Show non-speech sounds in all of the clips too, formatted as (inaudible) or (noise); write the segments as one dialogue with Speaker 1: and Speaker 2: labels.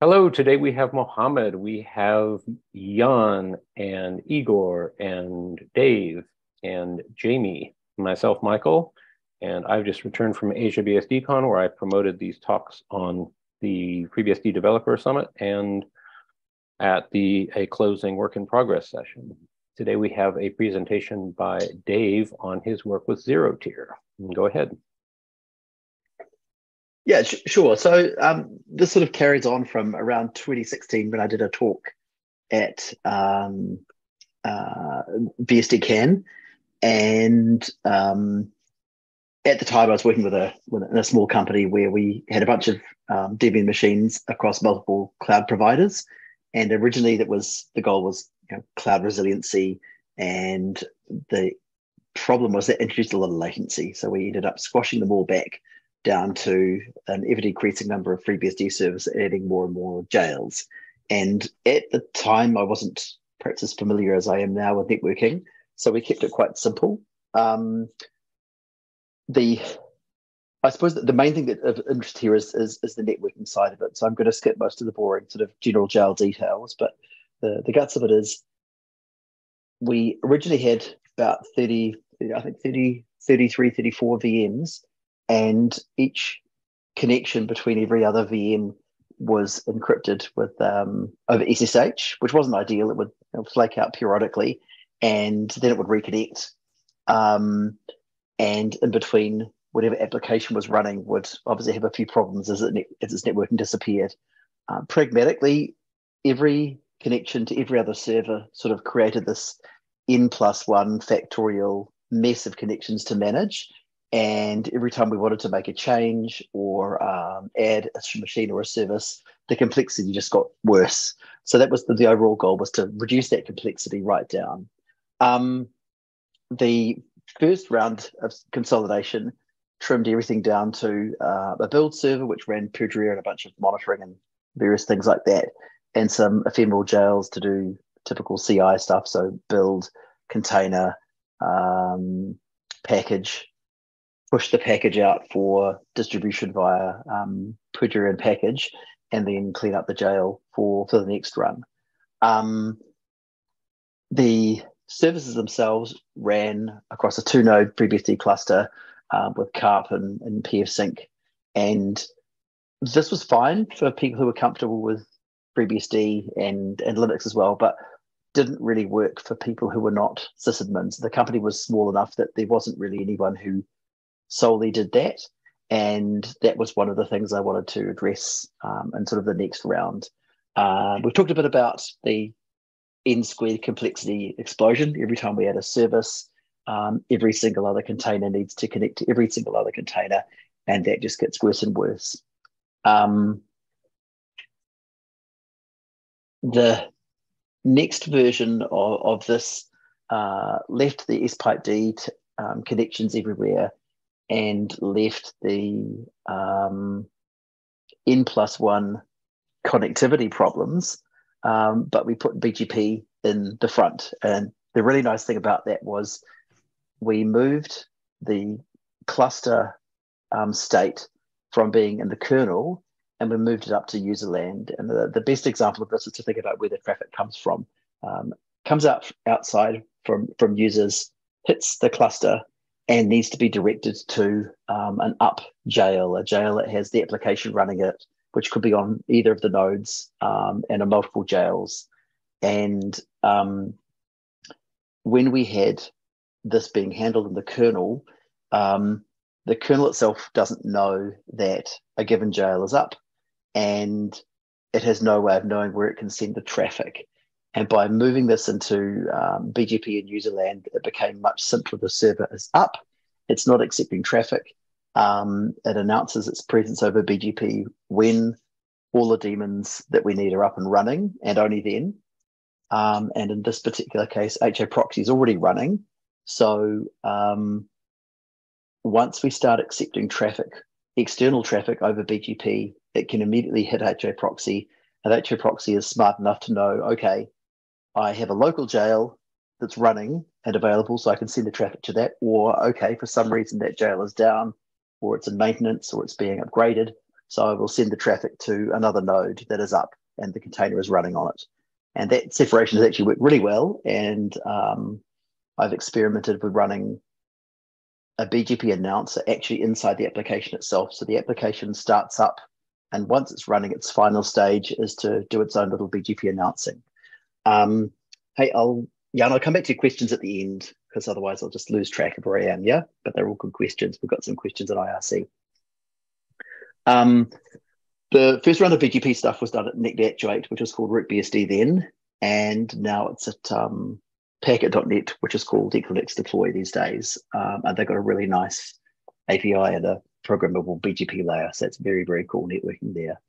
Speaker 1: Hello, today we have Mohammed, we have Jan and Igor and Dave and Jamie, myself, Michael, and I've just returned from Asia BSDCon where I promoted these talks on the FreeBSD Developer Summit and at the a closing work in progress session. Today we have a presentation by Dave on his work with ZeroTier. Go ahead.
Speaker 2: Yeah, sh- sure. So um, this sort of carries on from around 2016 when I did a talk at um, uh, BSDCan, and um, at the time I was working with a with in a small company where we had a bunch of um, Debian machines across multiple cloud providers, and originally that was the goal was you know, cloud resiliency, and the problem was that introduced a lot of latency. So we ended up squashing them all back down to an ever decreasing number of FreeBSD servers, adding more and more jails. And at the time, I wasn't perhaps as familiar as I am now with networking, so we kept it quite simple. Um, the I suppose that the main thing that of interest here is, is, is the networking side of it. So I'm going to skip most of the boring sort of general jail details, but the, the guts of it is we originally had about 30, I think 30, 33, 34 VMs and each connection between every other VM was encrypted with um, over SSH, which wasn't ideal. It would, it would, flake out periodically, and then it would reconnect. Um, and in between, whatever application was running would obviously have a few problems as, it, as its networking disappeared. Uh, pragmatically, every connection to every other server sort of created this n plus one factorial mess of connections to manage and every time we wanted to make a change or um, add a machine or a service, the complexity just got worse. So that was the, the overall goal was to reduce that complexity right down. Um, the first round of consolidation trimmed everything down to uh, a build server, which ran poudriere and a bunch of monitoring and various things like that, and some ephemeral jails to do typical CI stuff. So build, container, um, package, push the package out for distribution via um, poudriere and package, and then clean up the jail for, for the next run. Um, the services themselves ran across a two node FreeBSD cluster um, with CARP and, and pfSync. And this was fine for people who were comfortable with FreeBSD and, and Linux as well, but didn't really work for people who were not sysadmins. The company was small enough that there wasn't really anyone who solely did that. And that was one of the things I wanted to address um, in sort of the next round. Uh, we've talked a bit about the n squared complexity explosion. Every time we add a service, um, every single other container needs to connect to every single other container, and that just gets worse and worse. Um, the next version of, of this uh, left the spiped um, connections everywhere and left the um, n plus one connectivity problems, um, but we put BGP in the front. And the really nice thing about that was we moved the cluster um, state from being in the kernel and we moved it up to user land. And the, the best example of this is to think about where the traffic comes from. Um, comes out outside from, from users, hits the cluster, and needs to be directed to um, an up jail, a jail that has the application running it, which could be on either of the nodes um, and a multiple jails. And um, when we had this being handled in the kernel, um, the kernel itself doesn't know that a given jail is up, and it has no way of knowing where it can send the traffic. And by moving this into um, BGP and user land, it became much simpler. The server is up, it's not accepting traffic. Um, it announces its presence over BGP when all the daemons that we need are up and running, and only then. Um, and in this particular case, HAProxy is already running. So um, once we start accepting traffic, external traffic over BGP, it can immediately hit HAProxy. And HAProxy is smart enough to know, okay, I have a local jail that's running and available, so I can send the traffic to that. Or, okay, for some reason that jail is down, or it's in maintenance, or it's being upgraded. So I will send the traffic to another node that is up and the container is running on it. And that separation has actually worked really well. And um, I've experimented with running a BGP announcer actually inside the application itself. So the application starts up, and once it's running, its final stage is to do its own little BGP announcing. Um, hey, I'll yeah, and I'll come back to your questions at the end because otherwise I'll just lose track of where I am. Yeah, but they're all good questions. We've got some questions at IRC. Um, the first round of BGP stuff was done at NetActuate, which was called RootBSD then, and now it's at um, Packet.net, which is called Equinix Deploy these days. Um, and they've got a really nice API and a programmable BGP layer. So it's very, very cool networking there.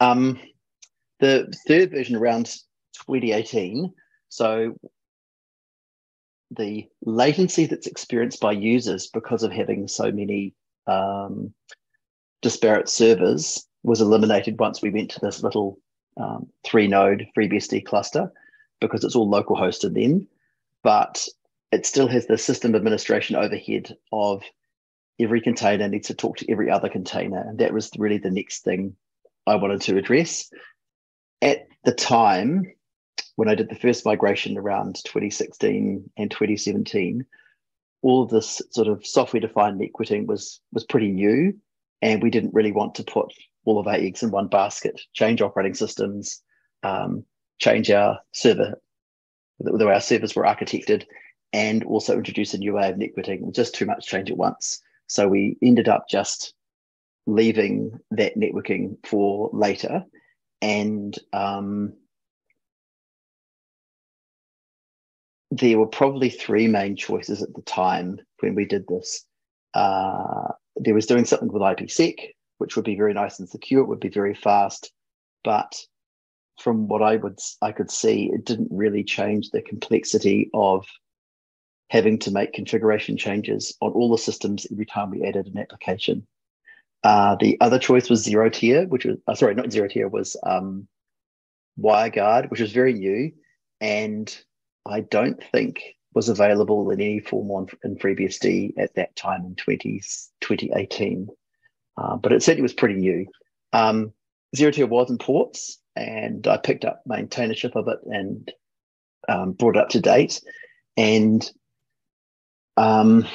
Speaker 2: Um, the third version around 2018. So the latency that's experienced by users because of having so many um, disparate servers was eliminated once we went to this little um, three node FreeBSD cluster because it's all local hosted then. But it still has the system administration overhead of every container needs to talk to every other container. And that was really the next thing I wanted to address. At the time, when I did the first migration around 2016 and 2017, all of this sort of software defined networking was was pretty new, and we didn't really want to put all of our eggs in one basket, change operating systems, um, change our server, the way our servers were architected, and also introduce a new way of networking. Just too much change at once. So we ended up just leaving that networking for later, and um, there were probably three main choices at the time when we did this. Uh, there was doing something with IPsec, which would be very nice and secure. It would be very fast, but from what I would I could see, it didn't really change the complexity of having to make configuration changes on all the systems every time we added an application. Uh, the other choice was ZeroTier, which was uh, sorry, not ZeroTier, was um, WireGuard, which was very new and I don't think was available in any form on in FreeBSD at that time in 20, 2018. Uh, but it certainly was pretty new. Um, ZeroTier was in ports, and I picked up maintainership of it and um, brought it up to date. And um,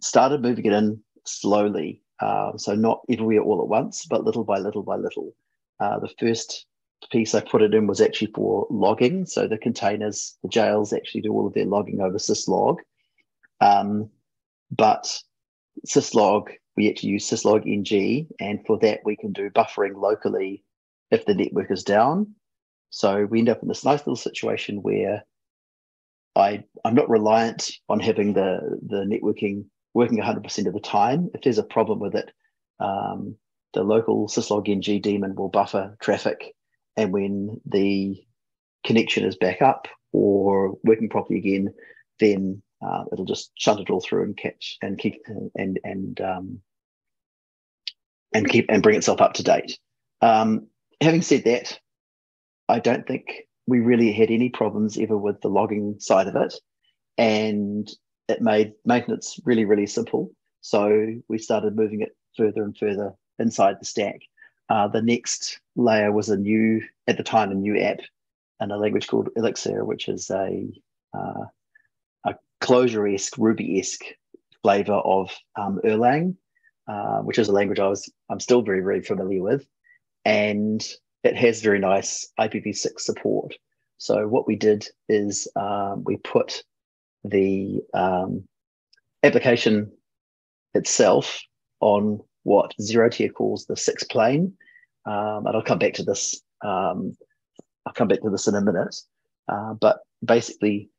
Speaker 2: started moving it in slowly. Uh, so not everywhere all at once, but little by little by little. Uh, the first piece I put it in was actually for logging. So the containers, the jails actually do all of their logging over syslog. Um, but syslog, we actually use syslog-ng, and for that we can do buffering locally if the network is down. So we end up in this nice little situation where I, I'm not reliant on having the, the networking working 100% of the time. If there's a problem with it, um, the local syslog-ng daemon will buffer traffic and when the connection is back up or working properly again, then uh, it'll just shunt it all through and catch and keep and and um, and keep and bring itself up to date. Um, having said that, I don't think we really had any problems ever with the logging side of it, and it made maintenance really really simple. So we started moving it further and further inside the stack. Uh, the next layer was a new, at the time, a new app and a language called Elixir, which is a uh, a Clojure-esque, Ruby-esque flavor of um, Erlang, uh, which is a language I was I'm still very very familiar with, and it has very nice IPv6 support. So what we did is um, we put the um, application itself on what ZeroTier calls the six plane. Um, and I'll come back to this. Um, I'll come back to this in a minute. Uh, but basically,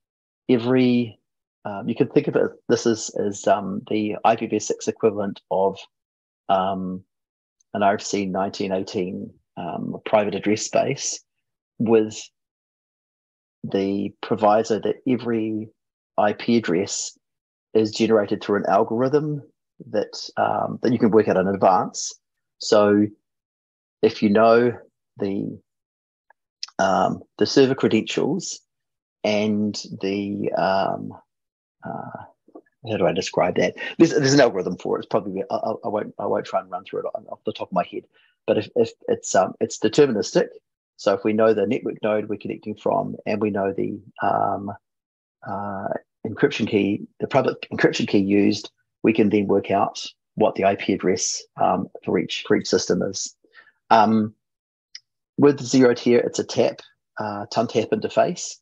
Speaker 2: every um, you can think of it. This is is um, the IPv6 equivalent of um, an RFC 1918 um, private address space, with the proviso that every IP address is generated through an algorithm that um, that you can work out in advance. So if you know the um, the server credentials and the um, uh, how do I describe that? There's, there's an algorithm for it. It's probably I, I, won't I won't try and run through it off the top of my head, but if, if it's um it's deterministic, so if we know the network node we're connecting from, and we know the um, uh, encryption key, the public encryption key used, we can then work out what the IP address um, for each for each system is. Um, with ZeroTier, it's a tap, uh, tap interface,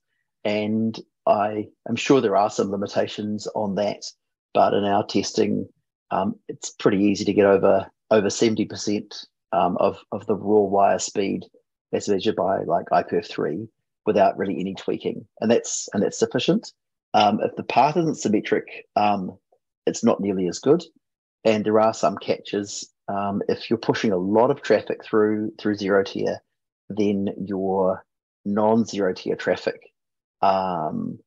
Speaker 2: and I am sure there are some limitations on that, but in our testing, um, it's pretty easy to get over over seventy percent um, of of the raw wire speed as measured by like IPERF3 without really any tweaking, and that's and that's sufficient. Um, if the path isn't symmetric, um, it's not nearly as good, and there are some catches. Um, if you're pushing a lot of traffic through through ZeroTier, then your non-ZeroTier traffic um,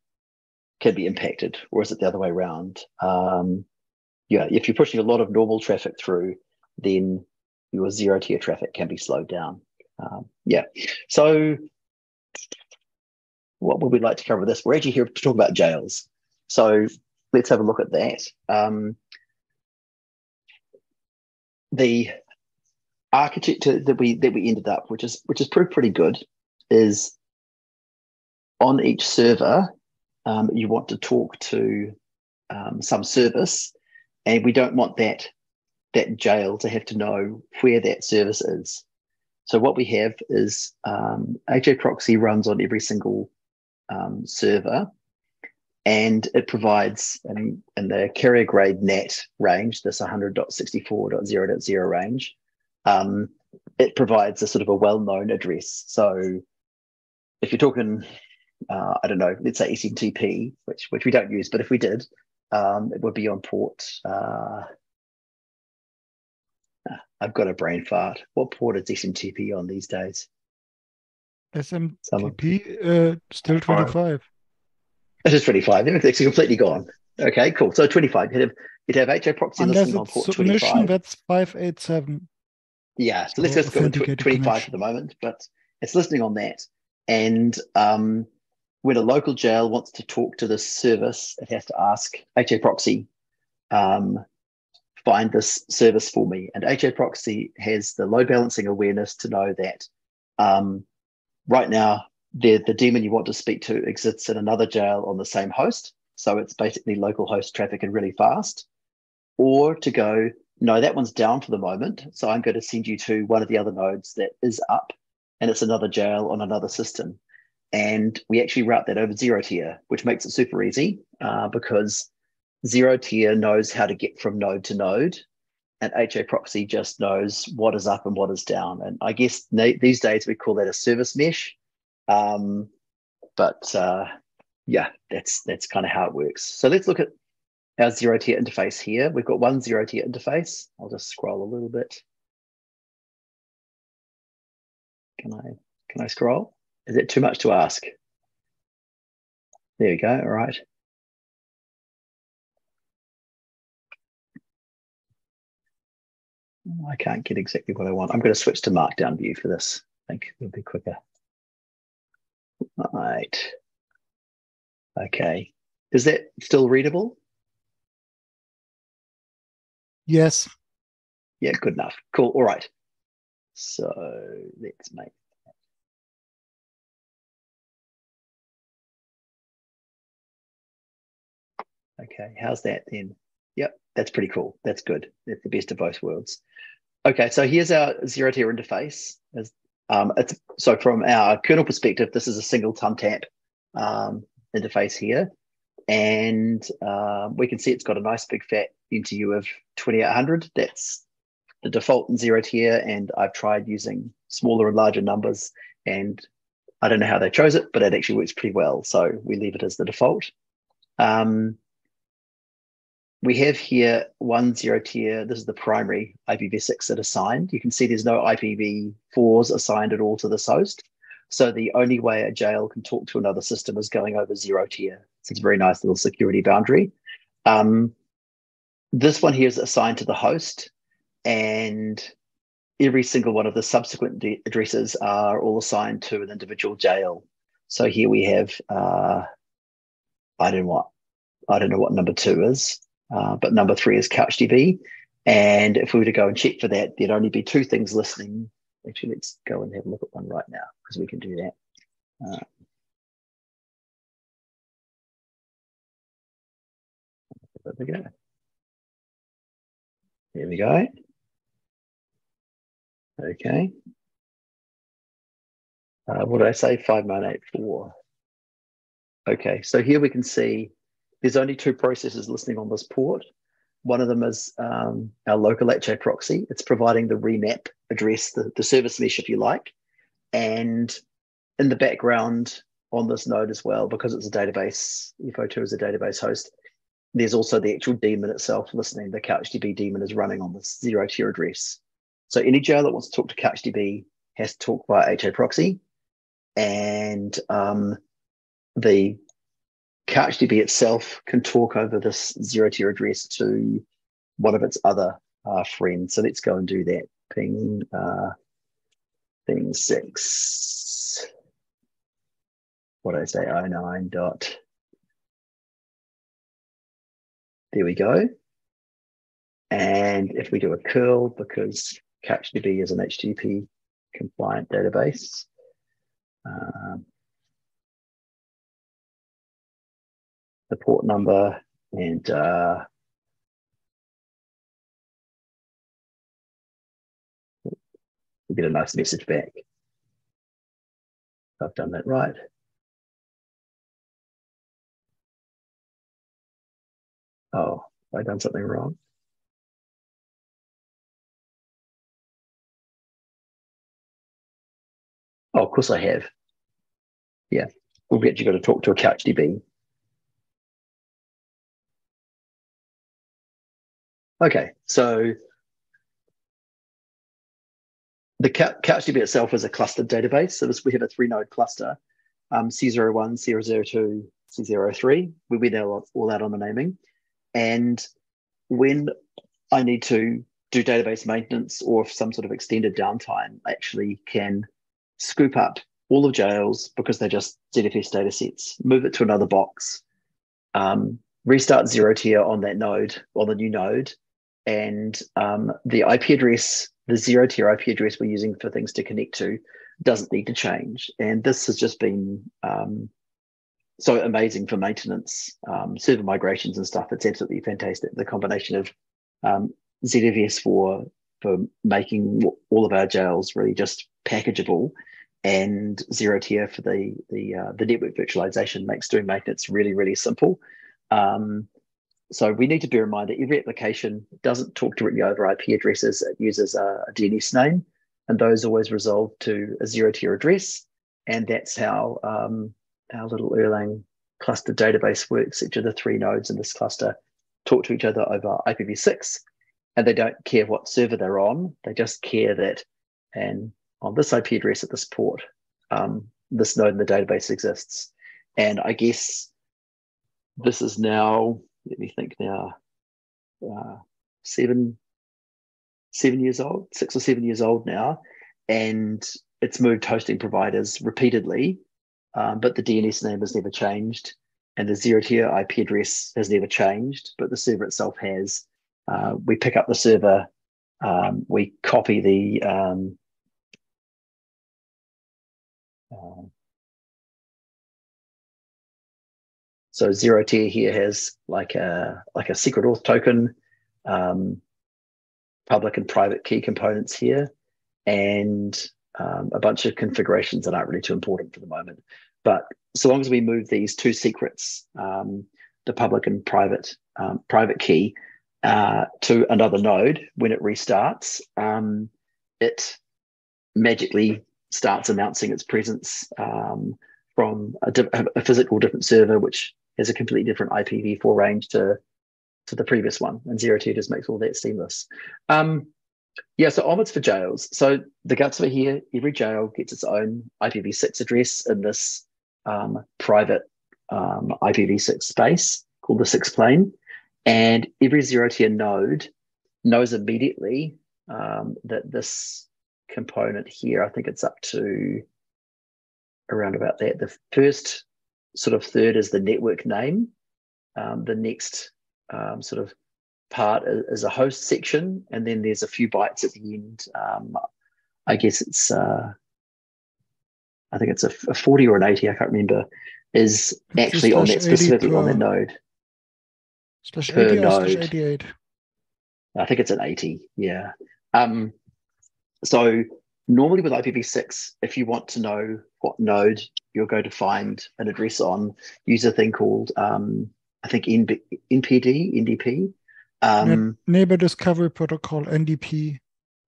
Speaker 2: can be impacted, or is it the other way around? Um, yeah, if you're pushing a lot of normal traffic through, then your ZeroTier traffic can be slowed down. Um, yeah. So, what would we like to cover this? We're actually here to talk about jails. So, let's have a look at that. Um, the architecture that we that we ended up, which is which is proved pretty good, is on each server, um, you want to talk to um, some service, and we don't want that that jail to have to know where that service is. So what we have is um, Proxy runs on every single um, server, and it provides in, in the carrier grade NAT range, this 100.64.0.0 range, um, it provides a sort of a well-known address. So if you're talking, uh, I don't know, let's say SMTP, which which we don't use, but if we did, um, it would be on port. Uh, I've got a brain fart. What port is SMTP on these days?
Speaker 3: SMTP uh, still 25.
Speaker 2: It is 25. It's completely gone. Okay, cool. So 25. You'd have, you'd have HAProxy
Speaker 3: Unless
Speaker 2: listening on port
Speaker 3: submission,
Speaker 2: 25.
Speaker 3: that's 587.
Speaker 2: Yeah, so let's just go with
Speaker 3: authenticated
Speaker 2: 25
Speaker 3: connection.
Speaker 2: for the moment, but it's listening on that. And um, when a local jail wants to talk to this service, it has to ask HAProxy, um, find this service for me. And HAProxy has the load balancing awareness to know that um, right now the, the you want to speak to exists in another jail on the same host. So it's basically local host traffic and really fast. Or to go, no, that one's down for the moment. So I'm going to send you to one of the other nodes that is up and it's another jail on another system. And we actually route that over ZeroTier, which makes it super easy uh, because ZeroTier knows how to get from node to node. And HAProxy just knows what is up and what is down. And I guess these days we call that a service mesh. Um, but uh, yeah, that's that's kind of how it works. So let's look at our ZeroTier interface here. We've got one ZeroTier interface. I'll just scroll a little bit. Can I can I scroll? Is it too much to ask? There you go. All right. I can't get exactly what I want. I'm going to switch to Markdown view for this. I think it'll be quicker. All right. Okay. Is that still readable?
Speaker 3: Yes.
Speaker 2: Yeah, good enough. Cool. All right. So let's make Okay, how's that then? Yep, that's pretty cool. That's good. That's the best of both worlds. Okay, so here's our ZeroTier interface. As um, it's so from our kernel perspective, this is a single tum tap um, interface here, and um, we can see it's got a nice big fat MTU of 2800. That's the default in ZeroTier, and I've tried using smaller and larger numbers, and I don't know how they chose it, but it actually works pretty well. So we leave it as the default. Um, we have here one ZeroTier. This is the primary IPv6 that assigned. You can see there's no IPv4s assigned at all to this host. So the only way a jail can talk to another system is going over ZeroTier. So it's a very nice little security boundary. Um, this one here is assigned to the host, and every single one of the subsequent addresses are all assigned to an individual jail. So here we have, uh, I don't know what, I don't know what number two is, uh, but number three is CouchDB. And if we were to go and check for that, there'd only be two things listening. Actually, let's go and have a look at one right now because we can do that. Uh, there we go. There we go. Okay. Uh, what did I say? 5984. Okay, so here we can see there's only two processes listening on this port. One of them is um, our local HAProxy. It's providing the remap address, the, the service mesh, if you like. And in the background on this node as well, because it's a database, EFO2 is a database host, there's also the actual daemon itself listening. The CouchDB daemon is running on this ZeroTier address. So any jail that wants to talk to CouchDB has to talk via HAProxy. And um, the CouchDB itself can talk over this ZeroTier address to one of its other uh, friends. So let's go and do that. Ping, uh, ping six. What did I say? Oh nine dot. There we go. And if we do a curl, because CouchDB is an HTTP compliant database, um, the port number and uh, we get a nice message back. I've done that right. Oh, have I done something wrong? Oh, of course I have. Yeah, we've actually got to talk to a CouchDB. Okay, so the CouchDB itself is a clustered database. So this, we have a three node cluster, um, C01, C02, C03. We went all, all out on the naming. And when I need to do database maintenance or some sort of extended downtime, I actually can scoop up all of jails because they're just ZFS data sets, move it to another box, um, restart ZeroTier on that node, on the new node, and um, the IP address, the ZeroTier IP address we're using for things to connect to, doesn't need to change. And this has just been um, so amazing for maintenance, um, server migrations and stuff. It's absolutely fantastic. The combination of um, ZFS for for making all of our jails really just packageable, and ZeroTier for the the uh, the network virtualization makes doing maintenance really really simple. Um, so we need to bear in mind that every application doesn't talk directly over IP addresses. It uses a, DNS name, and those always resolve to a ZeroTier address. And that's how um, our little Erlang cluster database works. Each of the three nodes in this cluster talk to each other over IPv6, and they don't care what server they're on. They just care that, and on this IP address at this port, um, this node in the database exists. And I guess this is now let me think now, uh, seven, seven years old, six or seven years old now, and it's moved hosting providers repeatedly, um, but the DNS name has never changed, and the ZeroTier IP address has never changed, but the server itself has. Uh, we pick up the server, um, we copy the um, uh, So ZeroTier here has like a like a secret auth token, um, public and private key components here, and um, a bunch of configurations that aren't really too important for the moment. But so long as we move these two secrets, um, the public and private um, private key, uh, to another node when it restarts, um, it magically starts announcing its presence um, from a, a, physical different server, which is a completely different IPv4 range to to the previous one, and ZeroTier just makes all that seamless. Um, yeah, so onwards for jails. So the guts it here, every jail gets its own IPv6 address in this um, private um, IPv6 space called the six plane. And every ZeroTier node knows immediately um, that this component here, I think it's up to around about that. The first sort of third is the network name. um, the next um, sort of part is, a host section, and then there's a few bytes at the end. Um, I guess it's uh, I think it's a, a, 40 or an 80, I can't remember, is actually on that specifically per, on that node.
Speaker 3: Slash 80 node. 88.
Speaker 2: I think it's an 80, yeah. Um, so normally with IPv6, if you want to know what node you're going to find an address on, use a thing called um, I think NB, NPD, NDP. Um,
Speaker 3: Neighbor Discovery Protocol, NDP.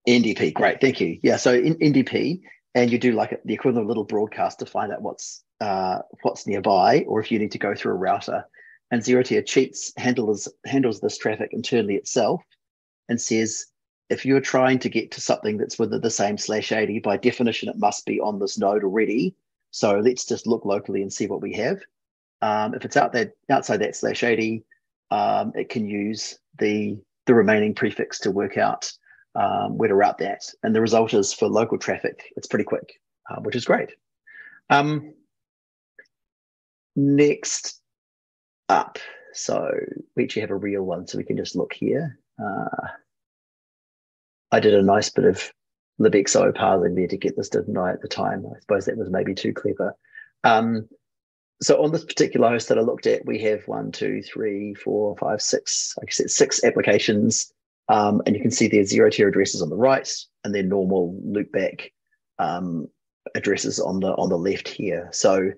Speaker 2: NDP, great, thank you. Yeah, so in NDP, and you do like the equivalent of a little broadcast to find out what's uh, what's nearby, or if you need to go through a router. And ZeroTier cheats handles handles this traffic internally itself, and says if you're trying to get to something that's within the same slash 80, by definition, it must be on this node already. So let's just look locally and see what we have. Um, if it's out there outside that slash 80, um, it can use the, the remaining prefix to work out um, where to route that. And the result is for local traffic, it's pretty quick, uh, which is great. Um, next up, so we actually have a real one, so we can just look here. Uh, I did a nice bit of libxo parsing there to get this, didn't I, at the time? I suppose that was maybe too clever. Um, so on this particular host that I looked at, we have one, two, three, four, five, six, like I said, six applications. Um, and you can see there's ZeroTier addresses on the right and then normal loopback um, addresses on the on the left here. So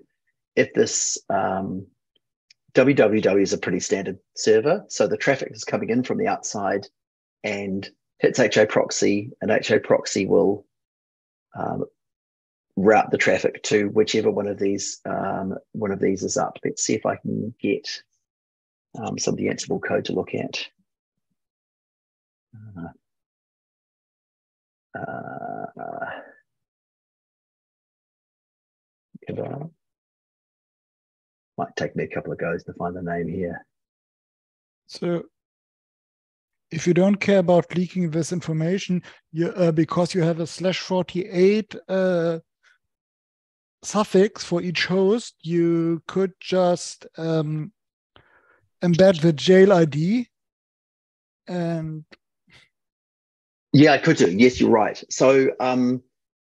Speaker 2: if this um, www is a pretty standard server, so the traffic is coming in from the outside and hits HAProxy, and HAProxy will um, route the traffic to whichever one of these um, one of these is up. Let's see if I can get um, some of the Ansible code to look at. Uh, uh, might take me a couple of goes to find the name here.
Speaker 3: So if you don't care about leaking this information, you, uh, because you have a slash 48 uh, suffix for each host, you could just um, embed the jail ID and
Speaker 2: yeah, I could do. Yes, you're right. So um,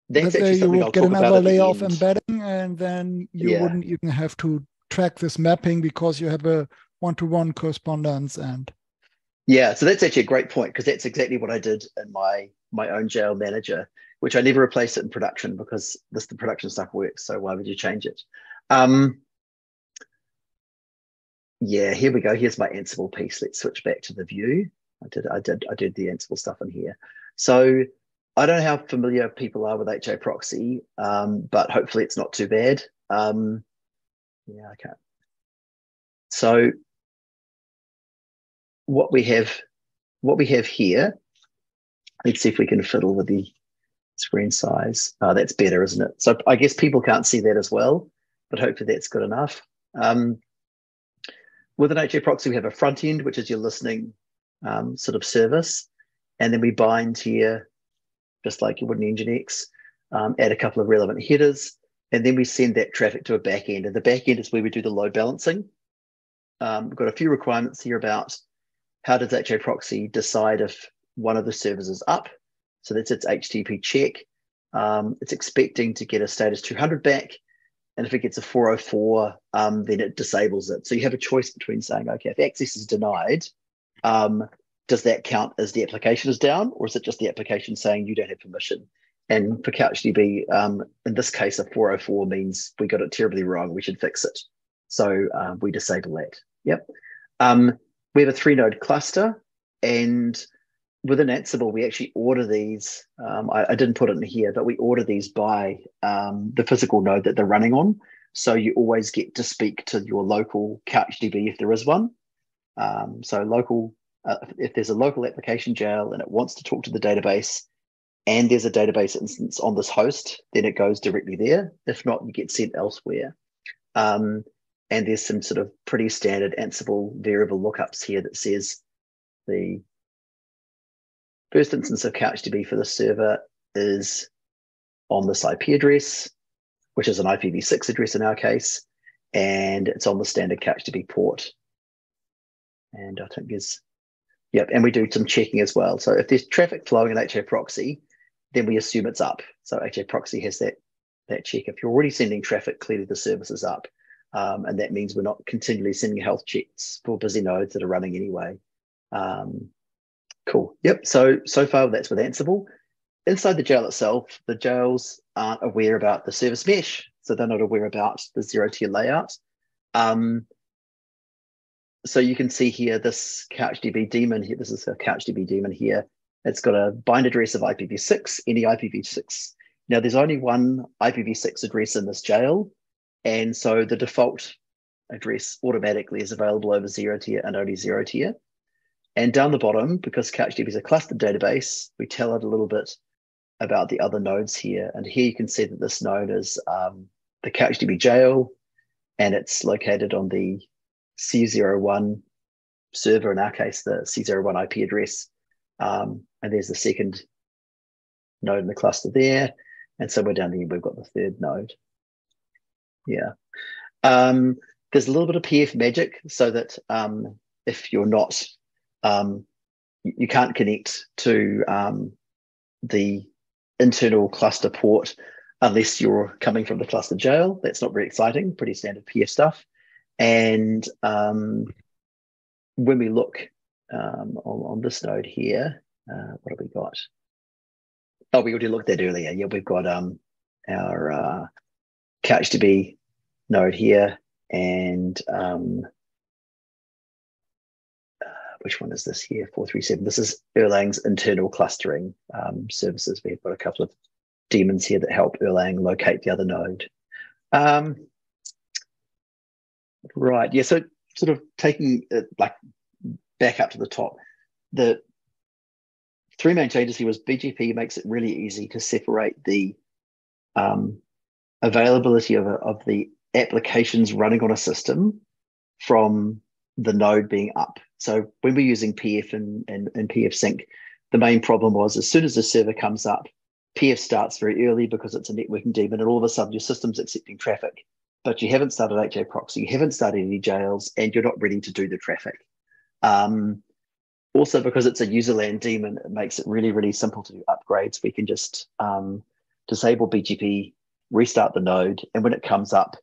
Speaker 2: that's actually something you
Speaker 3: would get another layer of embedding, and then you yeah. wouldn't even have to track this mapping because you have a one-to-one correspondence and
Speaker 2: yeah, so that's actually a great point because that's exactly what I did in my my own jail manager, which I never replaced it in production because this the production stuff works. So why would you change it? Um, yeah, here we go. Here's my Ansible piece. Let's switch back to the view. I did I did I did the Ansible stuff in here. So I don't know how familiar people are with HAProxy, um, but hopefully it's not too bad. Um, yeah, okay. So what we have what we have here. Let's see if we can fiddle with the screen size. Oh, that's better isn't it? So i guess people can't see that as well but hopefully that's good enough. Um, with an HAProxy we have a front end which is your listening um, sort of service. And then we bind here just like you would in nginx um, add a couple of relevant headers. And then we send that traffic to a back end. And the back end is where we do the load balancing. Um, we've got a few requirements here about how does HAProxy decide if one of the servers is up? So that's its HTTP check. Um, it's expecting to get a status 200 back. And if it gets a 404, um, then it disables it. So you have a choice between saying, okay, if access is denied, um, does that count as the application is down, or is it just the application saying you don't have permission? And for CouchDB, um, in this case, a 404 means we got it terribly wrong. We should fix it. So uh, we disable that. Yep. We have a three node cluster and within Ansible, we actually order these. Um, I, I, didn't put it in here, but we order these by um, the physical node that they're running on. So you always get to speak to your local CouchDB if there is one. Um, so local, uh, if there's a local application jail and it wants to talk to the database, and there's a database instance on this host, then it goes directly there. If not, you get sent elsewhere. Um, and there's some sort of pretty standard Ansible variable lookups here that says the first instance of CouchDB for the server is on this IP address, which is an IPv6 address in our case, and it's on the standard CouchDB port. And I think there's, yep, and we do some checking as well. So if there's traffic flowing in HAProxy, then we assume it's up. So HAProxy has that that check. If you're already sending traffic, clearly the service is up. Um, and that means we're not continually sending health checks for busy nodes that are running anyway. Um, cool. Yep. So so far that's with Ansible. Inside the jail itself, the jails aren't aware about the service mesh, so they're not aware about the ZeroTier layout. Um, so you can see here this CouchDB daemon here. This is a CouchDB daemon here. It's got a bind address of IPv6, any IPv6. Now there's only one IPv6 address in this jail, and so the default address automatically is available over ZeroTier and only ZeroTier. And down the bottom, because CouchDB is a clustered database, we tell it a little bit about the other nodes here. And here you can see that this node is um, the CouchDB jail, and it's located on the C01 server, in our case, the C01 IP address. Um, and there's the second node in the cluster there. And so we're down here, we've got the third node. Yeah. Um, there's a little bit of PF magic so that um, if you're not, um, you can't connect to um, the internal cluster port unless you're coming from the cluster jail. That's not very exciting, pretty standard PF stuff. And um, when we look um, on, on, this node here, uh, what have we got? Oh, we already looked at earlier. Yeah, we've got our uh, CouchDB node here and um, uh, which one is this here? 437. This is Erlang's internal clustering um, services. We've got a couple of daemons here that help Erlang locate the other node. Um, right, yeah, so sort of taking it like back up to the top, the three main changes here was BGP makes it really easy to separate the um, availability of, a, of the applications running on a system from the node being up. So when we're using PF and, and, and PF sync, the main problem was as soon as the server comes up, PF starts very early because it's a networking daemon, and all of a sudden your system's accepting traffic, but you haven't started HAProxy, you haven't started any jails, and you're not ready to do the traffic. Um, also, because it's a userland daemon, it makes it really, really simple to do upgrades. We can just um, disable BGP, restart the node, and when it comes up,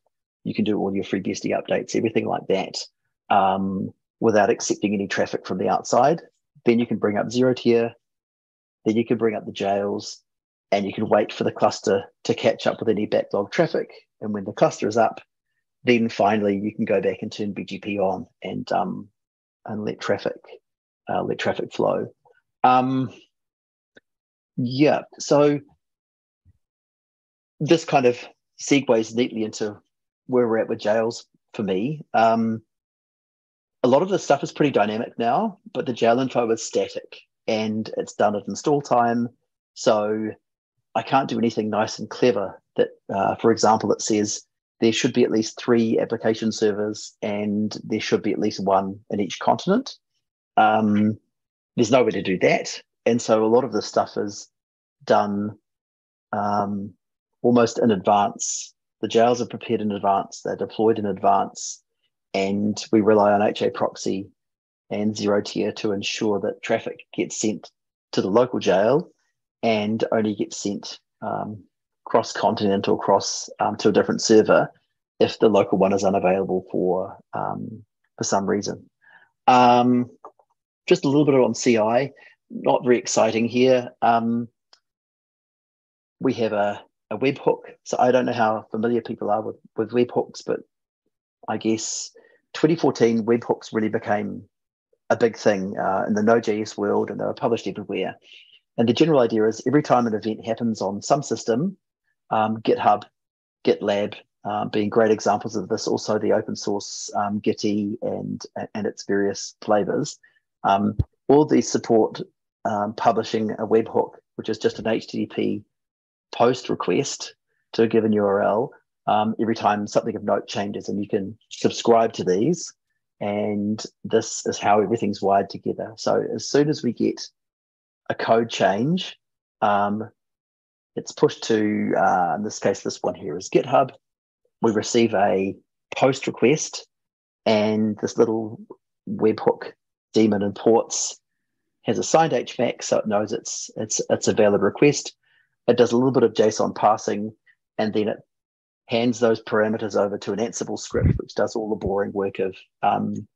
Speaker 2: you can do all your FreeBSD updates, everything like that, um, without accepting any traffic from the outside. Then you can bring up ZeroTier, then you can bring up the jails, and you can wait for the cluster to catch up with any backlog traffic. And when the cluster is up, then finally you can go back and turn BGP on and um, and let traffic uh, let traffic flow. Um, yeah, so this kind of segues neatly into where we're at with jails for me. Um, a lot of the stuff is pretty dynamic now, but the jail info is static and it's done at install time. So I can't do anything nice and clever that, uh, for example, it says there should be at least three application servers and there should be at least one in each continent. Um, there's no way to do that. And so a lot of this stuff is done um, almost in advance. The jails are prepared in advance, they're deployed in advance, and we rely on HAProxy and ZeroTier to ensure that traffic gets sent to the local jail and only gets sent um, cross continental, or cross um, to a different server if the local one is unavailable for um, for some reason. Um, just a little bit on CI, not very exciting here. Um, we have a, a webhook, so I don't know how familiar people are with, with webhooks, but I guess 2014 webhooks really became a big thing uh, in the Node.js world, and they were published everywhere. And the general idea is every time an event happens on some system, um, GitHub, GitLab um, being great examples of this, also the open source um, Gitea and, and its various flavors, um, all these support um, publishing a webhook, which is just an HTTP post request to a given URL um, every time something of note changes, and you can subscribe to these. And this is how everything's wired together. So as soon as we get a code change, um, it's pushed to, uh, in this case, this one here is GitHub. We receive a post request, and this little webhook daemon imports has a signed HMAC, so it knows it's it's it's a valid request. It does a little bit of JSON parsing, and then it hands those parameters over to an Ansible script, which does all the boring work of um,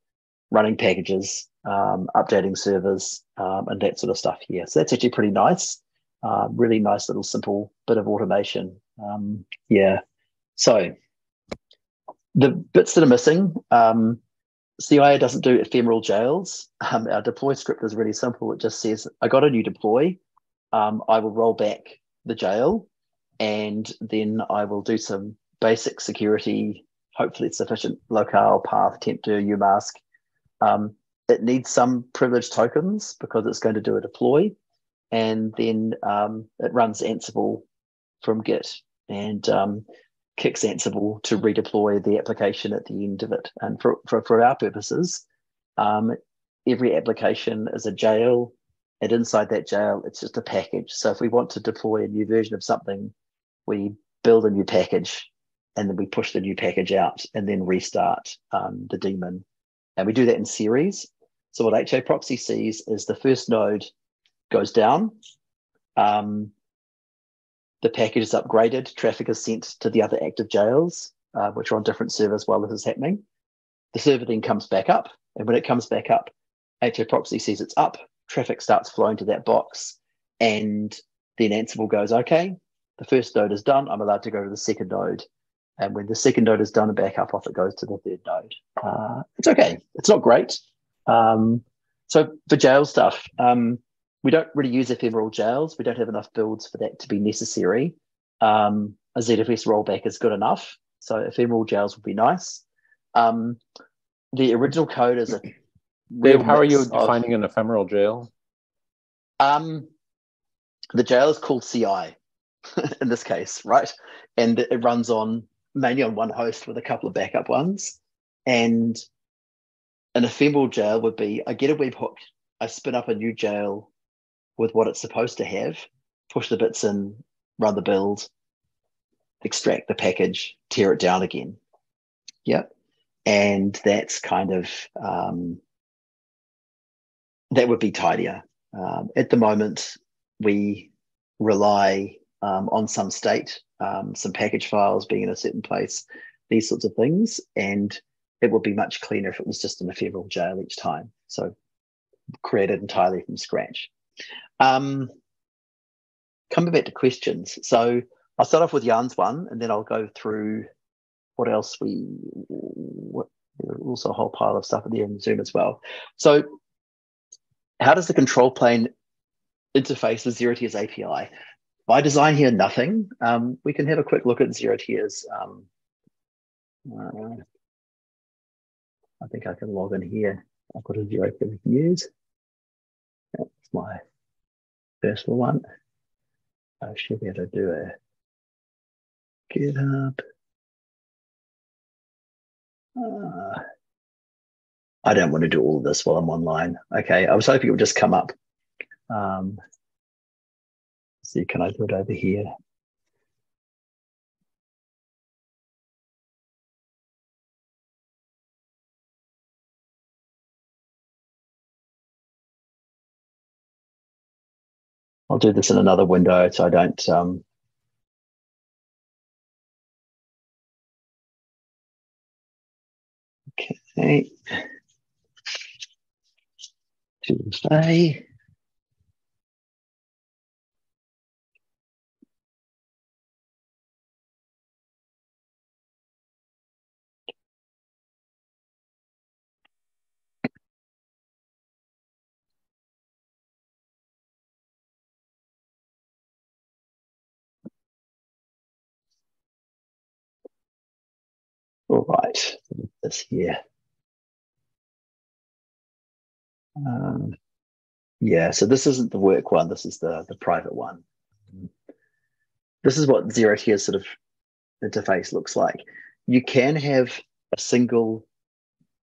Speaker 2: running packages, um, updating servers, um, and that sort of stuff here. So that's actually pretty nice. Uh, really nice little simple bit of automation. Um, yeah. So the bits that are missing, um, CIA doesn't do ephemeral jails. Our deploy script is really simple. It just says, I got a new deploy. I will roll back the jail and then I will do some basic security, hopefully sufficient locale path, temp dir, umask. Um, it needs some privileged tokens because it's going to do a deploy. And then um, it runs Ansible from Git. And um, kicks Ansible to redeploy the application at the end of it. And for, for, for our purposes, um, every application is a jail. And inside that jail, it's just a package. So if we want to deploy a new version of something, we build a new package and then we push the new package out and then restart um, the daemon. And we do that in series. So what HAProxy sees is the first node goes down. Um, the package is upgraded, traffic is sent to the other active jails, uh, which are on different servers while this is happening. The server then comes back up, and when it comes back up, HAProxy sees it's up, traffic starts flowing to that box, and then Ansible goes, okay, the first node is done, I'm allowed to go to the second node. And when the second node is done a backup off it goes to the third node. Uh, it's okay. It's not great. Um, so for jail stuff, um, we don't really use ephemeral jails. We don't have enough builds for that to be necessary. Um, a ZFS rollback is good enough. So ephemeral jails would be nice. Um, the original code is a
Speaker 1: Dave, how are you defining of, an ephemeral jail?
Speaker 2: Um, the jail is called CI (laughs) in this case, right? And it runs on mainly on one host with a couple of backup ones. And an ephemeral jail would be I get a webhook, I spin up a new jail with what it's supposed to have, push the bits in, run the build, extract the package, tear it down again. Yep. And that's kind of, um, that would be tidier. Um, at the moment, we rely um, on some state, um, some package files being in a certain place, these sorts of things. And it would be much cleaner if it was just an ephemeral jail each time. So created entirely from scratch. Um, coming back to questions. So I'll start off with Jan's one, and then I'll go through what else we. What, also a whole pile of stuff at the end of Zoom as well. So, how does the control plane interface with ZeroTier's API? By design here, nothing. Um, we can have a quick look at ZeroTier's. Um, uh, I think I can log in here. I've got a ZeroTier use. That's my personal one. I should be able to do a GitHub. Uh, I don't want to do all of this while I'm online. Okay, I was hoping it would just come up. Um, see, can I do it over here? I'll do this in another window so I don't um, Okay. Tuesday. All right, this here. Um, yeah, so this isn't the work one. This is the the private one. This is what ZeroTier sort of interface looks like. You can have a single.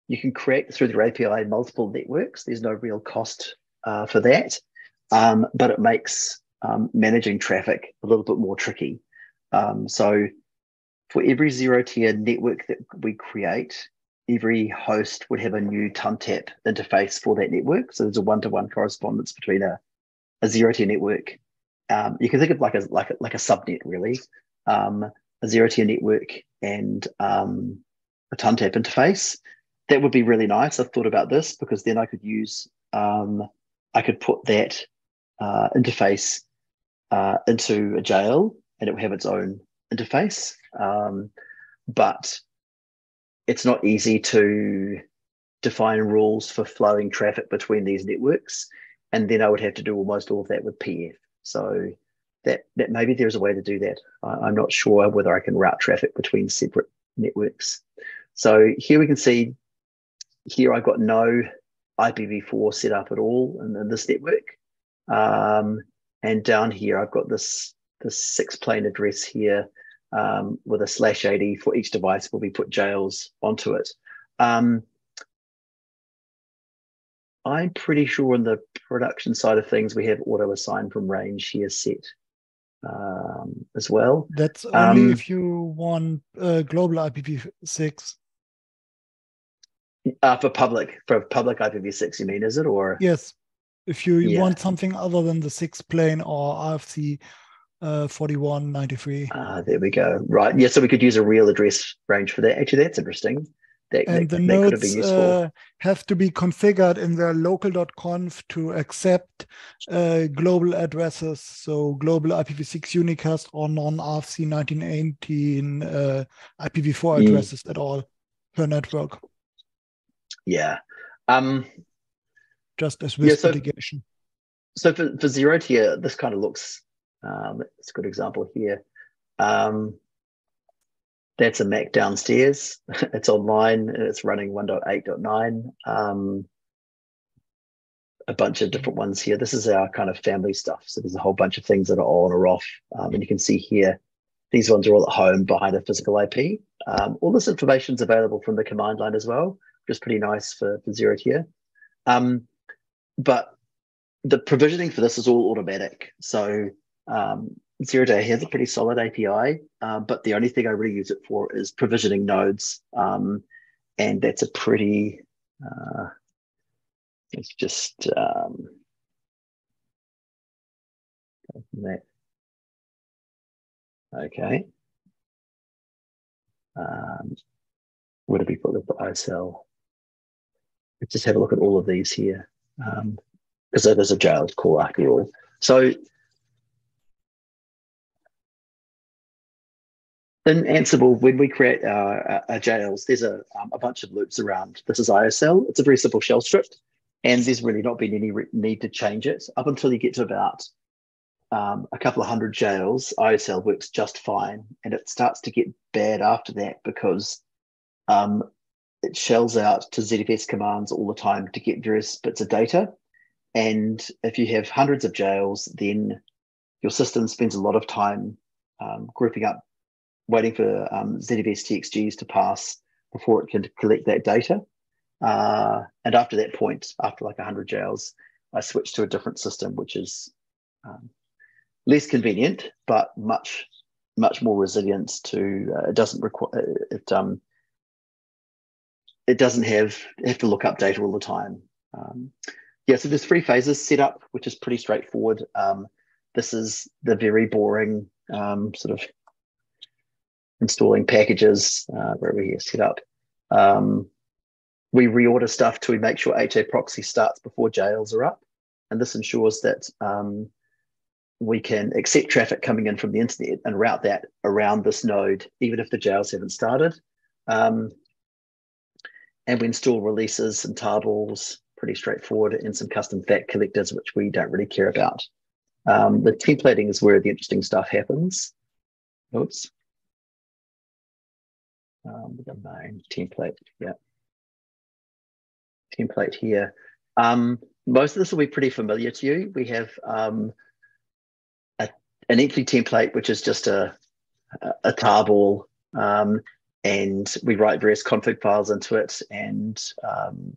Speaker 2: You can create through the API multiple networks. There's no real cost uh, for that, um, but it makes um, managing traffic a little bit more tricky. Um, so for every ZeroTier network that we create, every host would have a new TUNTAP interface for that network. So there's a one-to-one correspondence between a, a ZeroTier network. Um, you can think of like a like a, like a subnet really, um, a ZeroTier network and um, a TUNTAP interface. That would be really nice. I've thought about this because then I could use um, I could put that uh, interface uh, into a jail and it would have its own interface. Um, but it's not easy to define rules for flowing traffic between these networks. And then I would have to do almost all of that with PF. So that, that maybe there's a way to do that. I, am not sure whether I can route traffic between separate networks. So here we can see, here I've got no IPv4 set up at all in, in this network. Um, and down here, I've got this, this six plane address here um, with a slash 80 for each device will be put jails onto it. Um, I'm pretty sure on the production side of things, we have auto assign from range here set um, as well.
Speaker 3: That's only um, if you want uh, global IPv6.
Speaker 2: Uh, for public, for public IPv6, you mean, is it? Or
Speaker 3: yes, if you yeah. want something other than the six plane or RFC uh, 4193.
Speaker 2: Ah, there we go. Right. Yeah, so we could use a real address range for that. Actually, that's interesting. That,
Speaker 3: and
Speaker 2: that,
Speaker 3: the that nodes have, uh, have, to be configured in their local.conf to accept uh, global addresses, so global IPv6 unicast or non-RFC 1918 uh, IPv4 mm. addresses mm. at all per network.
Speaker 2: Yeah. Um,
Speaker 3: Just as with yeah, so, litigation.
Speaker 2: So for, for ZeroTier, this kind of looks um, it's a good example here. Um, that's a Mac downstairs. (laughs) it's online. It's running 1.8.9. Um, a bunch of different ones here. This is our kind of family stuff. So there's a whole bunch of things that are on or off. Um, and you can see here, these ones are all at home behind a physical IP. Um, all this information is available from the command line as well, which is pretty nice for, for ZeroTier. Um, but the provisioning for this is all automatic. So um, ZeroTier has a pretty solid API, uh, but the only thing I really use it for is provisioning nodes. Um, and that's a pretty, uh, it's just, um, that. Okay. Um, where do we put the ISL? Let's just have a look at all of these here. Because um, there's a jail call after all. So in Ansible, when we create our, our jails, there's a, um, a bunch of loops around. This is ISL. It's a very simple shell script, and there's really not been any need to change it up until you get to about um, a couple of hundred jails. ISL works just fine, and it starts to get bad after that because um, it shells out to ZFS commands all the time to get various bits of data. And if you have hundreds of jails, then your system spends a lot of time um, grouping up waiting for um, ZFS TXGs to pass before it can collect that data. Uh, and after that point, after like 100 jails, I switched to a different system, which is um, less convenient, but much, much more resilient to, uh, it doesn't require, uh, it, um, it doesn't have, have to look up data all the time. Um, yeah, so there's three phases set up, which is pretty straightforward. Um, this is the very boring um, sort of installing packages uh, wherever here set up. Um, we reorder stuff to make sure HAProxy starts before jails are up. And this ensures that um, we can accept traffic coming in from the internet and route that around this node, even if the jails haven't started. Um, and we install releases and tarballs, pretty straightforward, and some custom FAT collectors, which we don't really care about. Um, the templating is where the interesting stuff happens. Oops um, the main template. Yeah. Template here. Um, most of this will be pretty familiar to you. We have um, a, an entry template, which is just a, a, a tarball, um, and we write various config files into it and um,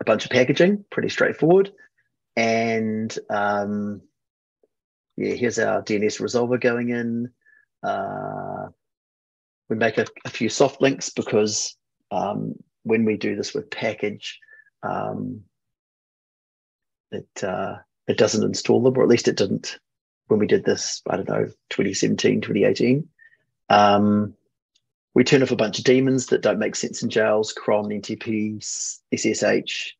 Speaker 2: a bunch of packaging, pretty straightforward. And um, yeah, here's our DNS resolver going in. Uh, we make a, a few soft links because um, when we do this with package, um, it uh, it doesn't install them, or at least it didn't when we did this. I don't know, 2017, 2018. Um, we turn off a bunch of daemons that don't make sense in jails, cron, NTP, SSH,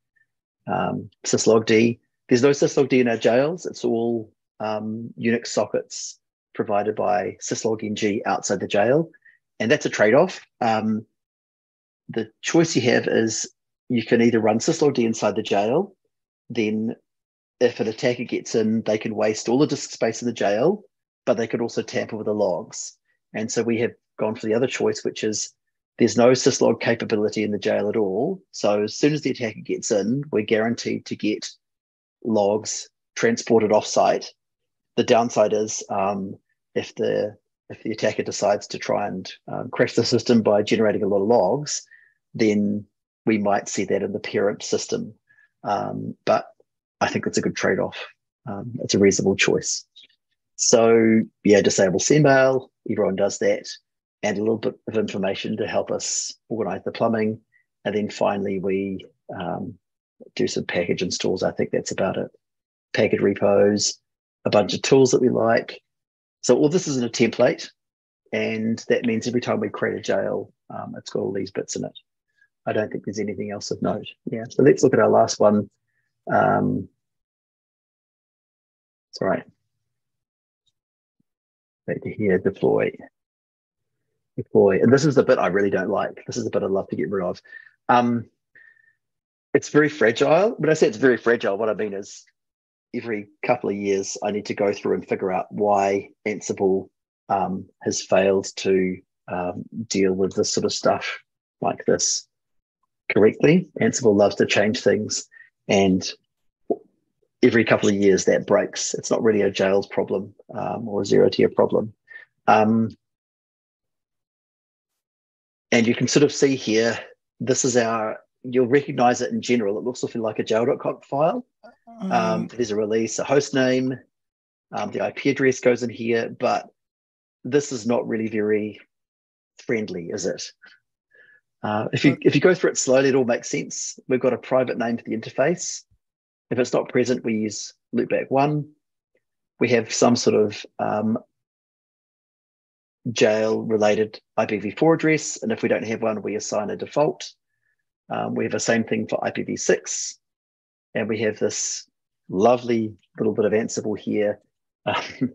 Speaker 2: um, syslogd. There's no syslogd in our jails. It's all um, Unix sockets provided by syslog-ng outside the jail. And that's a trade-off. Um, the choice you have is you can either run syslogd inside the jail, then if an attacker gets in, they can waste all the disk space in the jail, but they could also tamper with the logs. And so we have gone for the other choice, which is there's no syslog capability in the jail at all. So as soon as the attacker gets in, we're guaranteed to get logs transported offsite. The downside is um, if the if the attacker decides to try and um, crash the system by generating a lot of logs, then we might see that in the parent system. Um, but I think it's a good trade off. Um, it's a reasonable choice. So yeah, disable sendmail. Everyone does that and a little bit of information to help us organize the plumbing. And then finally, we um, do some package installs. I think that's about it. Package repos, a bunch of tools that we like. So all this is in a template. And that means every time we create a jail, um, it's got all these bits in it. I don't think there's anything else of note. Yeah. So let's look at our last one. Um. Back to here, deploy deploy. And this is the bit I really don't like. This is the bit I'd love to get rid of. Um, it's very fragile. When I say it's very fragile, what I mean is every couple of years I need to go through and figure out why Ansible um, has failed to um, deal with this sort of stuff like this correctly. Ansible loves to change things, and every couple of years that breaks. It's not really a jails problem um, or a ZeroTier problem. Um, and you can sort of see here, this is our, you'll recognize it in general. It looks something like a jail.conf file. Um, um, there's a release, a host name, um, the IP address goes in here, but this is not really very friendly, is it? Uh, if you if you go through it slowly, it all makes sense. We've got a private name for the interface. If it's not present, we use loopback one. We have some sort of um, jail related IPv4 address. And if we don't have one, we assign a default. Um, we have the same thing for IPv6. And we have this lovely little bit of Ansible here um, (laughs)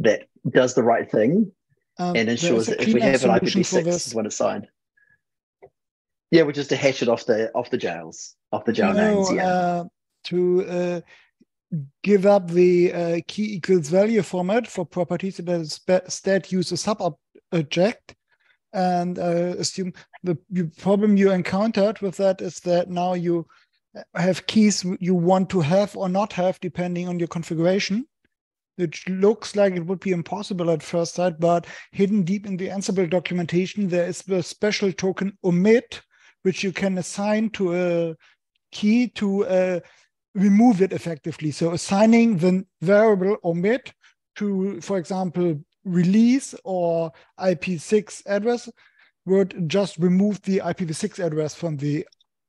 Speaker 2: that does the right thing um, and ensures that if we have an IPv6, is when it's signed. Yeah, we just to hash it off the off the jails, off the jail names. Yeah. Uh,
Speaker 3: to uh, give up the uh, key equals value format for properties that instead use a sub object and uh, assume the problem you encountered with that is that now you have keys you want to have or not have depending on your configuration which looks like it would be impossible at first sight but hidden deep in the ansible documentation there is the special token omit which you can assign to a key to a remove it effectively. So assigning the variable omit to, for example, release or IP6 address would just remove the IPv6 address from the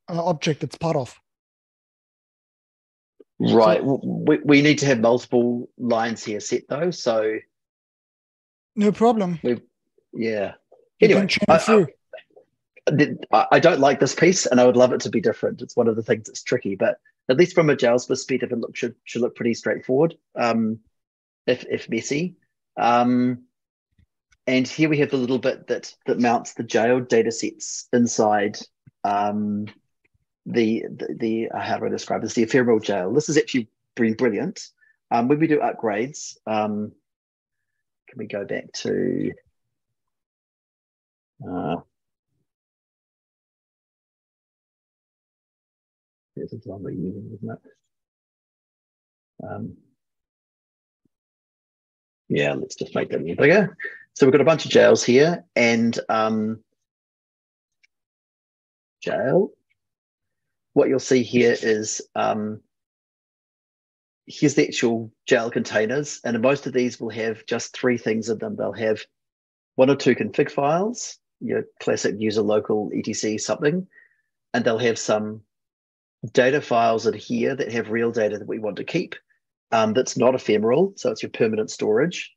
Speaker 3: uh, object it's part of.
Speaker 2: Right. So, we, we need to have multiple lines here set though. So
Speaker 3: no problem.
Speaker 2: Yeah. Anyway, I, I, I don't like this piece and I would love it to be different. It's one of the things that's tricky, but at least from a jails perspective, it look, should should look pretty straightforward, um, if if messy. Um, and here we have the little bit that that mounts the jail data sets inside um, the the, the uh, how do I describe this? The ephemeral jail. This is actually been brilliant. Um, when we do upgrades, um, can we go back to uh, It's a lovely using, isn't it? Um, yeah, let's just make that a bigger. So we've got a bunch of jails here and um, jail. What you'll see here is um, here's the actual jail containers, and most of these will have just three things in them. They'll have one or two config files, your classic user local etc something. and they'll have some data files in here that have real data that we want to keep. Um, that's not ephemeral, so it's your permanent storage.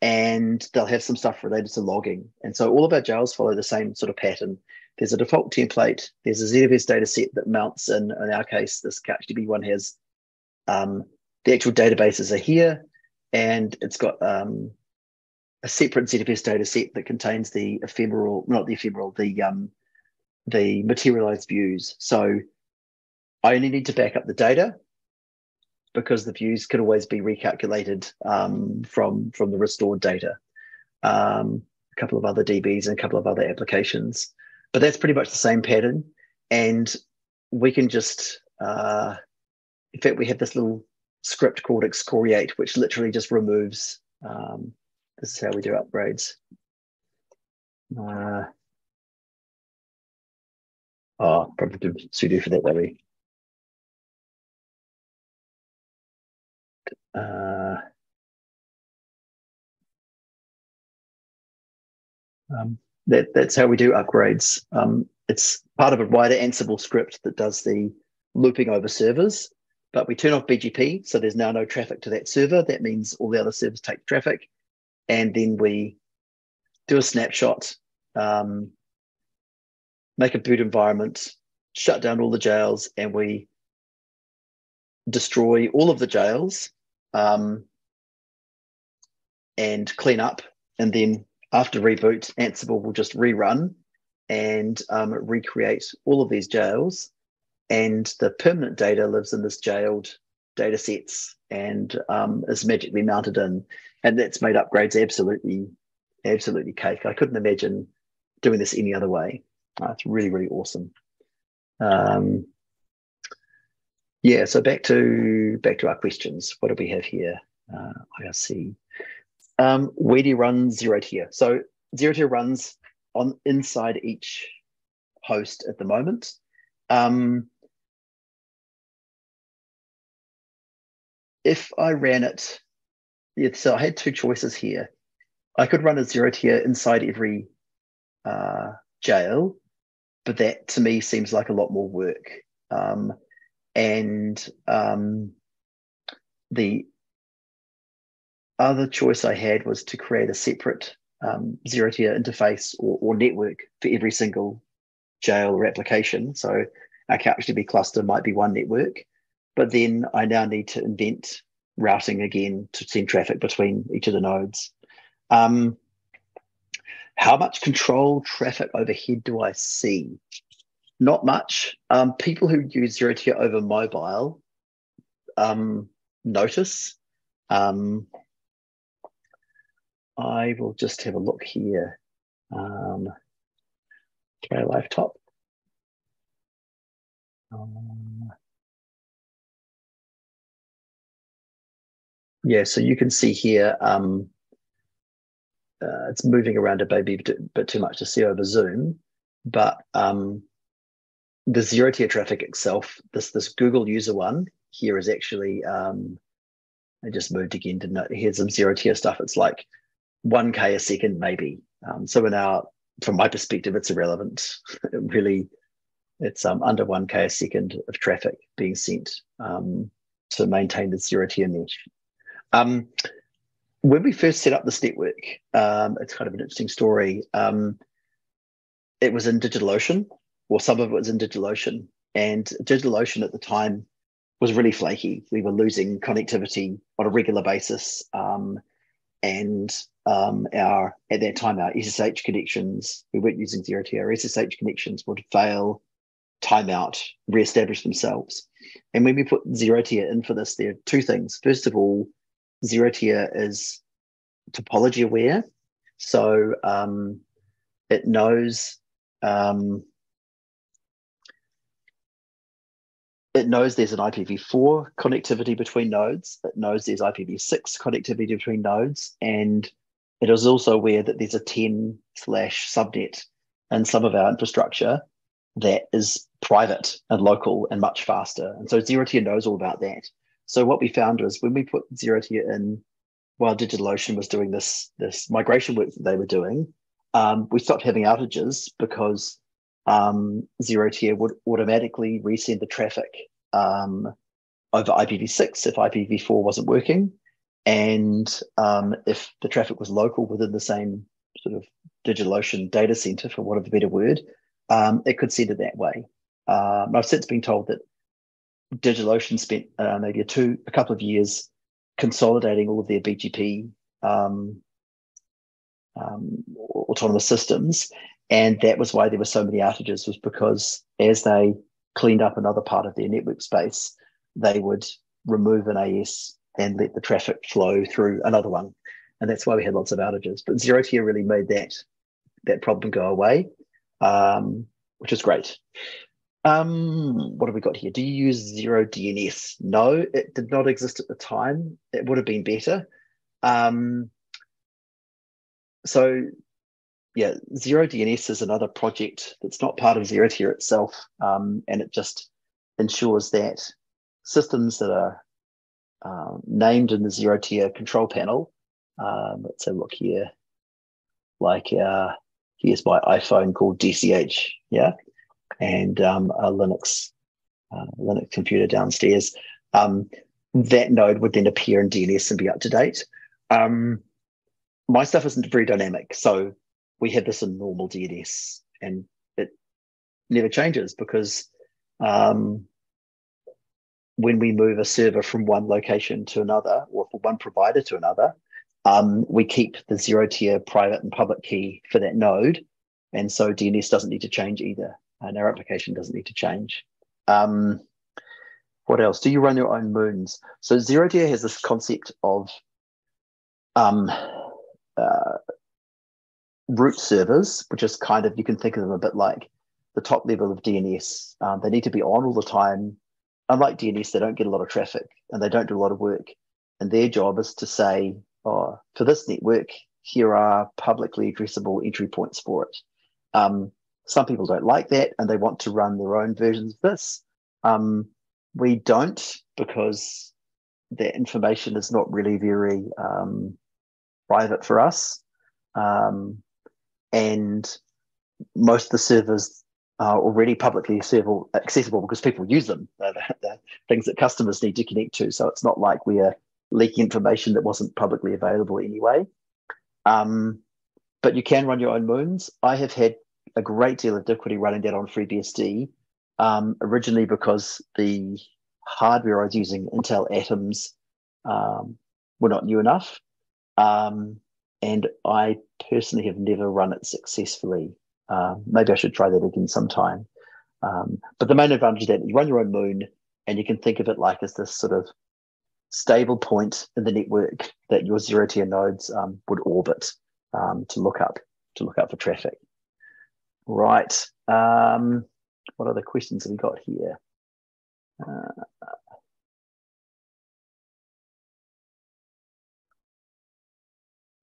Speaker 2: And they'll have some stuff related to logging. And so all of our jails follow the same sort of pattern. There's a default template. There's a ZFS data set that mounts in. In our case, this CouchDB one has um, the actual databases are here, and it's got um, a separate ZFS data set that contains the ephemeral, not the ephemeral, the um, the materialized views. So I only need to back up the data because the views could always be recalculated um, from from the restored data. Um, a couple of other DBs and a couple of other applications, but that's pretty much the same pattern. And we can just, uh, in fact, we have this little script called excoriate, which literally just removes. Um, this is how we do upgrades. Uh, oh, probably do sudo for that, maybe. Uh, um, that, that's how we do upgrades. Um, it's part of a wider Ansible script that does the looping over servers, but we turn off BGP, so there's now no traffic to that server. That means all the other servers take traffic, and then we do a snapshot, um, make a boot environment, shut down all the jails, and we destroy all of the jails um, and clean up. And then after reboot, Ansible will just rerun and um, recreate all of these jails. And the permanent data lives in this jailed data sets and um, is magically mounted in. And that's made upgrades absolutely, absolutely cake. I couldn't imagine doing this any other way. Uh, it's really, really awesome. Um, yeah, so back to back to our questions. What do we have here? Uh, IRC. Um, where do you run ZeroTier? So ZeroTier runs on inside each host at the moment. Um, if I ran it, yeah, so I had two choices here. I could run a ZeroTier inside every uh, jail, but that to me seems like a lot more work. Um, and um, the other choice I had was to create a separate um, ZeroTier interface or, or, network for every single jail or application. So our CouchDB cluster might be one network, but then I now need to invent routing again to send traffic between each of the nodes. Um, how much control traffic overhead do I see? Not much. Um, people who use ZeroTier over mobile um, notice. Um, I will just have a look here. Um, try laptop. Um, yeah, so you can see here, um, uh, it's moving around a baby bit, bit too much to see over Zoom, but um, the ZeroTier traffic itself, this this Google user one here is actually um, I just moved again to note here's some ZeroTier stuff. It's like 1k a second maybe. Um, so in our from my perspective, it's irrelevant. (laughs) It really, it's um, under 1k a second of traffic being sent um, to maintain the ZeroTier mesh. Um, when we first set up this network, um, it's kind of an interesting story. Um, it was in DigitalOcean, or some of it was in DigitalOcean. And DigitalOcean at the time was really flaky. We were losing connectivity on a regular basis. Um, and um, our at that time our SSH connections, we weren't using ZeroTier, our SSH connections would fail, timeout, reestablish themselves. And when we put ZeroTier in for this, there are two things. First of all, ZeroTier is topology aware. So um, it knows um, it knows there's an IPv4 connectivity between nodes. It knows there's IPv6 connectivity between nodes. And it is also aware that there's a 10 slash subnet in some of our infrastructure that is private and local and much faster. And so ZeroTier knows all about that. So what we found was when we put ZeroTier in while DigitalOcean was doing this, this migration work that they were doing, um, we stopped having outages because um, ZeroTier would automatically resend the traffic um, over IPv6 if IPv4 wasn't working. And um, if the traffic was local within the same sort of DigitalOcean data center, for want of a better word, um, it could send it that way. Um, I've since been told that DigitalOcean spent uh, maybe a two, a couple of years consolidating all of their BGP um, um, autonomous systems, and that was why there were so many outages. Was because as they cleaned up another part of their network space, they would remove an AS and let the traffic flow through another one, and that's why we had lots of outages. But ZeroTier really made that that problem go away, um, which is great. Um, what have we got here? Do you use zero DNS? No, it did not exist at the time. It would have been better. Um, so yeah, zero DNS is another project that's not part of ZeroTier itself. Um, and it just ensures that systems that are um, named in the ZeroTier control panel, um, let's have a look here, like uh, here's my iPhone called DCH, yeah, and um, a Linux uh, Linux computer downstairs. Um, that node would then appear in DNS and be up to date. Um, my stuff isn't very dynamic, so we have this in normal DNS, and it never changes because um, when we move a server from one location to another, or from one provider to another, um, we keep the ZeroTier private and public key for that node, and so DNS doesn't need to change either and our application doesn't need to change. Um, what else? Do you run your own moons? So ZeroTier has this concept of um, uh, root servers, which is kind of you can think of them a bit like the top level of DNS. Um, they need to be on all the time. Unlike DNS, they don't get a lot of traffic and they don't do a lot of work. And their job is to say, oh, for this network, here are publicly addressable entry points for it. Um, some people don't like that and they want to run their own versions of this. Um, we don't because that information is not really very um, private for us. Um, and most of the servers are already publicly accessible because people use them. (laughs) They're the, the things that customers need to connect to. So it's not like we are leaking information that wasn't publicly available anyway. Um, but you can run your own moons. I have had a great deal of difficulty running that on FreeBSD, um, originally because the hardware I was using, Intel Atoms, um, were not new enough. Um, and I personally have never run it successfully. Um, maybe I should try that again sometime. Um, but the main advantage is that you run your own moon and you can think of it like as this sort of stable point in the network that your ZeroTier nodes um, would orbit to look up to look up for traffic. Right. Um, what other questions have we got here? Uh,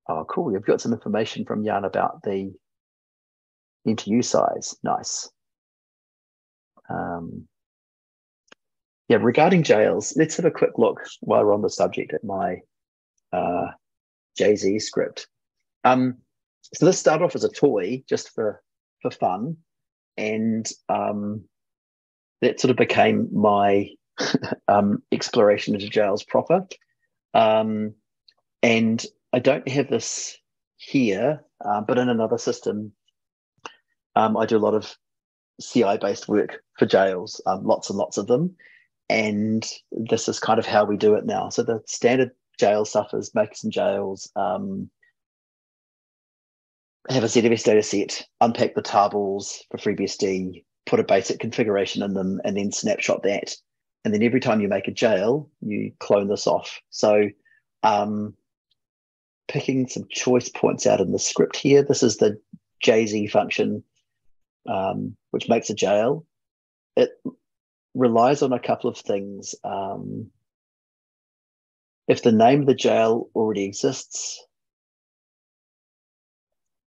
Speaker 2: oh, cool. We've got some information from Jan about the MTU size. Nice. Um, yeah, regarding jails, let's have a quick look while we're on the subject at my uh, JZ script. Um, so this started off as a toy just for for fun, and um, that sort of became my (laughs) um, exploration into jails proper. Um, and I don't have this here, uh, but in another system, um, I do a lot of CI based work for jails, um, lots and lots of them. And this is kind of how we do it now. So the standard jail stuff is make some jails, um, have a ZFS data set, unpack the tables for FreeBSD, put a basic configuration in them, and then snapshot that. And then every time you make a jail, you clone this off. So um, picking some choice points out in the script here, this is the JZ function, um, which makes a jail. It relies on a couple of things. Um, if the name of the jail already exists,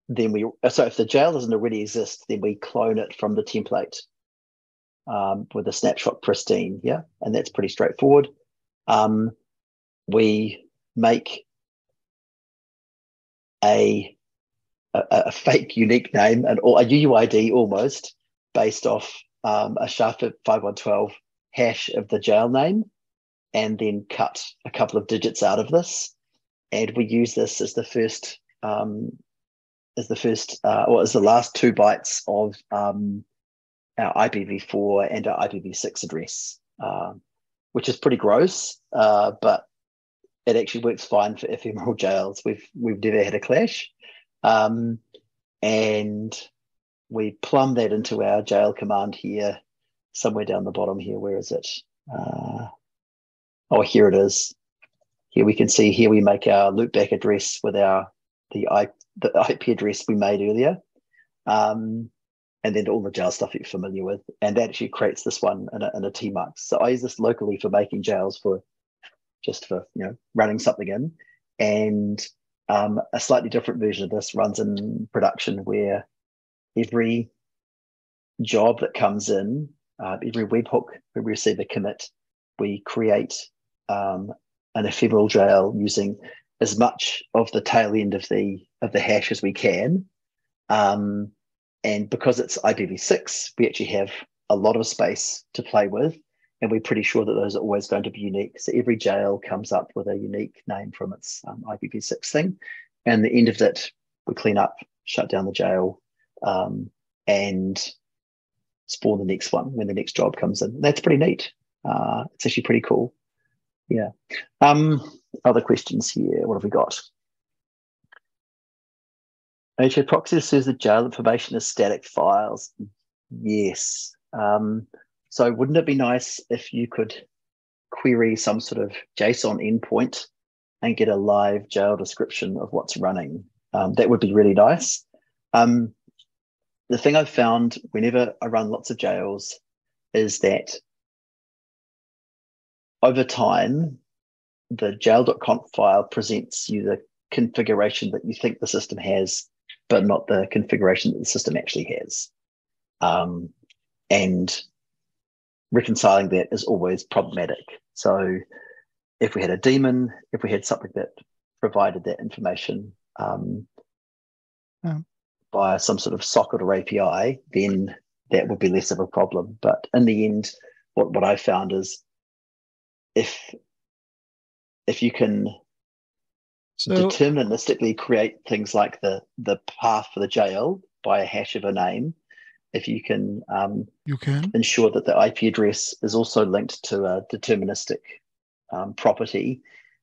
Speaker 2: then we uh, so if the jail doesn't already exist, then we clone it from the template um, with a snapshot pristine. Yeah, and that's pretty straightforward. Um, we make a, a, a fake unique name and or a UUID almost based off um, a SHA-512 hash of the jail name and then cut a couple of digits out of this. And we use this as the first, um, as the first, uh, or as the last two bytes of um, our IPv4 and our IPv6 address, uh, which is pretty gross, uh, but it actually works fine for ephemeral jails. We've we've never had a clash, um, and we plumb that into our jail command here, somewhere down the bottom here. Where is it? Uh, oh, here it is. Here we can see here we make our loopback address with our the IP, the IP address we made earlier. Um, and then all the jail stuff you're familiar with. And that actually creates this one in a, in a tmux. So I use this locally for making jails for just for you know running something in. And um, a slightly different version of this runs in production where every job that comes in, uh, every webhook we receive a commit, we create um, an ephemeral jail using as much of the tail end of the of the hash as we can. Um, and because it's IPv6, we actually have a lot of space to play with. And we're pretty sure that those are always going to be unique. So every jail comes up with a unique name from its um, IPv6 thing. And the end of it, we clean up, shut down the jail, um, and spawn the next one when the next job comes in. That's pretty neat. Uh, it's actually pretty cool. Yeah. Um, other questions here. What have we got? HAProxy says the jail information is static files. Yes. Um, so wouldn't it be nice if you could query some sort of JSON endpoint and get a live jail description of what's running? Um, that would be really nice. Um, the thing I've found whenever I run lots of jails is that over time, the jail.conf file presents you the configuration that you think the system has but not the configuration that the system actually has. Um, and reconciling that is always problematic. So if we had a daemon, if we had something that provided that information um, via some sort of socket or API, then that would be less of a problem. But in the end, what, what I found is if if you can so, deterministically create things like the the path for the jail by a hash of a name. If you can, um,
Speaker 3: you can
Speaker 2: ensure that the IP address is also linked to a deterministic um, property,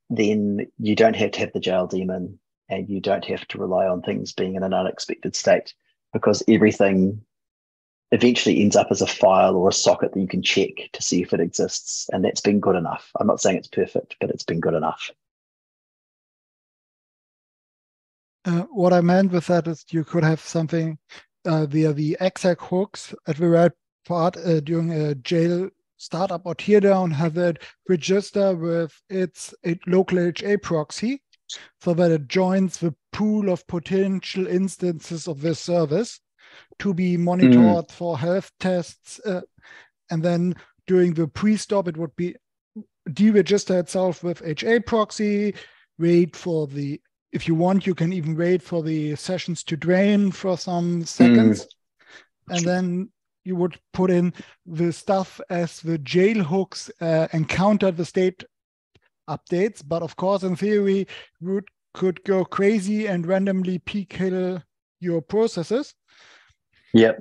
Speaker 2: then you don't have to have the jail daemon, and you don't have to rely on things being in an unexpected state because everything eventually ends up as a file or a socket that you can check to see if it exists, and that's been good enough. I'm not saying it's perfect, but it's been good enough.
Speaker 3: Uh, what I meant with that is you could have something uh, via the exec hooks at the right part uh, during a jail startup or teardown, have it register with its local HAProxy so that it joins the pool of potential instances of this service to be monitored mm. for health tests. Uh, and then during the pre-stop, it would be deregister itself with HAProxy, wait for the if you want, you can even wait for the sessions to drain for some seconds. Mm. And then you would put in the stuff as the jail hooks uh, encounter the state updates. But of course, in theory, root could go crazy and randomly pkill your processes.
Speaker 2: Yep.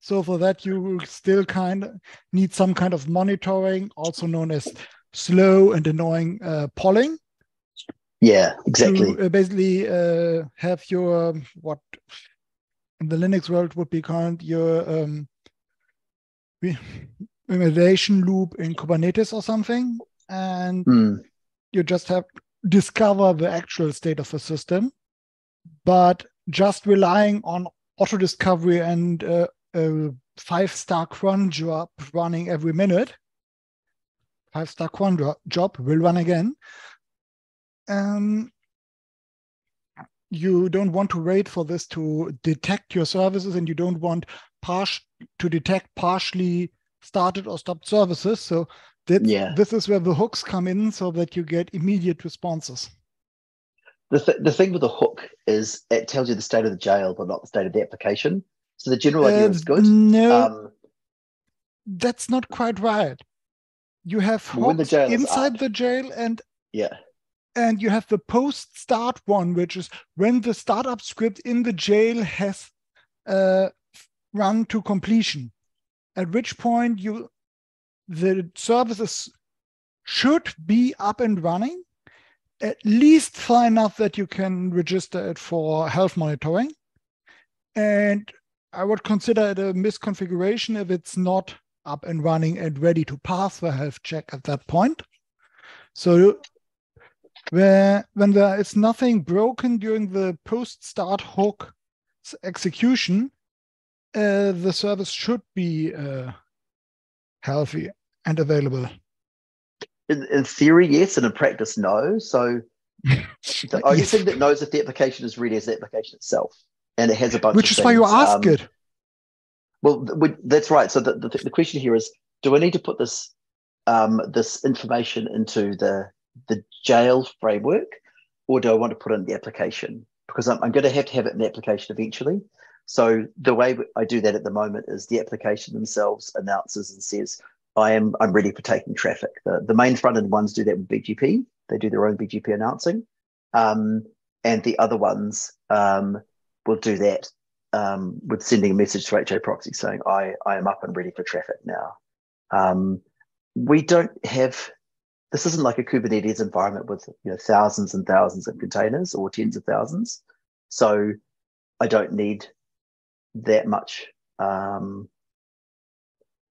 Speaker 3: So for that, you will still kind of need some kind of monitoring, also known as slow and annoying uh, polling.
Speaker 2: Yeah, exactly.
Speaker 3: To uh, basically uh, have your um, what in the Linux world would be called your um, remediation loop in Kubernetes or something, and mm. you just have discover the actual state of the system, but just relying on auto discovery and uh, a five star cron job running every minute, five star cron job will run again um, you don't want to wait for this to detect your services and you don't want parsh to detect partially started or stopped services. So yeah. this is where the hooks come in so that you get immediate responses.
Speaker 2: The, th- the thing with the hook is it tells you the state of the jail, but not the state of the application. So the general idea
Speaker 3: Uh,
Speaker 2: is good.
Speaker 3: No,
Speaker 2: Um,
Speaker 3: that's not quite right. You have
Speaker 2: when the
Speaker 3: hooks inside the jail and
Speaker 2: yeah.
Speaker 3: And you have the post start one, which is when the startup script in the jail has uh, run to completion, at which point you the services should be up and running, at least far enough that you can register it for health monitoring. And I would consider it a misconfiguration if it's not up and running and ready to pass the health check at that point. So where when there is nothing broken during the post start hook execution, uh, the service should be uh, healthy and available.
Speaker 2: In, in theory, yes, and in practice, no. So (laughs) the only
Speaker 3: Yes.
Speaker 2: thing that knows if the application is ready is the application itself, and it has a bunch.
Speaker 3: Which is why you
Speaker 2: things,
Speaker 3: ask
Speaker 2: um,
Speaker 3: it.
Speaker 2: Well, we- that's right. So the, the, the question here is: Do I need to put this um, this information into the the jail framework, or do I want to put in the application? Because I'm, I'm going to have to have it in the application eventually. So the way I do that at the moment is the application themselves announces and says, "I am I'm ready for taking traffic." The the main front end ones do that with BGP. They do their own BGP announcing, um, and the other ones um, will do that um, with sending a message to HAProxy saying, I, I am up and ready for traffic now. Um, we don't have, this isn't like a Kubernetes environment with you know, thousands and thousands of containers or tens of thousands. So I don't need that much, um,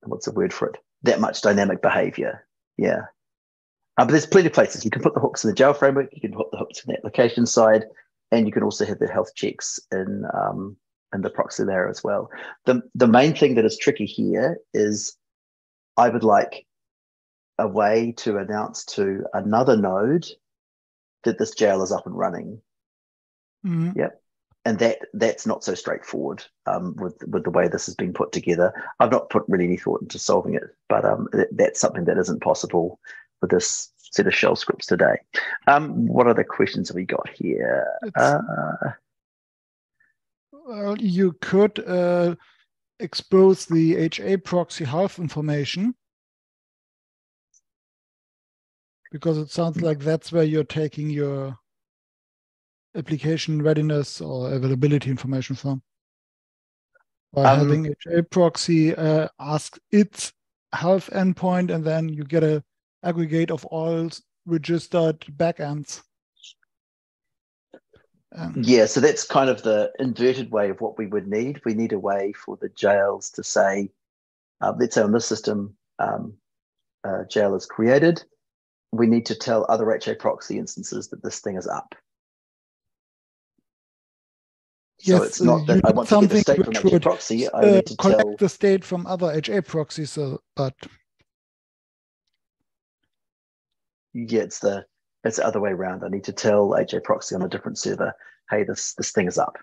Speaker 2: what's the word for it? That much dynamic behavior. Yeah. Uh, but there's plenty of places. You can put the hooks in the jail framework, you can put the hooks in the application side, and you can also have the health checks in um, in the proxy layer as well. The the main thing that is tricky here is I would like a way to announce to another node that this jail is up and running,
Speaker 3: Mhm.
Speaker 2: and that that's not so straightforward um, with with the way this has been put together. I've not put really any thought into solving it, but um, th- that's something that isn't possible with this set of shell scripts today. Um, what other questions have we got here? Uh,
Speaker 3: Well, you could uh, expose the HAProxy health information because it sounds like that's where you're taking your application readiness or availability information from. By
Speaker 2: Um,
Speaker 3: having a proxy uh, ask its health endpoint, and then you get a aggregate of all registered backends. Um,
Speaker 2: Yeah, so that's kind of the inverted way of what we would need. We need a way for the jails to say, uh, let's say on this system, um, uh, jail is created. We need to tell other HAProxy instances that this thing is up. So it's not that I want to get the
Speaker 3: something
Speaker 2: state from HA proxy. I
Speaker 3: uh,
Speaker 2: need to
Speaker 3: collect
Speaker 2: tell.
Speaker 3: the state from other HAProxies, so, but
Speaker 2: Yeah, it's the it's the other way around. I need to tell HA proxy on a different server, hey, this this thing is up.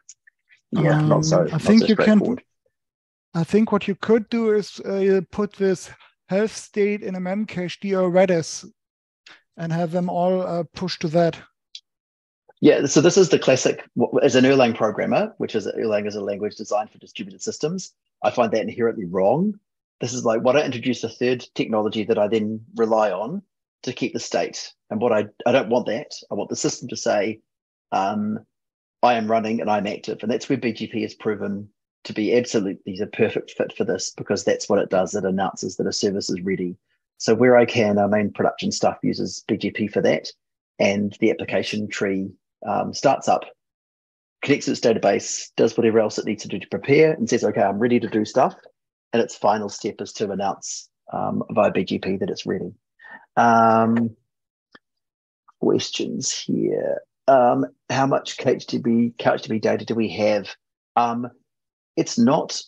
Speaker 2: Yeah, not so.
Speaker 3: Um, I
Speaker 2: not
Speaker 3: think
Speaker 2: so
Speaker 3: you can- I think what you could do is uh, put this health state in a memcached or Redis and have them all uh, push to that.
Speaker 2: Yeah, so this is the classic. As an Erlang programmer, which is Erlang is a language designed for distributed systems, I find that inherently wrong. This is like, why don't I introduce a third technology that I then rely on to keep the state? And what I I don't want that. I want the system to say, um, I am running and I'm active, and that's where BGP has proven to be absolutely the perfect fit for this because that's what it does. It announces that a service is ready. So where I can, our main production stuff uses BGP for that, and the application tree um, starts up, connects its database, does whatever else it needs to do to prepare, and says, "Okay, I'm ready to do stuff." And its final step is to announce um, via BGP that it's ready. Um, questions here. Um, how much KHTB, CouchDB data do we have? Um, it's not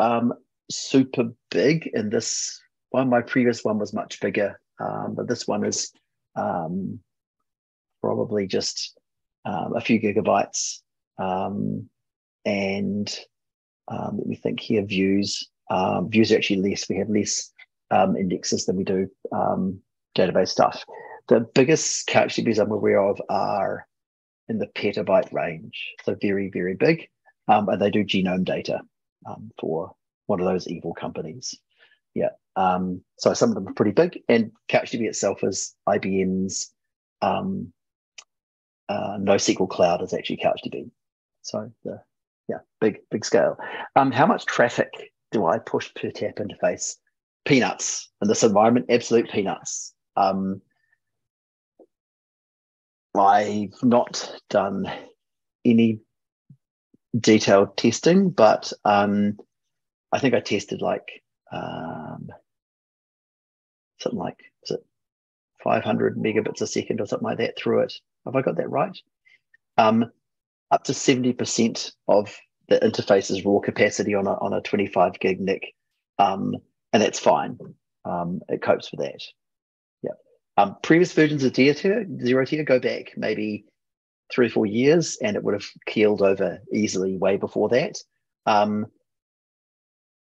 Speaker 2: um, super big in this one. My previous one was much bigger, um, but this one is um, probably just um, a few gigabytes. Um, and um, let me think here views. Um, views are actually less. We have less indexes than we do database stuff. The biggest CouchDBs I'm aware of are in the petabyte range, so very, very big. Um, and they do genome data. um, for one of those evil companies. Yeah. Um, so some of them are pretty big, and CouchDB itself is IBM's um, uh, NoSQL Cloud is actually CouchDB. So the yeah, big big scale. Um, how much traffic do I push per tap interface? Peanuts in this environment, absolute peanuts. Um, I've not done any detailed testing, but um, I think I tested like um, something like is it 500 megabits a second or something like that through it. Have I got that right? Um, up to 70% of the interface's raw capacity on a, on a 25 gig NIC, um, and that's fine. Um, it copes with that. Yeah. Um, previous versions of tier, ZeroTier go back maybe three or four years, and it would have keeled over easily way before that.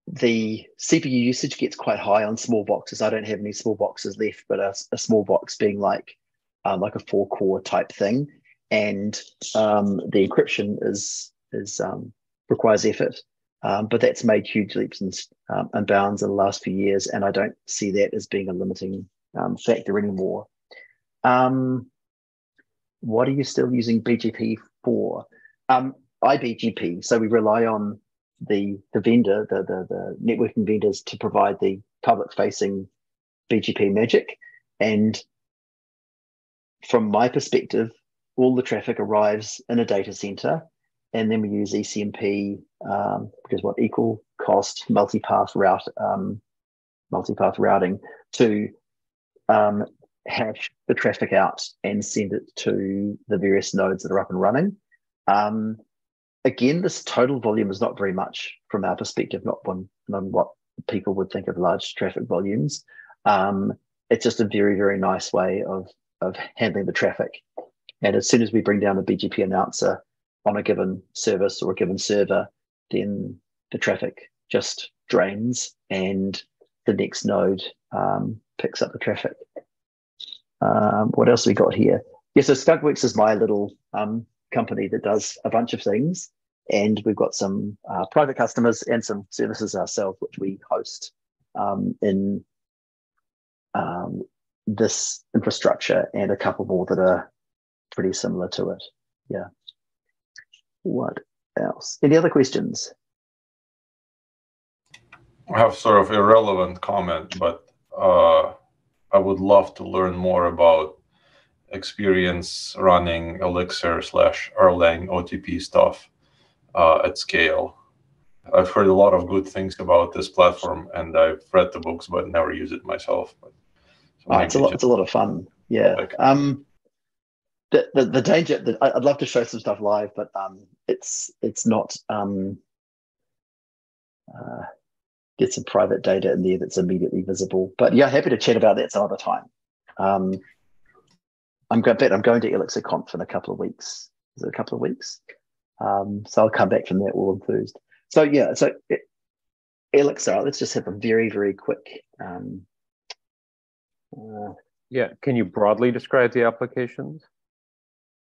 Speaker 2: The CPU usage gets quite high on small boxes. I don't have any small boxes left, but a, a small box being like um, like a four core type thing, and um, the encryption is is um, requires effort. Um, but that's made huge leaps and, um, and, bounds in the last few years, and I don't see that as being a limiting um, factor anymore. what are you still using BGP for? iBGP. So we rely on the the vendor, the, the the networking vendors to provide the public facing BGP magic. And from my perspective, all the traffic arrives in a data center, and then we use ECMP um, because what equal cost multipath route um, multipath routing to um, hash the traffic out and send it to the various nodes that are up and running. Um, again, this total volume is not very much from our perspective, not one on what people would think of large traffic volumes. Um, it's just a very, very nice way of, of handling the traffic. And as soon as we bring down a BGP announcer on a given service or a given server, then the traffic just drains and the next node um, picks up the traffic. Um, what else we got here? Yeah, so Skunkwerks is my little um, company that does a bunch of things. And we've got some uh, private customers and some services ourselves, which we host um, in um, this infrastructure and a couple more that are pretty similar to it. Yeah. What else? Any other questions?
Speaker 4: I have sort of irrelevant comment, but uh, I would love to learn more about experience running Elixir slash Erlang OTP stuff uh, at scale. I've heard a lot of good things about this platform, and I've read the books, but never used it myself. But
Speaker 2: so oh, it's a lot. It's a lot of fun. Yeah. Um, the, the, the danger that I'd love to show some stuff live, but um, it's it's not um, uh, get some private data in there that's immediately visible. But yeah, happy to chat about that some other time. Um, I'm going, bet I'm going to ElixirConf in a couple of weeks. Is it a couple of weeks? Um, so I'll come back from that all enthused. So yeah, so it, Elixir. Let's just have a very very quick. Um,
Speaker 1: uh, yeah, can you broadly describe the applications?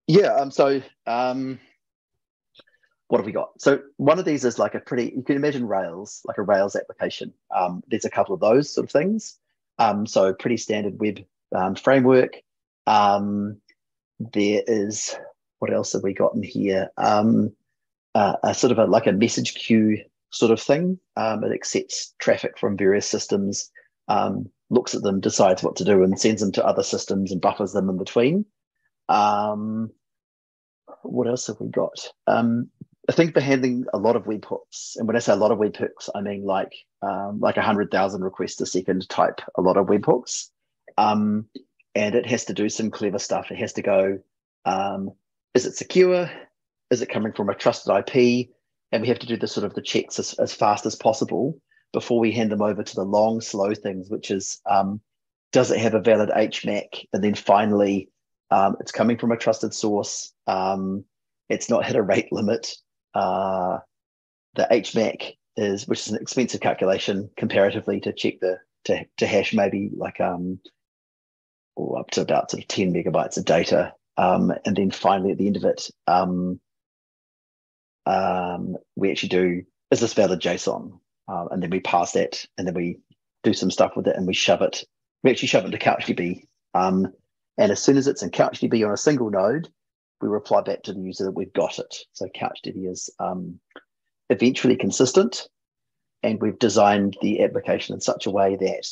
Speaker 2: Yeah. Um. So um. What have we got? So one of these is like a pretty. You can imagine Rails, like a Rails application. Um. There's a couple of those sort of things. Um. So pretty standard web um, framework. Um, there is what else have we got in here? Um, uh, a sort of a like a message queue sort of thing. Um, it accepts traffic from various systems, um, looks at them, decides what to do, and sends them to other systems and buffers them in between. Um, what else have we got? Um, I think for handling a lot of webhooks, and when I say a lot of webhooks, I mean like um, like hundred thousand requests a second type a lot of webhooks. Um, and it has to do some clever stuff. It has to go, um, is it secure? Is it coming from a trusted IP? And we have to do the sort of the checks as, as fast as possible before we hand them over to the long, slow things, which is um, does it have a valid HMAC? And then finally, um, it's coming from a trusted source. Um, it's not hit a rate limit. Uh, the HMAC is, which is an expensive calculation comparatively to check the to, to hash maybe like um or up to about sort of 10 megabytes of data. Um, and then finally, at the end of it, um, um, we actually do is this valid JSON? Uh, and then we pass that, and then we do some stuff with it, and we shove it. We actually shove it to CouchDB. Um, and as soon as it's in CouchDB on a single node, we reply back to the user that we've got it. So CouchDB is um, eventually consistent, and we've designed the application in such a way that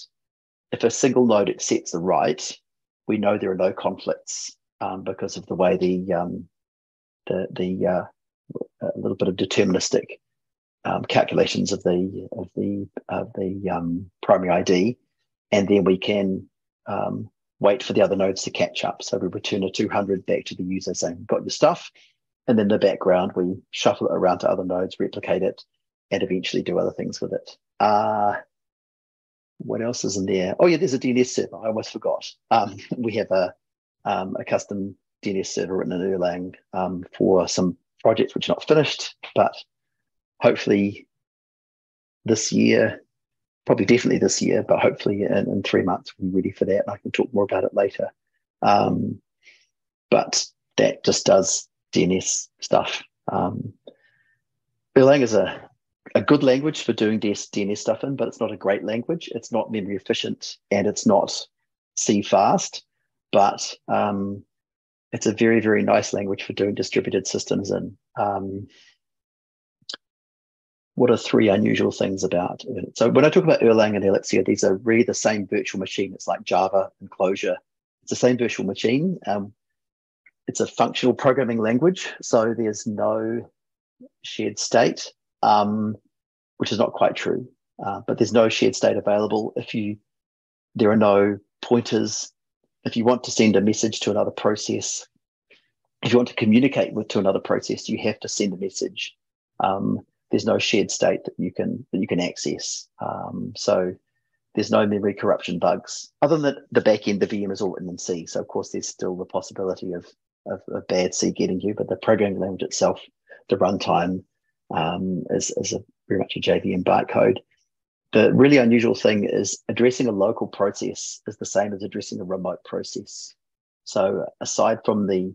Speaker 2: if a single node accepts the write, we know there are no conflicts um, because of the way the um, the the uh, a little bit of deterministic um, calculations of the of the of the um, primary ID, and then we can um, wait for the other nodes to catch up. So we return a 200 back to the user saying, "Got your stuff," and then the background we shuffle it around to other nodes, replicate it, and eventually do other things with it. Uh, what else is in there? Oh yeah, there's a DNS server. I almost forgot. Um, (laughs) we have a um, a custom DNS server written in Erlang um, for some projects which are not finished, but hopefully this year, probably definitely this year, but hopefully in, in three months we'll be ready for that. And I can talk more about it later. Um, but that just does DNS stuff. Um, Erlang is a a good language for doing DNS stuff in, but it's not a great language. It's not memory efficient and it's not C fast, but um, it's a very, very nice language for doing distributed systems in. Um, what are three unusual things about it? So when I talk about Erlang and Elixir, these are really the same virtual machine. It's like Java and Clojure. It's the same virtual machine. Um, it's a functional programming language, so there's no shared state um, which is not quite true. Uh, but there's no shared state available if you there are no pointers. If you want to send a message to another process, if you want to communicate with to another process, you have to send a message. Um, there's no shared state that you can that you can access. Um, so there's no memory corruption bugs. Other than the back end, the VM is all written in C. So of course there's still the possibility of, of, of bad C getting you, but the programming language itself, the runtime, um, is, is a, very much a JVM bytecode. The really unusual thing is addressing a local process is the same as addressing a remote process. So aside from the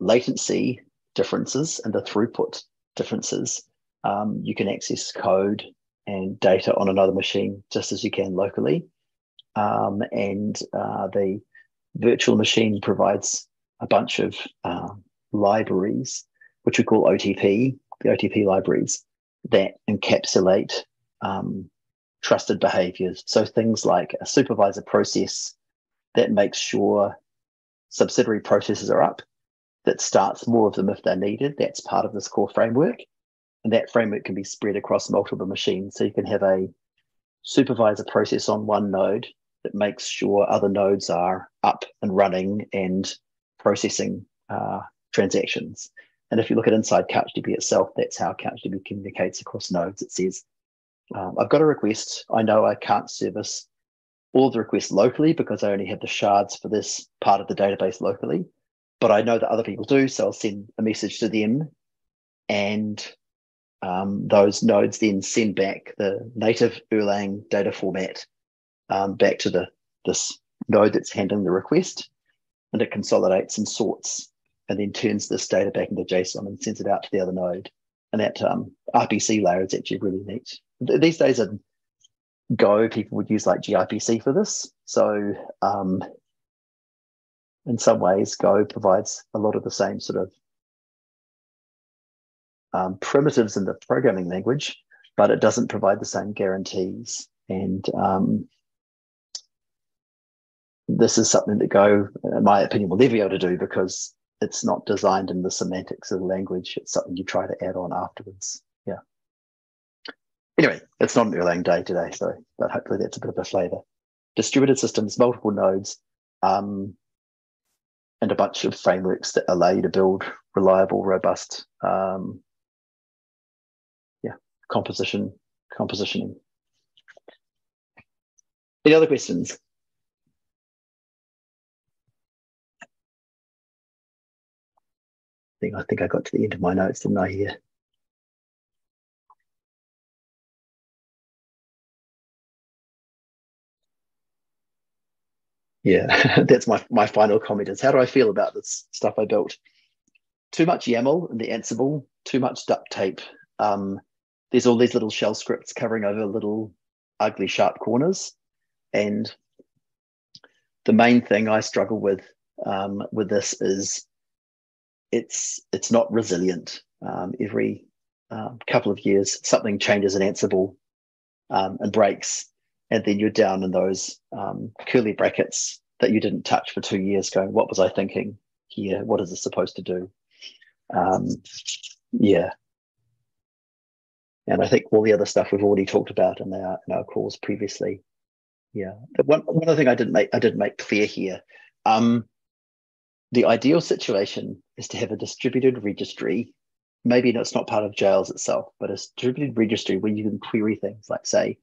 Speaker 2: latency differences and the throughput differences, um, you can access code and data on another machine just as you can locally. Um, and uh, the virtual machine provides a bunch of uh, libraries which we call OTP, the OTP libraries that encapsulate um, trusted behaviors. So things like a supervisor process that makes sure subsidiary processes are up, that starts more of them if they're needed. That's part of this core framework. And that framework can be spread across multiple machines. So you can have a supervisor process on one node that makes sure other nodes are up and running and processing uh, transactions. And if you look at inside CouchDB itself, that's how CouchDB communicates across nodes. It says, um, I've got a request. I know I can't service all the requests locally because I only have the shards for this part of the database locally, but I know that other people do. So I'll send a message to them and um, those nodes then send back the native Erlang data format um, back to the this node that's handling the request, and it consolidates and sorts and then turns this data back into JSON and sends it out to the other node. And that um, RPC layer is actually really neat. These days in Go, people would use like gRPC for this. So um, in some ways, Go provides a lot of the same sort of um, primitives in the programming language, but it doesn't provide the same guarantees. And um, this is something that Go, in my opinion, will never be able to do because it's not designed in the semantics of the language. It's something you try to add on afterwards. Yeah. Anyway, it's not an Erlang day today, so but hopefully that's a bit of a flavor. Distributed systems, multiple nodes, um, and a bunch of frameworks that allow you to build reliable, robust, um, yeah, composition, compositioning. Any other questions? Think I think I got to the end of my notes, didn't I? Here. Yeah, (laughs) that's my my final comment. Is how do I feel about this stuff I built? Too much YAML in the Ansible, too much duct tape um, there's all these little shell scripts covering over little ugly sharp corners, and the main thing I struggle with um, with this is it's it's not resilient. Um, every um, couple of years, something changes in Ansible um, and breaks, and then you're down in those um, curly brackets that you didn't touch for two years. Going, what was I thinking here? What is this supposed to do? Um, yeah, and I think all the other stuff we've already talked about in our in our calls previously. Yeah, but one one other thing I didn't make I didn't make clear here. Um, the ideal situation is to have a distributed registry. Maybe it's not part of Jails itself, but a distributed registry where you can query things like, say,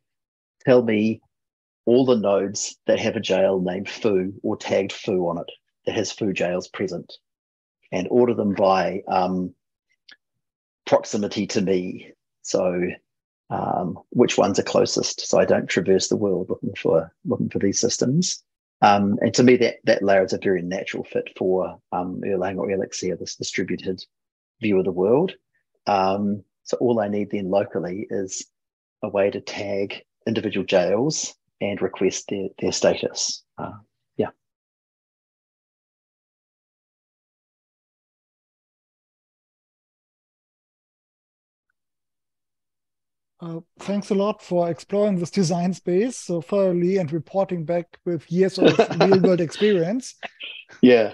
Speaker 2: tell me all the nodes that have a jail named foo or tagged foo on it that has foo jails present, and order them by um, proximity to me. So um, which ones are closest so I don't traverse the world looking for looking for these systems. Um, and to me, that that layer is a very natural fit for um, Erlang or Elixir, this distributed view of the world. Um, so all I need then locally is a way to tag individual jails and request their their status. Uh,
Speaker 3: Uh, thanks a lot for exploring this design space so thoroughly and reporting back with years of (laughs) real world experience.
Speaker 2: Yeah.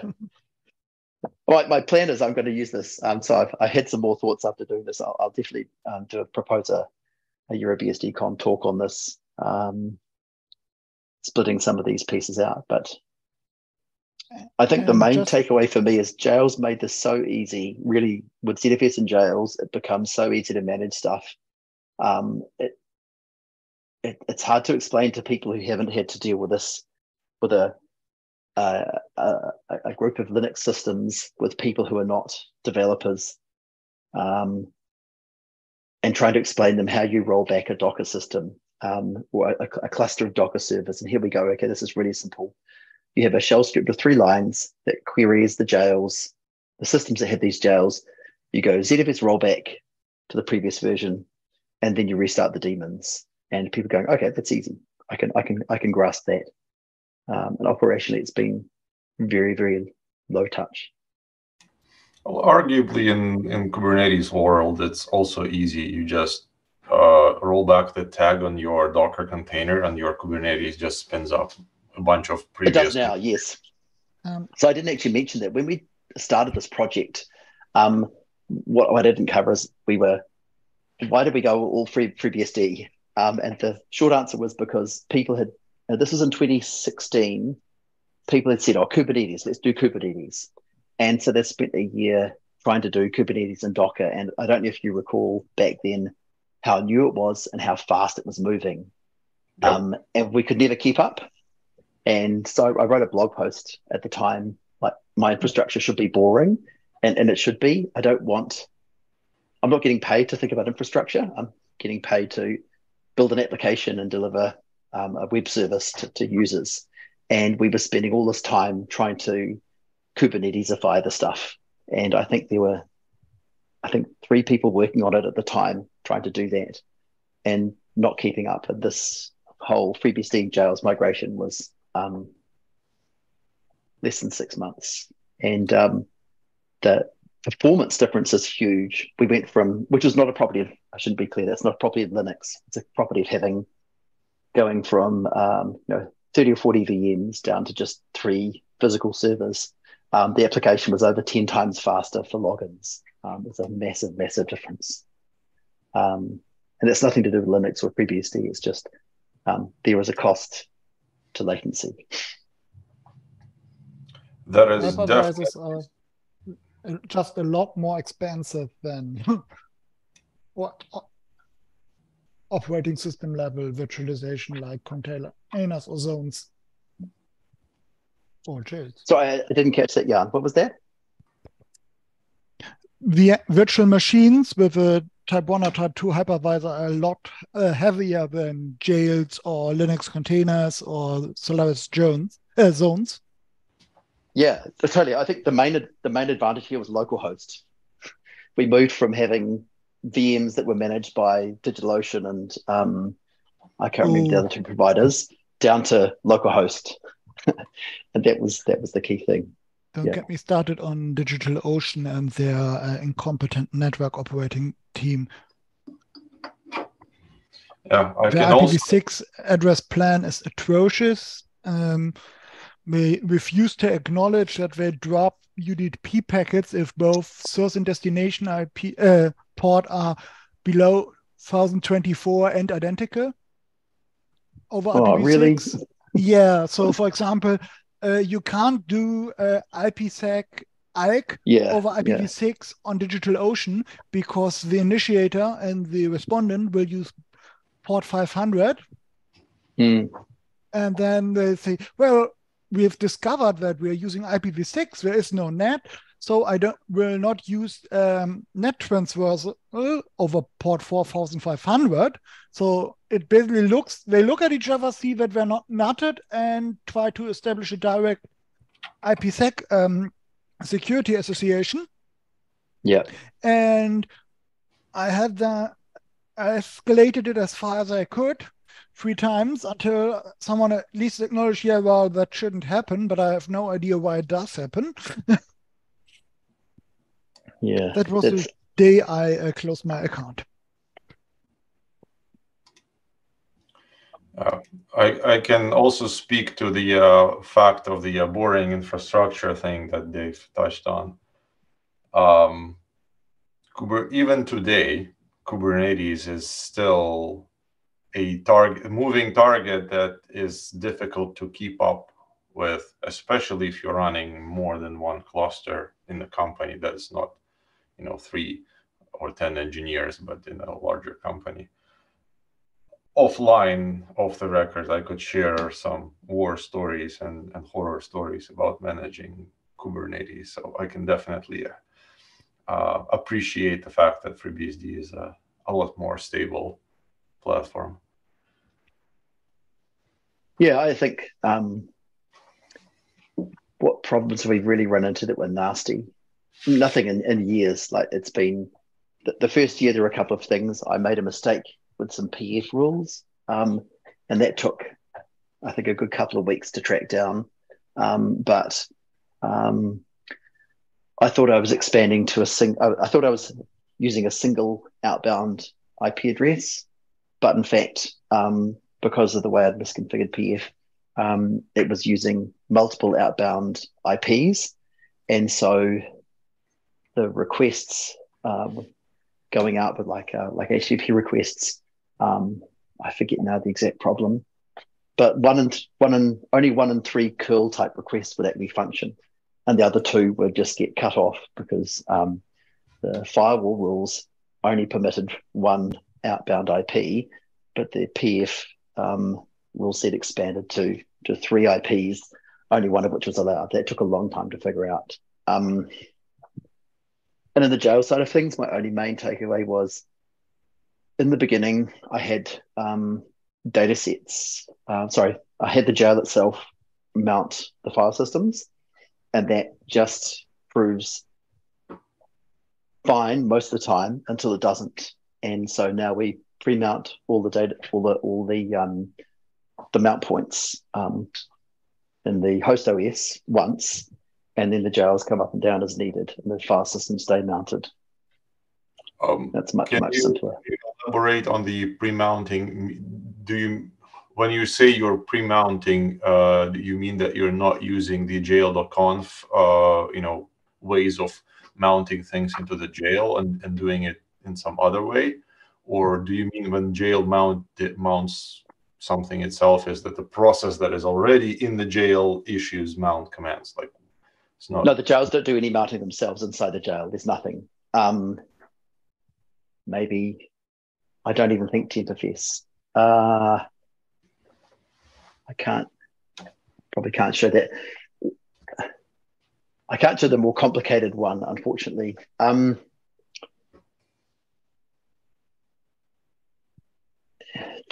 Speaker 2: Well, my plan is I'm going to use this. Um, so I've, I had some more thoughts after doing this. I'll, I'll definitely um, do a propose a, a EuroBSDCon talk on this, um, splitting some of these pieces out. But I think the main just... takeaway for me is Jails made this so easy. Really, with ZFS and Jails, it becomes so easy to manage stuff um, it, it, it's hard to explain to people who haven't had to deal with this with a, a, a group of Linux systems with people who are not developers, um, and trying to explain them how you roll back a Docker system um, or a, a, cluster of Docker servers. And here we go. Okay, this is really simple. You have a shell script of three lines that queries the jails, the systems that have these jails. You go ZFS rollback to the previous version, and then you restart the daemons and people going okay that's easy. I can i can i can grasp that. Um, and operationally it's been very very low touch.
Speaker 4: Well arguably in in kubernetes world it's also easy. You just uh, roll back the tag on your docker container and your kubernetes just spins up a bunch of previous
Speaker 2: it does now yes. Um, so i didn't actually mention that. When we started this project um, what, what i didn't cover is we were why did we go all free FreeBSD? Um, and the short answer was because people had, this was in 2016, people had said, oh, Kubernetes, let's do Kubernetes. And so they spent a year trying to do Kubernetes and Docker. And I don't know if you recall back then how new it was and how fast it was moving. Yep. Um, and we could never keep up. And so I wrote a blog post at the time, like my infrastructure should be boring, and, and it should be. I don't want I'm not getting paid to think about infrastructure. I'm getting paid to build an application and deliver um, a web service to, to, users. And we were spending all this time trying to Kubernetesify the stuff. And I think there were, I think, three people working on it at the time trying to do that and not keeping up. And this whole FreeBSD jails migration was um, less than six months. And um, the performance difference is huge. We went from, which is not a property of, I shouldn't be clear, that's not a property of Linux. It's a property of having going from um, you know 30 or 40 VMs down to just three physical servers. Um, the application was over 10 times faster for logins. Um, it's a massive, massive difference. Um, and it's nothing to do with Linux or FreeBSD. It's just um, there is a cost to latency.
Speaker 4: That is definitely
Speaker 3: just a lot more expensive than (laughs) what operating system level virtualization like containers or zones or jails.
Speaker 2: So I, didn't catch that, Jan. What was that?
Speaker 3: The virtual machines with a type 1 or type 2 hypervisor are a lot uh, heavier than jails or Linux containers or Solaris Jones, uh, zones.
Speaker 2: Yeah, totally. I think the main the main advantage here was local host. We moved from having VMs that were managed by DigitalOcean and um, I can't remember the other two providers down to localhost, (laughs) and that was that was the key thing.
Speaker 3: Don't yeah. get me started on DigitalOcean and their uh, incompetent network operating team.
Speaker 4: Yeah, I
Speaker 3: the IPv6 also... address plan is atrocious. Um, they refuse to acknowledge that they drop UDP packets if both source and destination IP uh, port are below 1024 and identical over oh, IPv6. Really? Yeah. So, for example, uh, you can't do uh, IPsec ALK
Speaker 2: yeah,
Speaker 3: over IPv6 yeah. on DigitalOcean because the initiator and the respondent will use port 500.
Speaker 2: Mm.
Speaker 3: And then they say, well, we have discovered that we're using IPv6. There is no NAT, so I don't will not use um, NAT transfers uh, over port 4500. So it basically looks they look at each other, see that we're not NATed, and try to establish a direct IPsec um, security association.
Speaker 2: Yeah,
Speaker 3: and I had the I escalated it as far as I could three times until someone at least acknowledged, yeah, well, that shouldn't happen, but I have no idea why it does happen. (laughs)
Speaker 2: yeah.
Speaker 3: That was that's... the day I uh, closed my account.
Speaker 4: Uh, I, I can also speak to the uh, fact of the uh, boring infrastructure thing that Dave touched on. Um, even today, Kubernetes is still a target, moving target that is difficult to keep up with, especially if you're running more than one cluster in a company that's not, you know, three or 10 engineers, but in a larger company. Offline, off the record, I could share some war stories and, and horror stories about managing Kubernetes. So I can definitely uh, appreciate the fact that FreeBSD is a, a lot more stable platform.
Speaker 2: Yeah, I think um, what problems we've really run into that were nasty. Nothing in, in years. Like it's been the, the, first year, there were a couple of things. I made a mistake with some PF rules, um, and that took, I think, a good couple of weeks to track down. Um, but um, I thought I was expanding to a sing. I, I thought I was using a single outbound IP address, but in fact, um, because of the way I'd misconfigured PF, um, it was using multiple outbound IPs. And so the requests um, going out with like uh, like HTTP requests, um, I forget now the exact problem, but one and one and only one in three curl type requests would actually function, and the other two would just get cut off because um, the firewall rules only permitted one outbound IP, but the PF um, rule set expanded to to three IPs, only one of which was allowed. That took a long time to figure out. Um, and in the jail side of things, my only main takeaway was in the beginning, I had um, data sets. Uh, sorry, I had the jail itself mount the file systems, and that just proves fine most of the time until it doesn't. And so now we pre-mount all the data, all the all the um, the mount points um, in the host OS once, and then the jails come up and down as needed, and the file systems stay mounted.
Speaker 4: Um,
Speaker 2: That's much much you, simpler.
Speaker 4: You elaborate on the pre-mounting. Do you, when you say you're pre-mounting, uh, do you mean that you're not using the jail.conf, uh, you know, ways of mounting things into the jail and, and doing it in some other way? Or do you mean when jail mount mounts something itself is that the process that is already in the jail issues mount commands like
Speaker 2: it's not no the jails don't do any mounting themselves inside the jail. There's nothing. Um maybe i don't even think tmpfs uh i can't probably can't show that. I can't show the more complicated one unfortunately. Um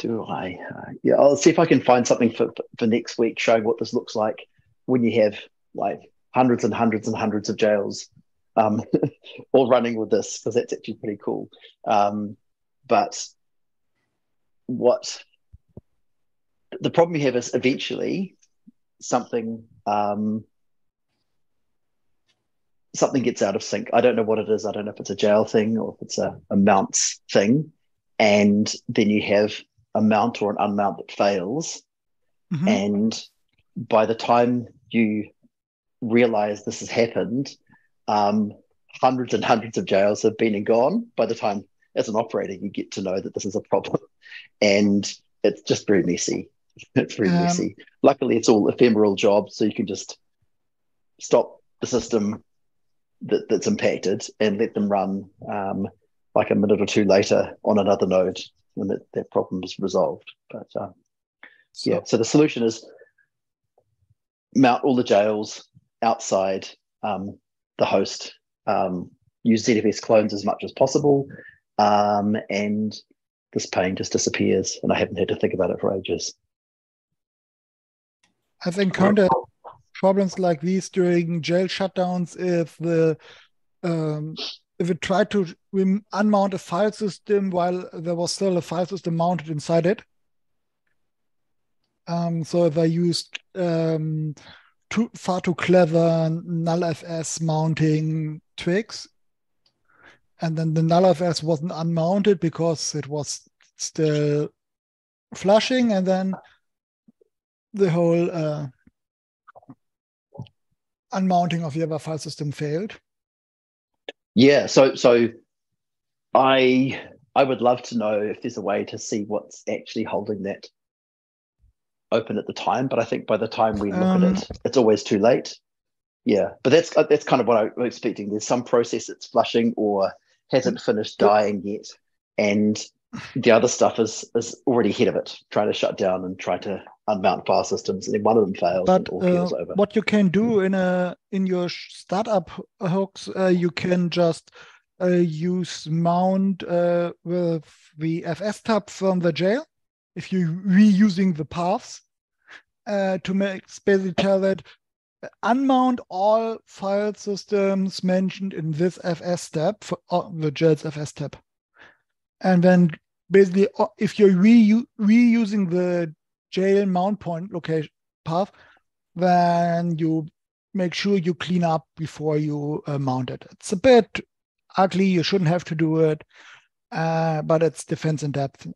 Speaker 2: do I? Uh, yeah, I'll see if I can find something for, for next week showing what this looks like when you have like hundreds and hundreds and hundreds of jails um, (laughs) or running with this because that's actually pretty cool. Um, but what the problem you have is eventually something um, something gets out of sync. I don't know what it is. I don't know if it's a jail thing or if it's a, a mounts thing. And then you have a mount or an unmount that fails. Mm-hmm. And by the time you realize this has happened, um, hundreds and hundreds of jails have been and gone. By the time, as an operator, you get to know that this is a problem. And it's just very messy. (laughs) It's very um, messy. Luckily, it's all ephemeral jobs, so you can just stop the system that, that's impacted and let them run um, like a minute or two later on another node when that, that problem is resolved. But um, so, yeah, so the solution is mount all the jails outside um, the host, um, use ZFS clones as much as possible, um, and this pain just disappears. And I haven't had to think about it for ages.
Speaker 3: I've encountered problems like these during jail shutdowns if the um, if it tried to unmount a file system while there was still a file system mounted inside it. Um, so if I used um, too, far too clever nullfs mounting tricks, and then the nullfs wasn't unmounted because it was still flushing, and then the whole uh, unmounting of Java file system failed?
Speaker 2: Yeah, so so I I would love to know if there's a way to see what's actually holding that open at the time, but I think by the time we look um, at it, it's always too late. Yeah, but that's that's kind of what I'm expecting. There's some process that's flushing or hasn't finished dying yet, and the other stuff is is already ahead of it, trying to shut down and try to unmount file systems, and then one of them fails but, and all uh, over.
Speaker 3: What you can do in a in your startup hooks, uh, you can just uh, use mount uh, with the fstab from the jail if you're reusing the paths uh, to make basically tell that unmount all file systems mentioned in this fstab for uh, the jail's fstab. And then basically, uh, if you're reu reusing the jail mount point location path, then you make sure you clean up before you uh, mount it. It's a bit ugly. You shouldn't have to do it, uh, but it's defense in depth.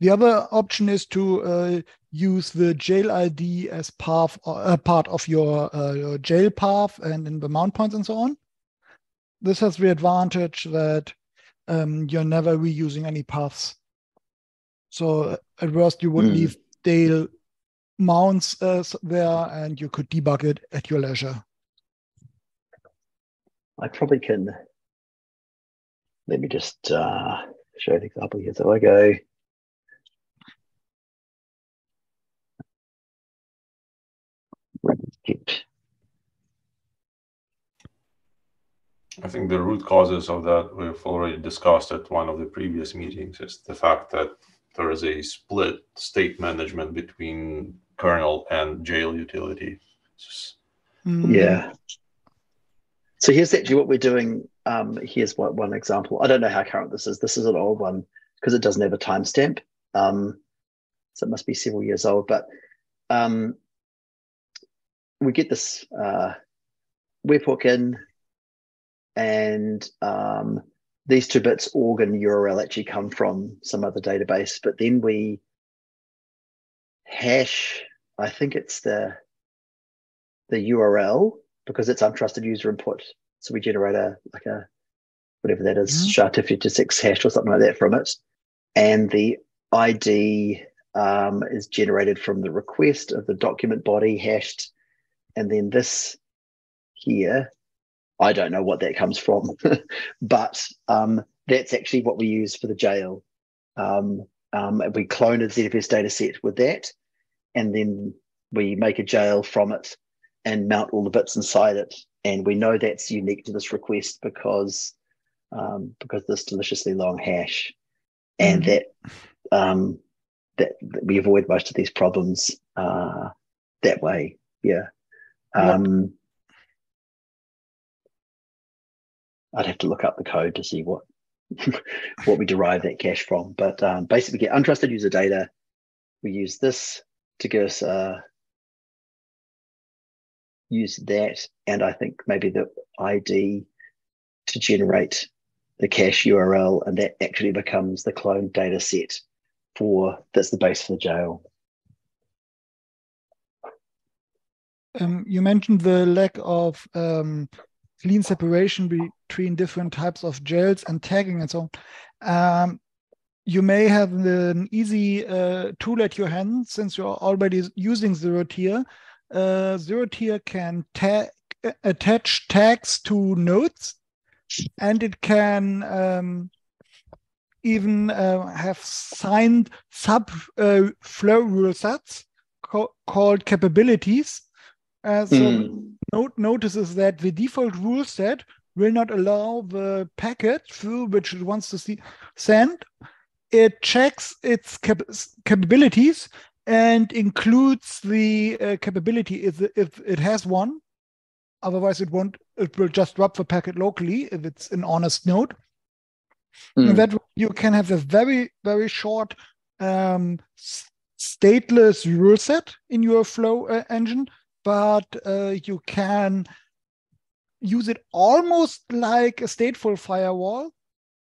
Speaker 3: The other option is to uh, use the jail ID as path, uh, part of your, uh, your jail path and in the mount points and so on. This has the advantage that um, you're never reusing any paths. So at worst, you would mm. leave Dale mounts uh, there and you could debug it at your leisure.
Speaker 2: I probably can. Let me just uh, show an example here. So I go.
Speaker 4: I think the root causes of that we've already discussed at one of the previous meetings is the fact that there is a split state management between kernel and jail utility.
Speaker 2: Mm. Yeah. So here's actually what we're doing. Um, here's one, one example. I don't know how current this is. This is an old one because it doesn't have a timestamp. Um, so it must be several years old. But um, we get this uh, webhook in and um, these two bits org and URL actually come from some other database, but then we hash, I think it's the the URL because it's untrusted user input. So we generate a like a whatever that is, mm-hmm. SHA-256 hash or something like that from it. And the ID um, is generated from the request of the document body hashed. And then this here I don't know what that comes from, (laughs) but um, that's actually what we use for the jail. Um, um, we clone a ZFS data set with that, and then we make a jail from it and mount all the bits inside it. And we know that's unique to this request because um, because this deliciously long hash, and mm-hmm. that, um, that, that we avoid most of these problems uh, that way. Yeah. Um, I'd have to look up the code to see what (laughs) what we derive that cache from. But um, basically, get untrusted user data. We use this to give us uh, use that, and I think maybe the ID to generate the cache URL, and that actually becomes the clone data set for that's the base for the jail.
Speaker 3: Um, you mentioned the lack of um, clean separation between different types of jails and tagging and so on. Um, you may have an easy uh, tool at your hand since you're already using ZeroTier. Uh, ZeroTier can tag attach tags to nodes and it can um, even uh, have signed sub uh, flow rule sets called capabilities. Uh, so mm. note notices that the default rule set will not allow the packet through which it wants to see send. It checks its cap capabilities and includes the uh, capability if, if it has one. Otherwise, it won't. It will just drop the packet locally if it's an honest node. Mm. that you can have a very very short um, stateless rule set in your flow uh, engine, but uh, you can use it almost like a stateful firewall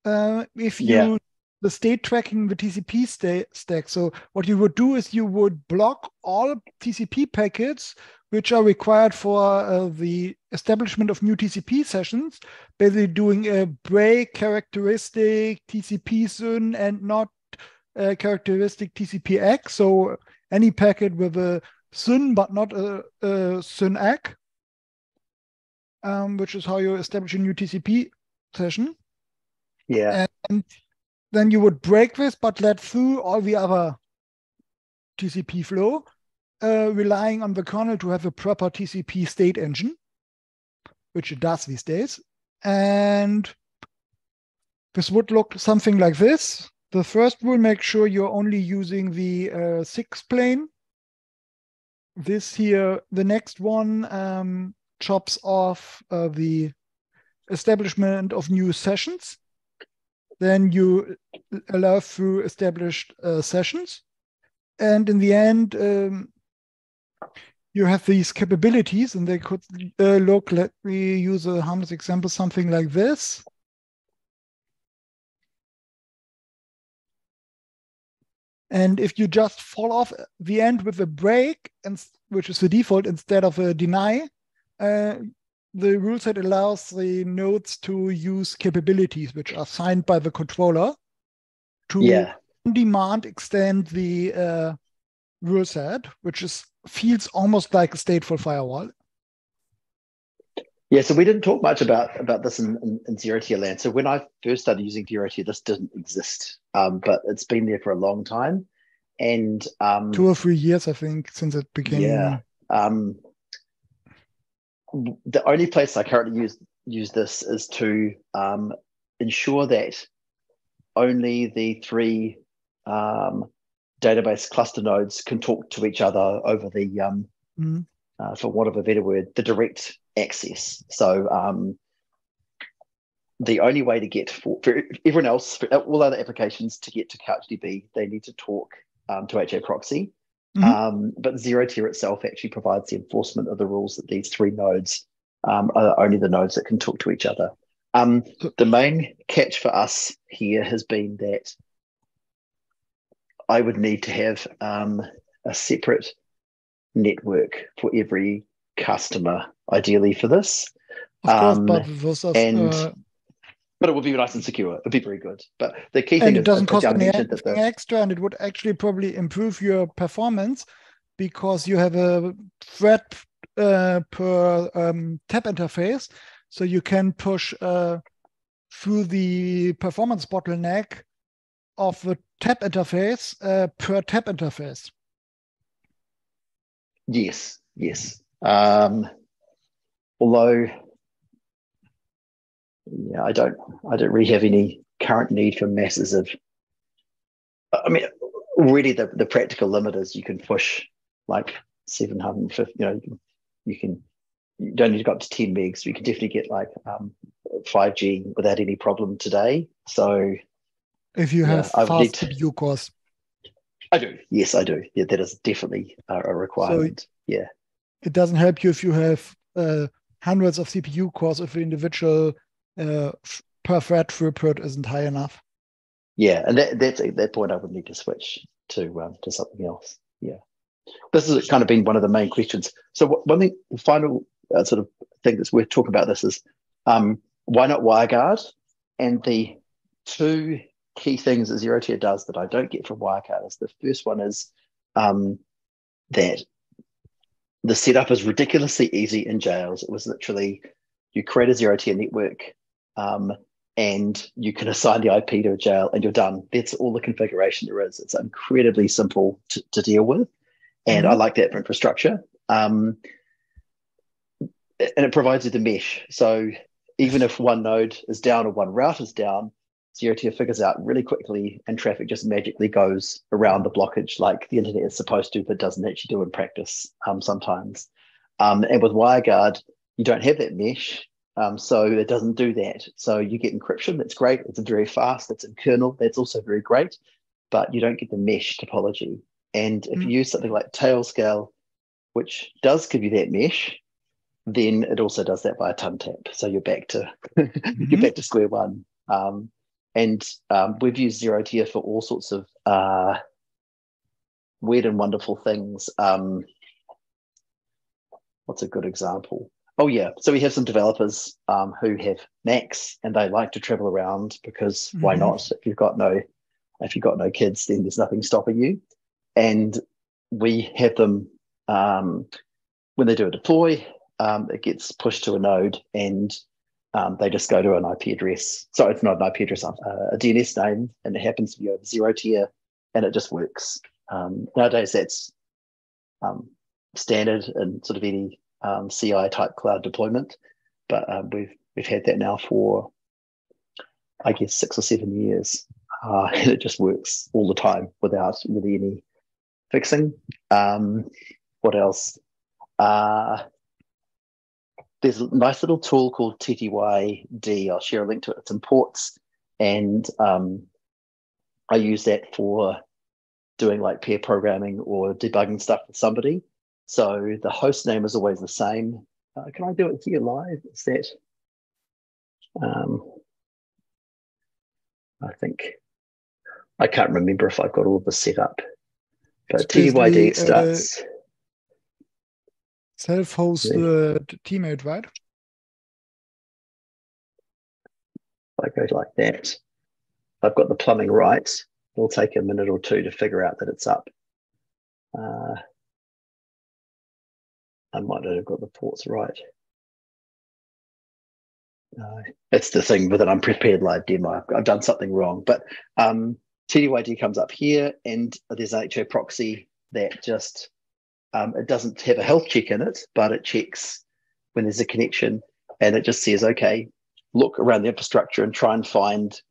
Speaker 3: uh, if you yeah. the state tracking the TCP sta stack. So what you would do is you would block all TCP packets which are required for uh, the establishment of new TCP sessions, basically doing a break characteristic TCP SYN and not a characteristic TCP X. So any packet with a SYN but not a, a SYN ACK, um, which is how you establish a new TCP session.
Speaker 2: Yeah.
Speaker 3: And then you would break this, but let through all the other TCP flow uh, relying on the kernel to have a proper TCP state engine, which it does these days. And this would look something like this. The first rule, make sure you're only using the uh, six plane. This here, the next one um, chops off uh, the establishment of new sessions. Then you allow through established uh, sessions. And in the end, um, you have these capabilities and they could uh, look, let me use a harmless example, something like this. And if you just fall off the end with a break, and which is the default instead of a deny, uh, the rule set allows the nodes to use capabilities which are signed by the controller to
Speaker 2: yeah.
Speaker 3: on demand extend the uh, rule set, which is feels almost like a stateful firewall.
Speaker 2: Yeah, so we didn't talk much about about this in, in, in ZeroTier land. So when I first started using ZeroTier, this didn't exist, um, but it's been there for a long time, and um,
Speaker 3: two or three years, I think, since it began.
Speaker 2: Yeah. Um, the only place I currently use use this is to um, ensure that only the three um, database cluster nodes can talk to each other over the, um,
Speaker 3: mm.
Speaker 2: uh, for want of a better word, the direct access. So um, the only way to get for, for, everyone else, for all other applications to get to CouchDB, they need to talk um, to HAProxy. Mm-hmm. Um, but ZeroTier itself actually provides the enforcement of the rules that these three nodes um, are only the nodes that can talk to each other. Um, the main catch for us here has been that I would need to have um, a separate network for every customer, ideally for this.
Speaker 3: Of course, um, but
Speaker 2: and uh, but it would be nice and secure. It'd be very good. But the key
Speaker 3: thing
Speaker 2: and
Speaker 3: it doesn't cost any the, extra, and it would actually probably improve your performance because you have a thread uh, per um, tap interface, so you can push uh, through the performance bottleneck of the tap interface uh, per tap interface.
Speaker 2: Yes, yes. Um, although, yeah, I don't, I don't really have any current need for masses of. I mean, really, the the practical limit is you can push like 750. You know, you can, you don't need to go up to 10 megs. You can definitely get like um, 5G without any problem today. So
Speaker 3: if you have yeah, fast CPU cores.
Speaker 2: I do. Yes, I do. Yeah, that is definitely a, a requirement. So yeah.
Speaker 3: It doesn't help you if you have uh, hundreds of CPU cores if the individual uh, per thread throughput isn't high enough.
Speaker 2: Yeah, and that, that's at that point I would need to switch to um, to something else. Yeah, this has kind of been one of the main questions. So one thing, the final uh, sort of thing that's worth talking about this is um, why not WireGuard? And the two key things that ZeroTier does that I don't get from WireGuard is the first one is um, that the setup is ridiculously easy in jails. It was literally you create a ZeroTier network um, and you can assign the IP to a jail and you're done. That's all the configuration there is. It's incredibly simple to, to deal with. And mm-hmm. I like that for infrastructure. Um, and it provides you the mesh. So even if one node is down or one route is down, ZeroTier figures out really quickly and traffic just magically goes around the blockage like the internet is supposed to, but doesn't actually do in practice um, sometimes. Um, and with WireGuard, you don't have that mesh. Um, so it doesn't do that. So you get encryption, that's great. It's very fast, it's in kernel, that's also very great, but you don't get the mesh topology. And if mm-hmm. you mm. use something like Tailscale, which does give you that mesh, then it also does that via TunTap. So you're back to (laughs) mm-hmm. you're back to square one. Um, and um, we've used ZeroTier for all sorts of uh, weird and wonderful things. Um, what's a good example? Oh yeah, so we have some developers um, who have Macs and they like to travel around because mm-hmm. why not? If you've got no, if you've got no kids, then there's nothing stopping you. And we have them um, when they do a deploy, um, it gets pushed to a node and um, they just go to an IP address. So it's not an IP address, uh, a DNS name, and it happens to be over ZeroTier, and it just works. Um, nowadays, that's um, standard in sort of any um, CI type cloud deployment, but um, we've we've had that now for, I guess, six or seven years, uh, (laughs) and it just works all the time without really any fixing. Um, what else? Uh, there's a nice little tool called TTYD. I'll share a link to it. It's in ports, and um, I use that for doing like pair programming or debugging stuff with somebody. So the host name is always the same. Uh, can I do it here live? Is that? Um, I think I can't remember if I've got all of this set up, but TTYD uh, starts. Uh,
Speaker 3: self-hosted teammate, right?
Speaker 2: I go like that. I've got the plumbing right. It'll take a minute or two to figure out that it's up. Uh, I might not have got the ports right. No, it's the thing with an unprepared live demo. I've, I've done something wrong, but um, TTYD comes up here, and there's an HAProxy that just um, it doesn't have a health check in it, but it checks when there's a connection and it just says, okay, look around the infrastructure and try and find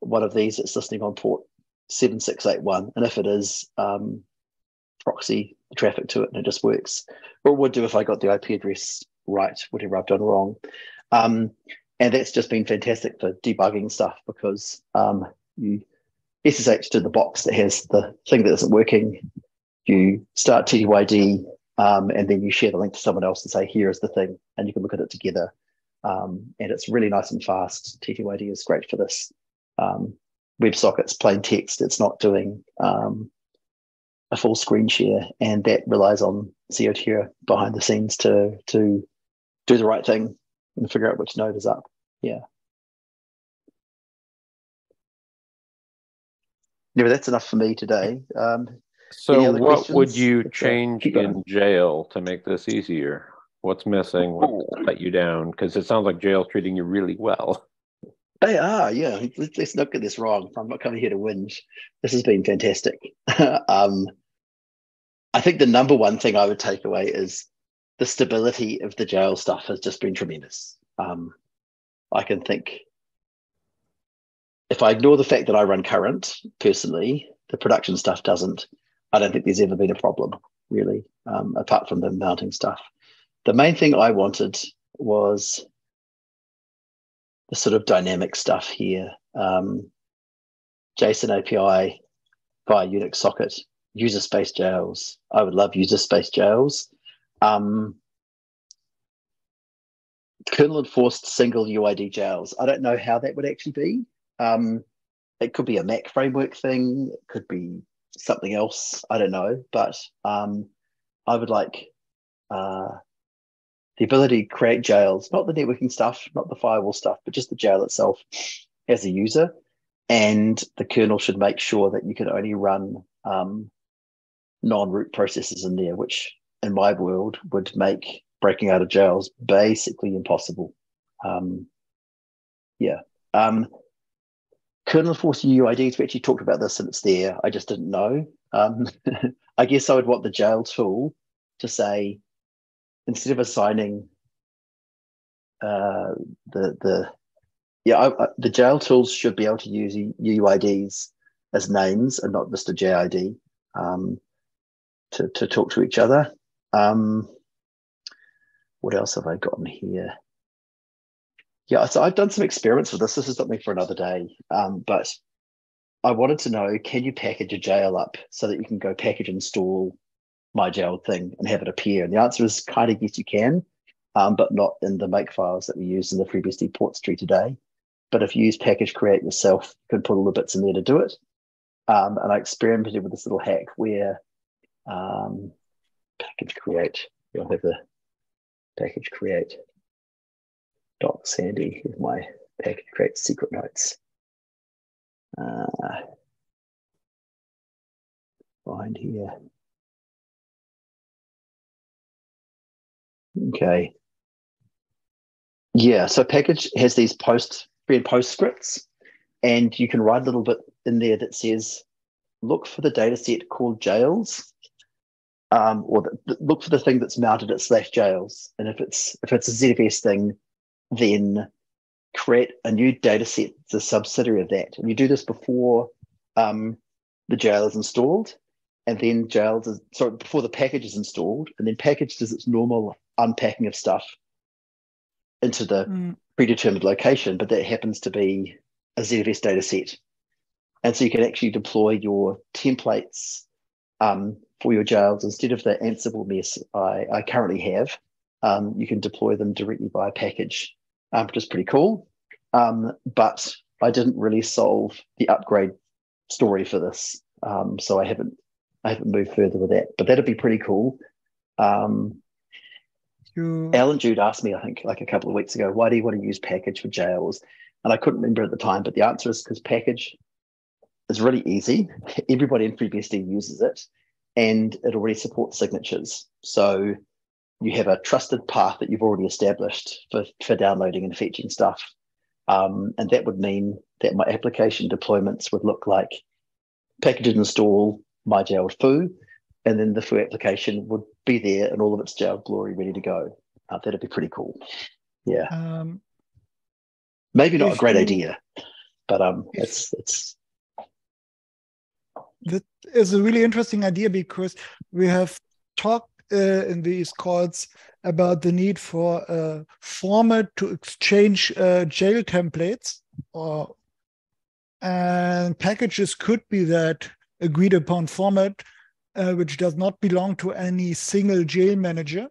Speaker 2: one of these that's listening on port 7681. And if it is, um, proxy traffic to it and it just works. Or would do if I got the IP address right, whatever I've done wrong. Um, and that's just been fantastic for debugging stuff because um, you SSH to the box that has the thing that isn't working you start TTYD um, and then you share the link to someone else and say, here is the thing, and you can look at it together. Um, and it's really nice and fast. TTYD is great for this. Um, WebSockets, plain text, it's not doing um, a full screen share, and that relies on ZeroTier behind the scenes to to do the right thing and figure out which node is up. Yeah. Yeah, that's enough for me today. Um,
Speaker 1: so, what questions? would you change in jail to make this easier? What's missing? What let you down? Because it sounds like jail's treating you really well. (laughs)
Speaker 2: They are, yeah. Let's, let's not get this wrong. I'm not coming here to whinge. This has been fantastic. (laughs) um, I think the number one thing I would take away is the stability of the jail stuff has just been tremendous. Um, I can think if I ignore the fact that I run current personally, the production stuff doesn't. I don't think there's ever been a problem really, um, apart from the mounting stuff. the main thing I wanted was the sort of dynamic stuff here. Um, JSON API via Unix socket, user space jails. I would love user space jails. Um, kernel enforced single UID jails. I don't know how that would actually be. Um, it could be a Mac framework thing. It could be something else. I don't know. But um, I would like uh, the ability to create jails, not the networking stuff, not the firewall stuff, but just the jail itself as a user. And the kernel should make sure that you can only run um, non-root processes in there, which in my world would make breaking out of jails basically impossible. Um, yeah. Um, kernel force UIDs, we actually talked about this and it's there. I just didn't know. Um, (laughs) I guess I would want the jail tool to say, instead of assigning uh, the the yeah I, I, the jail tools should be able to use UIDs as names and not just a JID um, to to talk to each other. Um, what else have I gotten here? Yeah, so I've done some experiments with this. This is something for another day. Um, but I wanted to know, can you package a jail up so that you can go package install my jail thing and have it appear? And the answer is kind of yes, you can, um, but not in the make files that we use in the FreeBSD ports tree today. But if you use package create yourself, you can put all the bits in there to do it. Um, and I experimented with this little hack where um, package create, you'll have the package create dot sandy with my package create secret notes. Uh, find here. Okay. Yeah, so package has these post pre and post scripts, and you can write a little bit in there that says, look for the data set called jails, um, or the, look for the thing that's mounted at slash jails. And if it's if it's a ZFS thing, then create a new data set that's a subsidiary of that. And you do this before um, the jail is installed, and then jails is sorry before the package is installed, and then package does its normal unpacking of stuff into the mm. predetermined location, but that happens to be a ZFS data set. And so you can actually deploy your templates um, for your jails instead of the Ansible mess I, I currently have. Um, you can deploy them directly via package, um, which is pretty cool. Um, but I didn't really solve the upgrade story for this, um, so I haven't I haven't moved further with that. But that'd be pretty cool. Um, you... Alan Jude asked me, I think, like a couple of weeks ago, why do you want to use package for jails? And I couldn't remember at the time, but the answer is because package is really easy. (laughs) Everybody in FreeBSD uses it, and it already supports signatures. So you have a trusted path that you've already established for, for downloading and fetching stuff. Um, and that would mean that my application deployments would look like package install my jail foo, and then the foo application would be there and all of its jail glory ready to go. Uh, that'd be pretty cool. Yeah. Um, Maybe not a great you, idea, but um, it's it's.
Speaker 3: That is a really interesting idea because we have talked uh, in these calls about the need for a format to exchange uh, jail templates or and packages could be that agreed upon format uh, which does not belong to any single jail manager.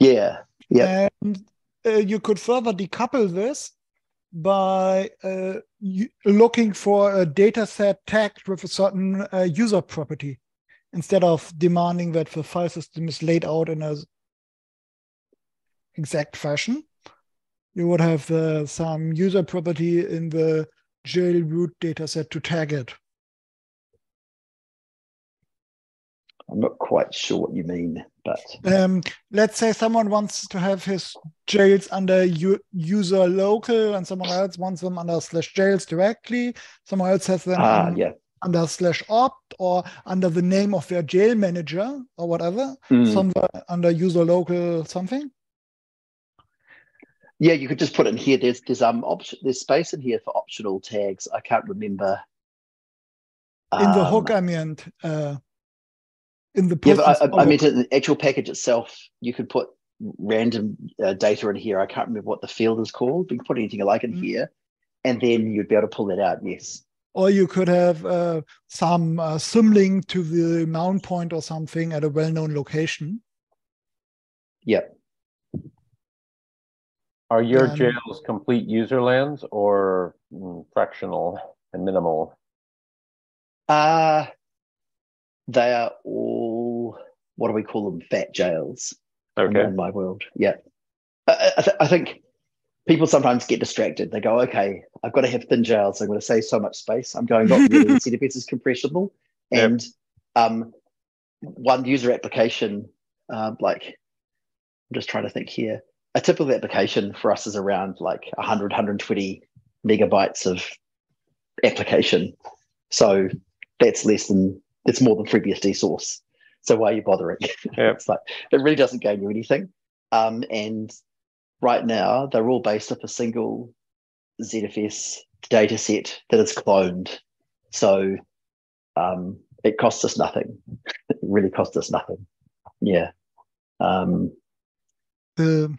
Speaker 2: Yeah. Yeah.
Speaker 3: And uh, you could further decouple this by uh, looking for a data set tagged with a certain uh, user property instead of demanding that the file system is laid out in a exact fashion. You would have uh, some user property in the jail root dataset to tag it.
Speaker 2: I'm not quite sure what you mean, but
Speaker 3: um, let's say someone wants to have his jails under user local, and someone else wants them under slash jails directly. Someone else has them
Speaker 2: ah, yeah.
Speaker 3: Under slash opt or under the name of their jail manager or whatever, mm. somewhere under user local something.
Speaker 2: Yeah, you could just put it in here. There's there's um option there's space in here for optional tags. I can't remember.
Speaker 3: In the hook, um, I mean. Uh, in the
Speaker 2: yeah, but I, I mean, in the actual package itself, you could put random uh, data in here. I can't remember what the field is called. You can put anything you like in mm-hmm. here, and then you'd be able to pull that out. Yes.
Speaker 3: Or you could have uh, some uh, symlink to the mount point or something at a well-known location.
Speaker 2: Yeah.
Speaker 1: Are your um, jails complete user lands or mm, fractional and minimal?
Speaker 2: Uh they are all what do we call them? Fat jails.
Speaker 1: Okay.
Speaker 2: In my world, yeah. I, I, th- I, think people sometimes get distracted. They go, "Okay, I've got to have thin jails. I'm going to save so much space. I'm going not really (laughs) CDPS is compressible." And yep. um, one user application, uh, like I'm just trying to think here. A typical application for us is around like 100, 120 megabytes of application. So that's less than it's more than FreeBSD source. So why are you bothering? (laughs)
Speaker 1: Yep.
Speaker 2: it's like it really doesn't gain you anything. Um, and right now they're all based off a single ZFS data set that is cloned. So um, it costs us nothing. (laughs) it really costs us nothing. Yeah. Um,
Speaker 3: the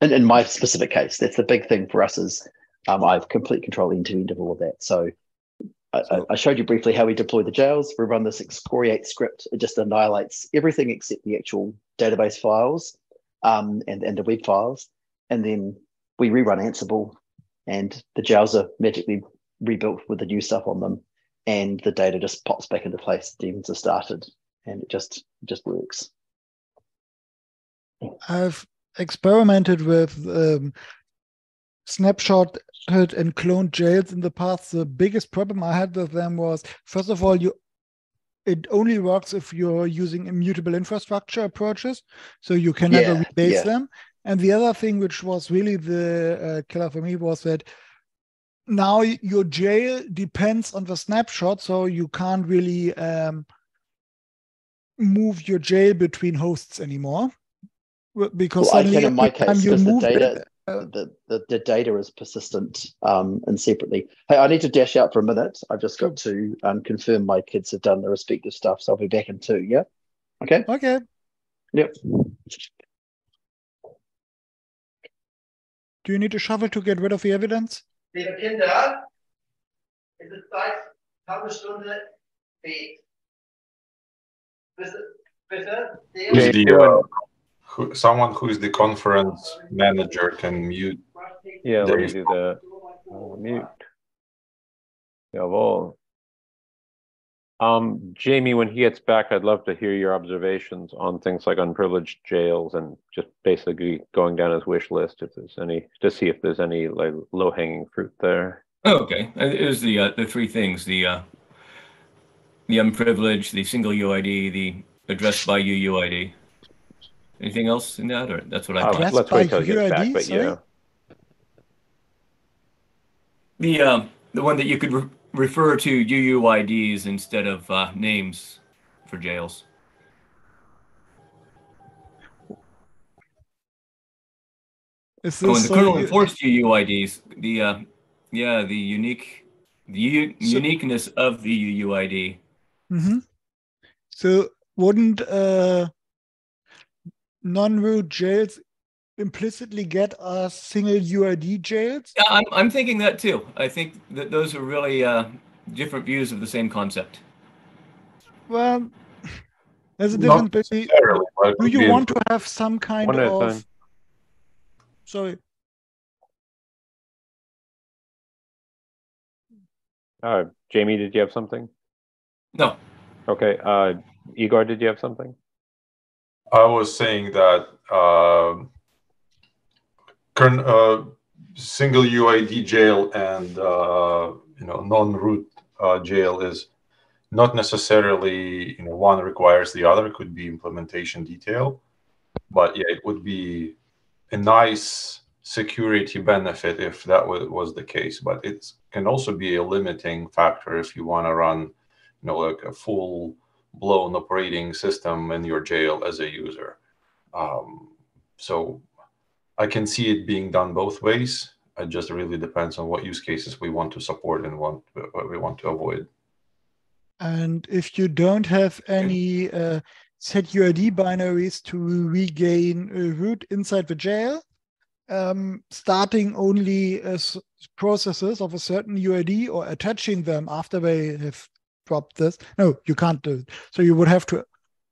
Speaker 2: in, in my specific case, that's the big thing for us is um, I have complete control end to end of all of that. So I, I, showed you briefly how we deploy the jails. We run this excoriate script. It just annihilates everything except the actual database files um, and, and the web files. And then we rerun Ansible and the jails are magically rebuilt with the new stuff on them. And the data just pops back into place. Daemons are started and it just it just works.
Speaker 3: I've experimented with um, snapshot and cloned jails in the past. The biggest problem I had with them was, first of all, you it only works if you're using immutable infrastructure approaches, so you can never yeah, rebase yeah. them. And the other thing, which was really the uh, killer for me, was that now your jail depends on the snapshot, so you can't really um, move your jail between hosts anymore because
Speaker 2: well, suddenly in my case, you move the data, it, the, the, the, data is persistent um, and separately. Hey, I need to dash out for a minute. I've just got to um, confirm my kids have done the respective stuff, so I'll be back in two. Yeah. Okay.
Speaker 3: Okay.
Speaker 2: Yep.
Speaker 3: Do you need a shovel to get rid of the evidence?
Speaker 2: Liebe Kinder, es ist Zeit, halbe Stunde Bett. Bitte,
Speaker 4: bitte who, someone who is the conference manager can mute.
Speaker 1: Yeah, let me do that. I'll mute. Jawohl. Um, Jamie, when he gets back, I'd love to hear your observations on things like unprivileged jails and just basically going down his wish list if there's any to see if there's any like low hanging fruit there.
Speaker 5: Oh, okay, it was the uh, the three things: the uh, the unprivileged, the single UID, the addressed by you UID. Anything else in that, or that's what I
Speaker 1: thought? Let's wait till he gets back. But yeah,
Speaker 5: the uh, the one that you could re- refer to UUIDs instead of uh, names for jails.
Speaker 3: Is this
Speaker 5: oh, the kernel enforced UUIDs. The uh, yeah, the unique the u- so, uniqueness of the UUID.
Speaker 3: Mm-hmm. So wouldn't uh non-root jails implicitly get us single UID jails?
Speaker 5: Yeah, I'm, I'm thinking that too. I think that those are really uh, different views of the same concept.
Speaker 3: Well, (laughs) there's a difference between. Do you want to have some kind One of? Sorry.
Speaker 1: Uh, Jamie, did you have something?
Speaker 5: No.
Speaker 1: Okay. Uh, Igor, did you have something?
Speaker 4: I was saying that uh, current, uh, single UID jail and uh, you know non-root uh, jail is not necessarily you know one requires the other. It could be implementation detail, but yeah, it would be a nice security benefit if that was the case. But it can also be a limiting factor if you want to run you know like a full blown operating system in your jail as a user. Um, so I can see it being done both ways. It just really depends on what use cases we want to support and want what we want to avoid.
Speaker 3: And if you don't have any uh, setuid binaries to regain a root inside the jail, um, starting only as processes of a certain UID or attaching them after they have dropped this. No, you can't do it. So you would have to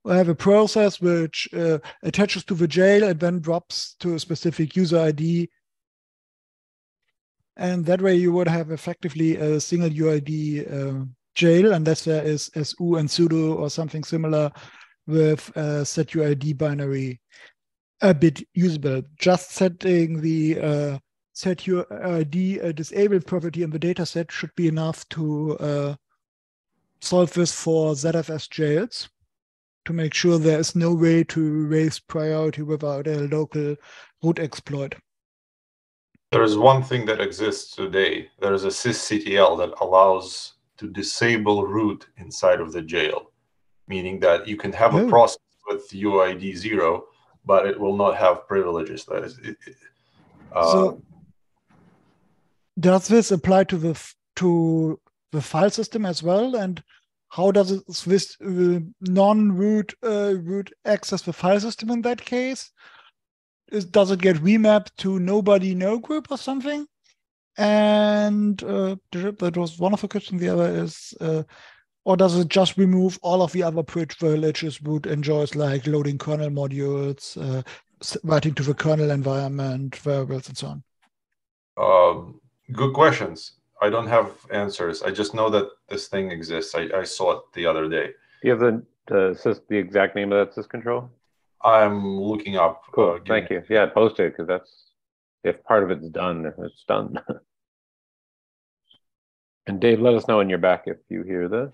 Speaker 3: have a process which uh, attaches to the jail and then drops to a specific user ID. And that way you would have effectively a single UID uh, jail unless there is SU and sudo or something similar with a setuid binary a bit usable. Just setting the uh, setuid uh, disabled property in the dataset should be enough to uh, solve this for ZFS jails to make sure there is no way to raise priority without a local root exploit.
Speaker 4: There is one thing that exists today. There is a sysctl that allows to disable root inside of the jail, meaning that you can have oh. a process with UID zero, but it will not have privileges. That is, it,
Speaker 3: uh, so does this apply to the to the file system as well? And how does this uh, non-root uh, root access the file system in that case? Is, does it get remapped to nobody no group or something? And uh, that was one of the questions. The other is, uh, or does it just remove all of the other privileges root enjoys, like loading kernel modules, uh, writing to the kernel environment, variables, and so on?
Speaker 4: Um, good questions. I don't have answers. I just know that this thing exists. I, I saw it the other day.
Speaker 1: Do you have the the, the exact name of that sys control?
Speaker 4: I'm looking up.
Speaker 1: Cool. Uh, Thank you. Yeah, post it because that's if part of it's done, it's done. (laughs) and Dave, let us know when you're back if you hear this.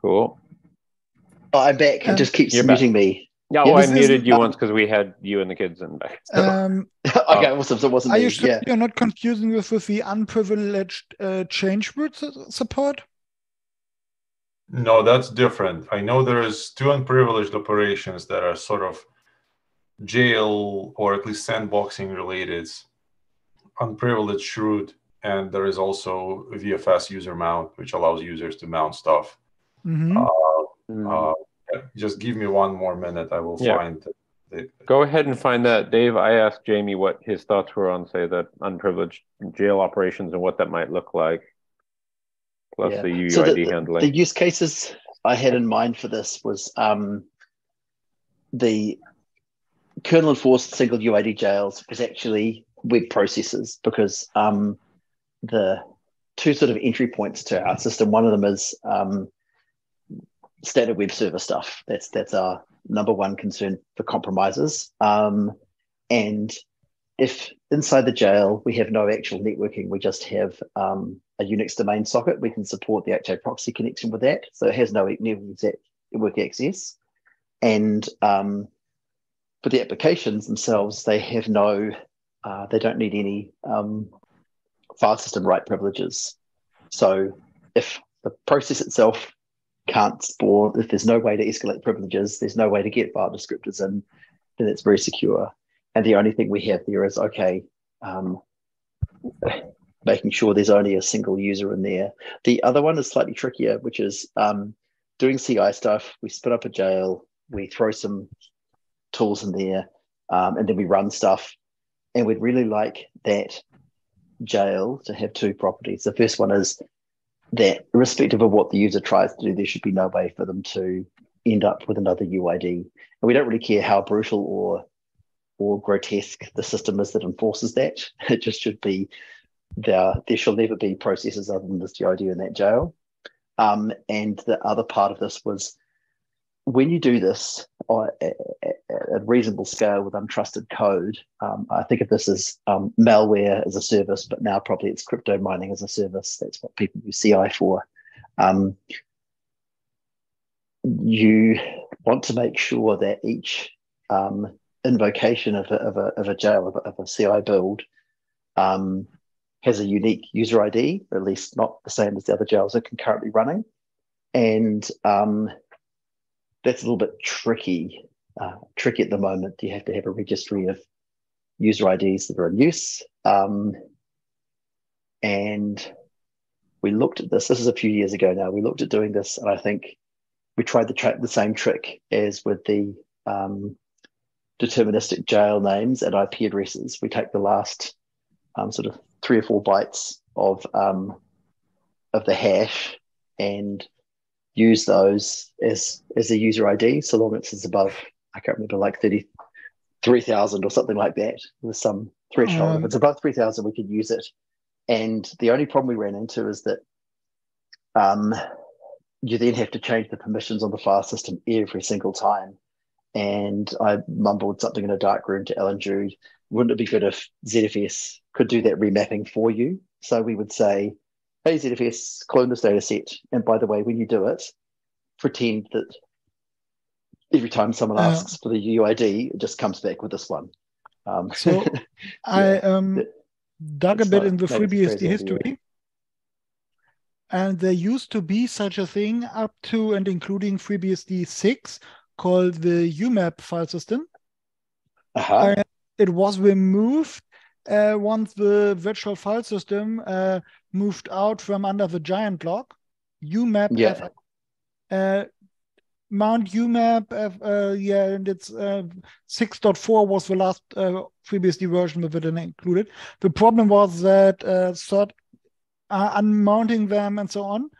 Speaker 1: Cool.
Speaker 2: Oh, I'm back. It just keeps muting back. me.
Speaker 1: Yeah, well, I muted you once because we had you and the kids in back.
Speaker 3: Um,
Speaker 2: okay, awesome. So it wasn't
Speaker 3: are you sure
Speaker 2: yeah.
Speaker 3: you're not confusing this with the unprivileged uh, change root support?
Speaker 4: No, that's different. I know there is two unprivileged operations that are sort of jail or at least sandboxing related. Unprivileged root, and there is also VFS user mount, which allows users to mount stuff.
Speaker 3: Mm-hmm.
Speaker 4: Uh, mm. uh, just give me one more minute. I will yeah. find
Speaker 1: the, Go ahead and find that. Dave, I asked Jamie what his thoughts were on, say, the unprivileged jail operations and what that might look like, plus yeah. the UUID so the, handling.
Speaker 2: The use cases I had in mind for this was um, the kernel enforced single UID jails was actually web processes because um, the two sort of entry points to our system, one of them is um, standard web server stuff. That's that's our number one concern for compromises. Um, and if inside the jail we have no actual networking, we just have um, a Unix domain socket, we can support the HAProxy connection with that. So it has no network access. And um, for the applications themselves, they have no, uh, they don't need any um, file system write privileges. So if the process itself can't spawn, if there's no way to escalate privileges, there's no way to get file descriptors in, then it's very secure. And the only thing we have there is okay, um, making sure there's only a single user in there. The other one is slightly trickier, which is um, doing CI stuff. We spin up a jail, we throw some tools in there, um, and then we run stuff. And we'd really like that jail to have two properties. The first one is that irrespective of what the user tries to do, there should be no way for them to end up with another UID. And we don't really care how brutal or or grotesque the system is that enforces that. (laughs) It just should be there. There shall never be processes other than this UID in that jail. Um, and the other part of this was when you do this at a reasonable scale with untrusted code, um, I think of this as um, malware as a service, but now probably it's crypto mining as a service. That's what people use CI for. Um, you want to make sure that each um, invocation of a, of a, of a jail, of a, of a CI build, um, has a unique user ID, or at least not the same as the other jails that are concurrently running. And um, that's a little bit tricky, uh, tricky at the moment. You have to have a registry of user IDs that are in use. Um, and we looked at this. This is a few years ago now. We looked at doing this, and I think we tried the tra- the same trick as with the um, deterministic jail names and IP addresses. We take the last um, sort of three or four bytes of um, of the hash and use those as as a user ID, so long as it's above I can't remember like thirty three thousand or something like that with some threshold.
Speaker 3: Um,
Speaker 2: if it's above three thousand, we could use it. And the only problem we ran into is that um, you then have to change the permissions on the file system every single time. And I mumbled something in a dark room to Alan Jude. Wouldn't it be good if ZFS could do that remapping for you? So we would say, hey, ZFS, clone this data set. And by the way, when you do it, pretend that every time someone
Speaker 3: Uh,
Speaker 2: asks for the UID, it just comes back with this one. Um, (laughs)
Speaker 3: So (laughs) I um, dug a bit in the FreeBSD
Speaker 2: crazy idea.
Speaker 3: history. And there used to be such a thing up to and including FreeBSD 6 called the UMAP file system.
Speaker 2: uh-huh.
Speaker 3: Uh, It was removed uh, once the virtual file system uh, moved out from under the giant lock. UMAP,
Speaker 2: Yeah.
Speaker 3: Uh, Mount UMAP, uh, yeah, and it's uh, 6.4 was the last uh, FreeBSD version with it included. The problem was that uh, sort uh, unmounting them and so on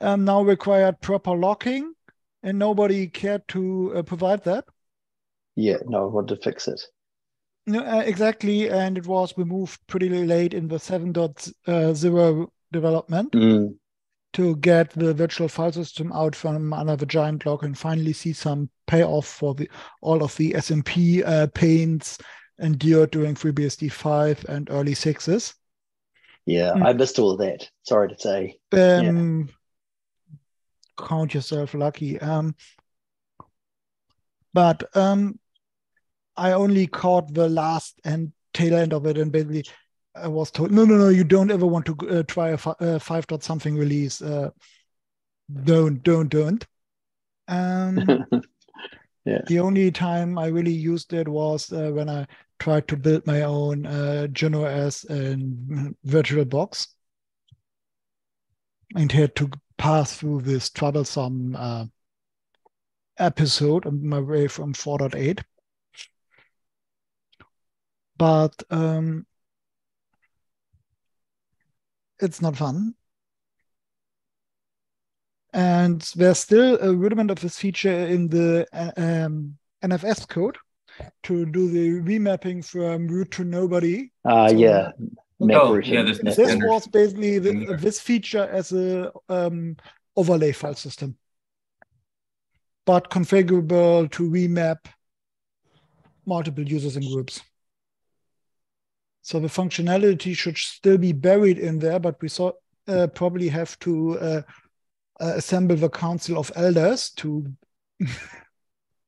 Speaker 3: um, now required proper locking, and nobody cared to uh, provide that.
Speaker 2: yeah, no, I wanted to fix it.
Speaker 3: No, uh, exactly, and it was removed pretty late in the 7.0 development
Speaker 2: Mm,
Speaker 3: to get the virtual file system out from under the giant lock and finally see some payoff for the all of the SMP uh, pains endured during FreeBSD 5 and early 6s.
Speaker 2: yeah,
Speaker 3: Mm.
Speaker 2: I missed all of that. Sorry to say.
Speaker 3: Um, Count yourself lucky. Um, but um, I only caught the last and tail end of it, and basically I was told, no, no, no, you don't ever want to uh, try a fi- uh, five dot something release. Uh, don't, don't, don't. Um, (laughs)
Speaker 2: Yeah.
Speaker 3: The only time I really used it was uh, when I tried to build my own uh, GenOS and VirtualBox and had to pass through this troublesome uh, episode on my way from 4.8. But um, it's not fun. And there's still a rudiment of this feature in the uh, um, NFS code to do the remapping from root to nobody.
Speaker 2: Uh,
Speaker 3: So-
Speaker 2: yeah.
Speaker 5: Oh, yeah, this-
Speaker 3: This was basically the, this feature as a um, overlay file system, but configurable to remap multiple users and groups. So the functionality should still be buried in there, but we saw, uh, probably have to uh, uh, assemble the council of elders to (laughs)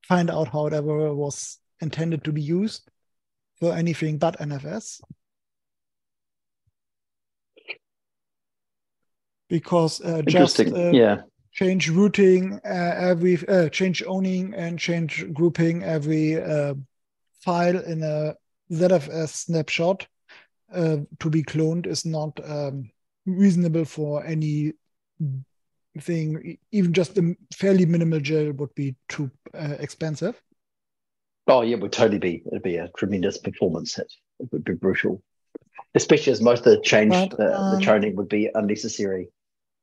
Speaker 3: find out how it ever was intended to be used for anything but NFS. Because uh, just uh,
Speaker 2: yeah.
Speaker 3: change routing uh, every uh, change owning and change grouping every uh, file in a ZFS snapshot uh, to be cloned is not um, reasonable for any thing. Even just a fairly minimal gel would be too uh, expensive.
Speaker 2: Oh, yeah, it would totally be. It'd be a tremendous performance hit. It would be brutal, especially as most of the change,
Speaker 3: But,
Speaker 2: the,
Speaker 3: um,
Speaker 2: the toning would be unnecessary.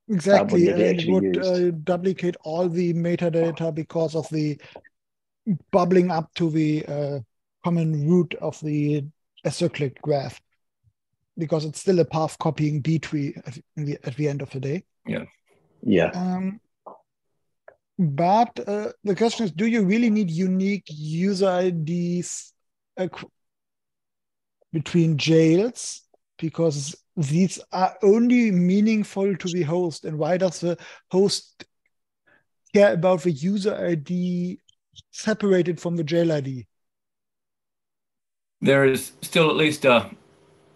Speaker 3: Exactly,
Speaker 2: it
Speaker 3: and it would uh, duplicate all the metadata because of the bubbling up to the uh, common root of the acyclic graph, because it's still a path copying B tree at the, at the end of the day.
Speaker 2: Yeah.
Speaker 3: Um, but uh, the question is, do you really need unique user IDs between jails? Because these are only meaningful to the host. And why does the host care about the user ID separated from the jail ID?
Speaker 5: There is still at least uh,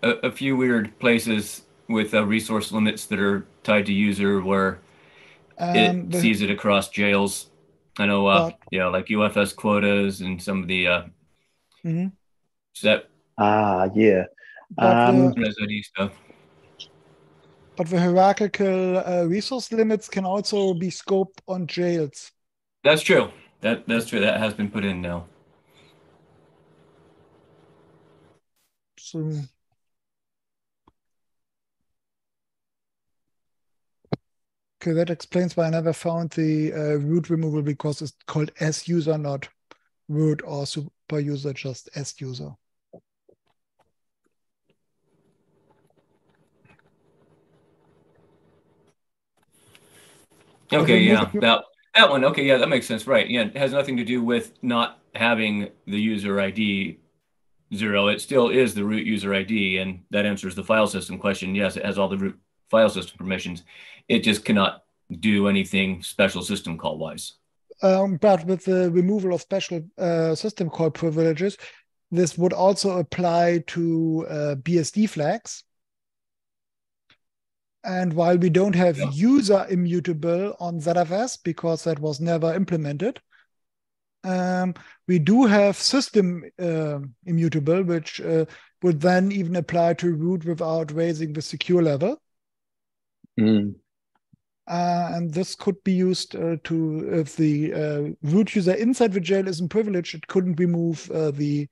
Speaker 5: a, a few weird places with uh, resource limits that are tied to user where it
Speaker 3: Um, the-
Speaker 5: sees it across jails. I know, uh,
Speaker 3: But-
Speaker 5: yeah, like UFS quotas and some of the uh,
Speaker 3: mm-hmm.
Speaker 5: set
Speaker 2: Ah, yeah.
Speaker 3: but
Speaker 2: Um,
Speaker 3: the-
Speaker 5: stuff.
Speaker 3: But the hierarchical uh, resource limits can also be scoped on jails.
Speaker 5: That's true. That that's true. That has been put in now.
Speaker 3: Okay, that explains why I never found the uh, root removal because it's called as user, not root or super user, just as user.
Speaker 5: Okay, yeah, that that one. Okay, yeah, that makes sense. Right, yeah, it has nothing to do with not having the user ID zero. It still is the root user ID, and that answers the file system question. Yes, it has all the root file system permissions. It just cannot do anything special system call wise.
Speaker 3: Um, but with the removal of special uh, system call privileges, this would also apply to uh, BSD flags. And while we don't have yeah. user immutable on ZFS because that was never implemented, um, we do have system uh, immutable, which uh, would then even apply to root without raising the secure level.
Speaker 2: Mm.
Speaker 3: Uh, and this could be used uh, to, if the uh, root user inside the jail isn't privileged, it couldn't remove uh, the,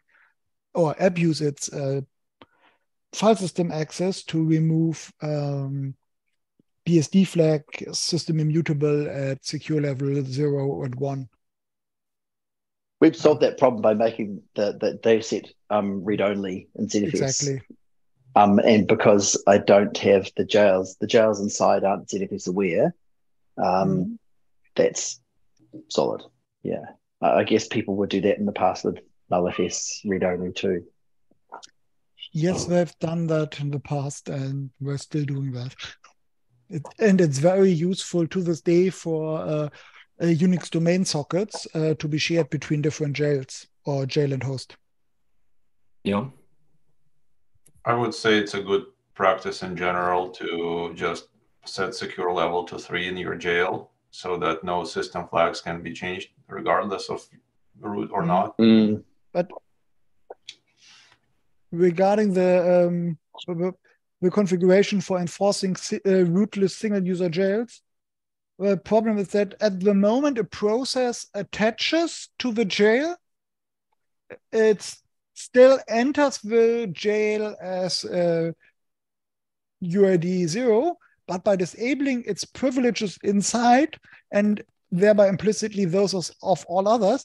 Speaker 3: or abuse its file system access to remove um, BSD flag system immutable at secure level zero and one.
Speaker 2: We've solved that problem by making the, the data set um, read only in ZFS.
Speaker 3: Exactly.
Speaker 2: Um, and because I don't have the jails, the jails inside aren't ZFS aware. Um, mm. That's solid. Yeah. I guess people would do that in the past with NullFS read only too.
Speaker 3: Yes, they've done that in the past and we're still doing that. It, and it's very useful to this day for uh, Unix domain sockets uh, to be shared between different jails or jail and host.
Speaker 5: Yeah.
Speaker 4: I would say it's a good practice in general to just set secure level to three in your jail so that no system flags can be changed regardless of root or not.
Speaker 2: Mm.
Speaker 3: But regarding the um, the configuration for enforcing uh, rootless single user jails. The problem is that at the moment a process attaches to the jail, it still enters the jail as uh, UID zero, but by disabling its privileges inside and thereby implicitly those of, all others,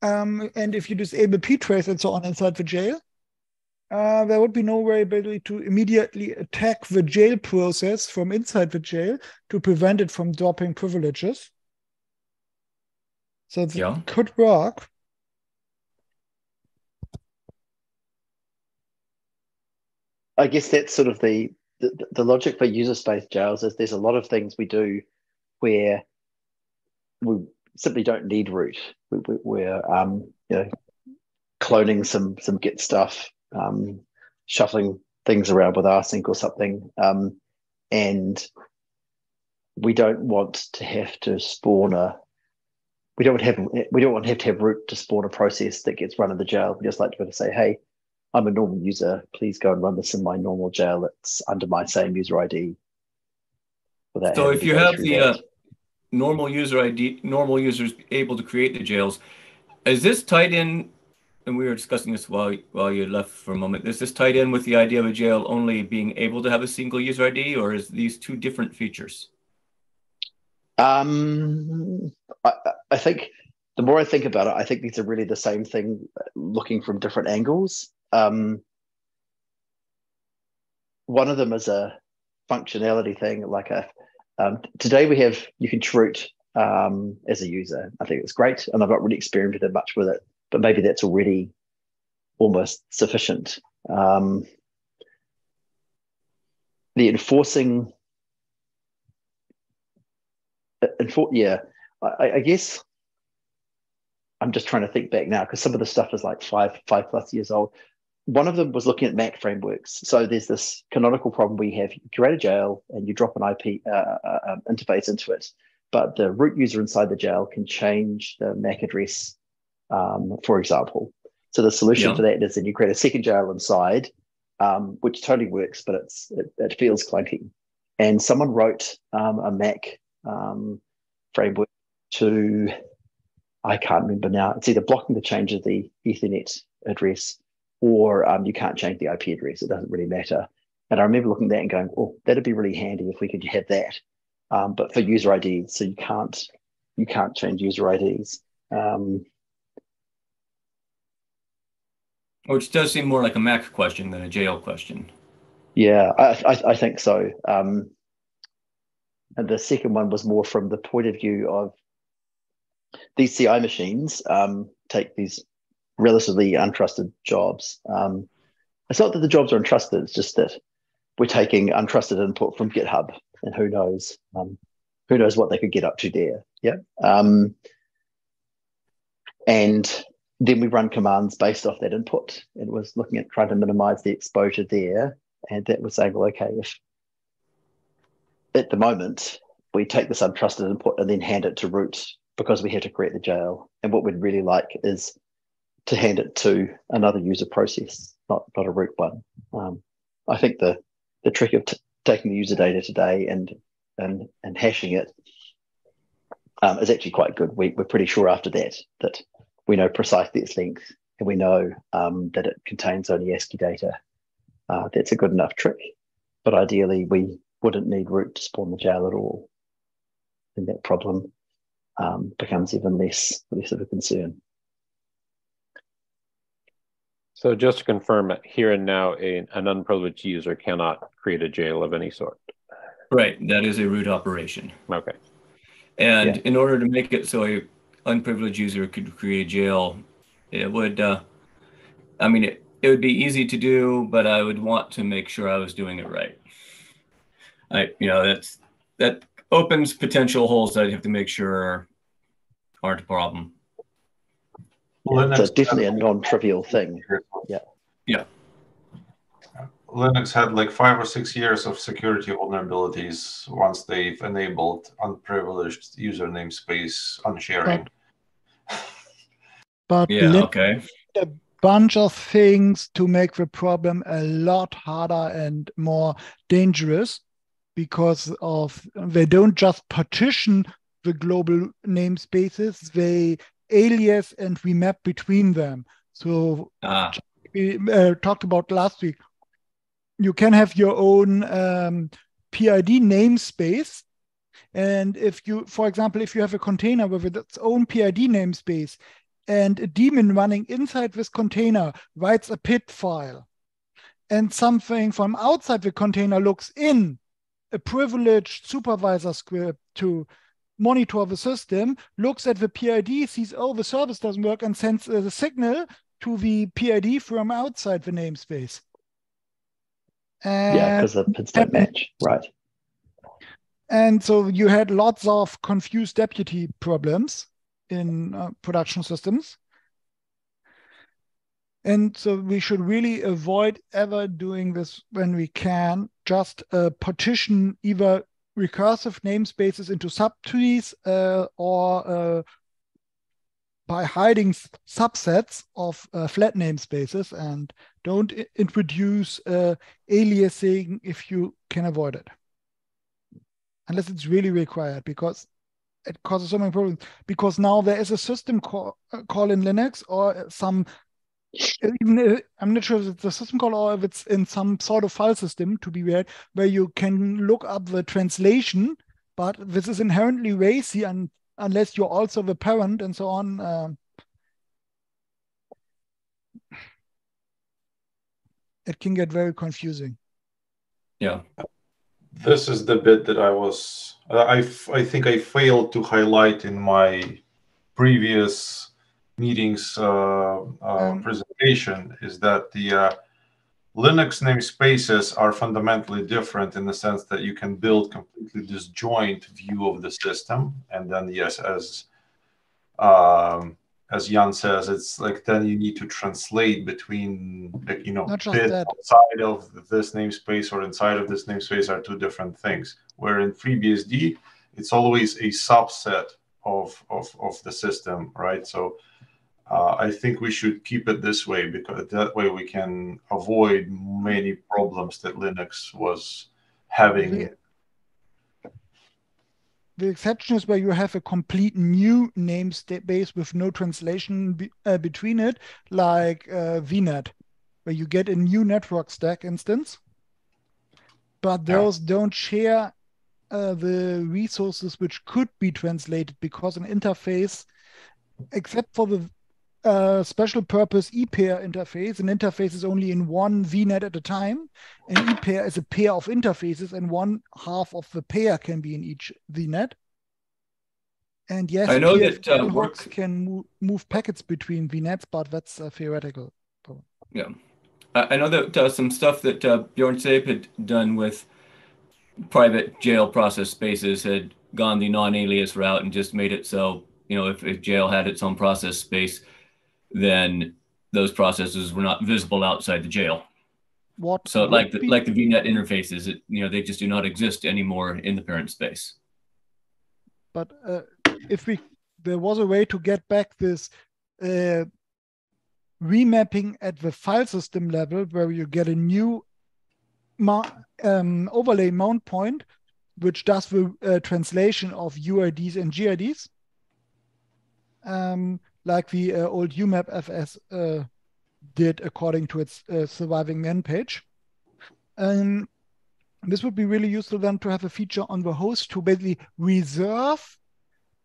Speaker 3: um, and if you disable ptrace and so on inside the jail, uh, there would be no way ability to immediately attack the jail process from inside the jail to prevent it from dropping privileges. So it yeah. could work.
Speaker 2: I guess that's sort of the, the, the logic for user space jails is there's a lot of things we do where we simply don't need root. We, we, we're um, you know cloning some some Git stuff um, shuffling things around with rsync or something. Um, and we don't want to have to spawn a we don't have we don't want to have to have root to spawn a process that gets run in the jail. We just like to be able to say, hey, I'm a normal user. Please go and run this in my normal jail that's under my same user ID.
Speaker 5: So if you have the uh, normal user ID, normal users able to create the jails, is this tied in and we were discussing this while while you left for a moment. Is this tied in with the idea of a jail only being able to have a single user ID, or is these two different features?
Speaker 2: Um, I, I think the more I think about it, I think these are really the same thing, looking from different angles. Um, one of them is a functionality thing, like a um, today we have you can root um, as a user. I think it's great, and I've not really experimented much with it but maybe that's already almost sufficient. Um, the enforcing, uh, enfor- yeah, I, I, guess I'm just trying to think back now because some of the stuff is like five, five plus years old. One of them was looking at MAC frameworks. So there's this canonical problem we have: you create a jail and you drop an IP uh, uh, um, interface into it, but the root user inside the jail can change the MAC address um, for example. So the solution yeah. for that is then you create a second jail inside, um, which totally works, but it's it, it, feels clunky. and someone wrote um, a MAC um, framework to, I can't remember now. It's either blocking the change of the Ethernet address or um, you can't change the IP address. It doesn't really matter. And I remember looking at that and going, "Oh, that'd be really handy if we could have that." Um, but for user IDs, so you can't you can't change user IDs. Um,
Speaker 5: Which does seem more like a MAC question than a jail question.
Speaker 2: Yeah, I, I, I think so. Um, and the second one was more from the point of view of these CI machines um, take these relatively untrusted jobs. Um, it's not that the jobs are untrusted; it's just that we're taking untrusted input from GitHub, and who knows, um, who knows what they could get up to there. Yeah, um, and then we run commands based off that input. It was looking at trying to minimize the exposure there, and that was saying, well, okay, if at the moment we take this untrusted input and then hand it to root because we had to create the jail, and what we'd really like is to hand it to another user process, not not a root one. Um, I think the the trick of t- taking the user data today and and and hashing it um, is actually quite good. We, we're pretty sure after that that we know precisely its length and we know um, that it contains only ASCII data. Uh, that's a good enough trick. But ideally, we wouldn't need root to spawn the jail at all. And that problem um, becomes even less, less of a concern.
Speaker 1: So just to confirm, here and now, a, an unprivileged user cannot create a jail of any sort.
Speaker 5: Right, that is a root operation.
Speaker 1: Okay.
Speaker 5: And yeah. in order to make it so a unprivileged user could create a jail, it would, uh, I mean, it, it would be easy to do, but I would want to make sure I was doing it right. I, you know, that's that opens potential holes that I have to make sure aren't a problem.
Speaker 2: Well, it's definitely a non-trivial thing. Yeah.
Speaker 5: Yeah.
Speaker 4: Linux had like five or six years of security vulnerabilities once they've enabled unprivileged user namespace unsharing.
Speaker 3: But, but
Speaker 5: yeah, okay.
Speaker 3: A bunch of things to make the problem a lot harder and more dangerous because of they don't just partition the global namespaces, they alias and we map between them. So ah. we uh, talked about last week. You can have your own um, PID namespace. And if you, for example, if you have a container with its own PID namespace and a daemon running inside this container writes a PID file and something from outside the container looks in a privileged supervisor script to monitor the system, looks at the PID, sees, oh, the service doesn't work, and sends uh, the signal to the PID from outside the namespace.
Speaker 2: And yeah, because the PIDs don't match, right?
Speaker 3: And so you had lots of confused deputy problems in uh, production systems. And so we should really avoid ever doing this when we can. Just uh, partition either recursive namespaces into subtrees uh, or uh, by hiding subsets of uh, flat namespaces and don't introduce uh, aliasing if you can avoid it. Unless it's really required because it causes so many problems. Because now there is a system call, uh, call in Linux or some even I'm not sure if it's a system call or if it's in some sort of file system to be read, where you can look up the translation, but this is inherently racy and unless you're also the parent and so on. Uh, it can get very confusing.
Speaker 5: Yeah.
Speaker 4: This is the bit that I was, I, I think I failed to highlight in my previous meetings uh, uh, um, presentation is that the uh, Linux namespaces are fundamentally different in the sense that you can build completely disjoint view of the system, and then yes, as um, as Jan says, it's like then you need to translate between you know outside of this namespace or inside of this namespace are two different things. Where in FreeBSD, it's always a subset of of of the system, right? So uh, I think we should keep it this way because that way we can avoid many problems that Linux was having.
Speaker 3: the exception is where you have a complete new namespace with no translation be, uh, between it, like uh, VNet, where you get a new network stack instance, but those yeah. don't share uh, the resources which could be translated because an interface, except for the uh, special purpose ePair interface. An interface is only in one VNet at a time. An ePair is a pair of interfaces, and one half of the pair can be in each VNet. And yes,
Speaker 5: I know that uh,
Speaker 3: works can move, move packets between VNets, but that's a theoretical problem.
Speaker 5: Yeah, I know that uh, some stuff that uh, Bjoern Zeeb had done with private jail process spaces had gone the non-alias route and just made it so you know if, if jail had its own process space then those processes were not visible outside the jail.
Speaker 3: What
Speaker 5: so like the, be... like the VNet interfaces, it, you know, they just do not exist anymore in the parent space.
Speaker 3: But uh, if we there was a way to get back this uh, remapping at the file system level, where you get a new um, overlay mount point, which does the uh, translation of UIDs and GIDs. Um, like the uh, old UMAP FS uh, did according to its uh, surviving man page. And this would be really useful then to have a feature on the host to basically reserve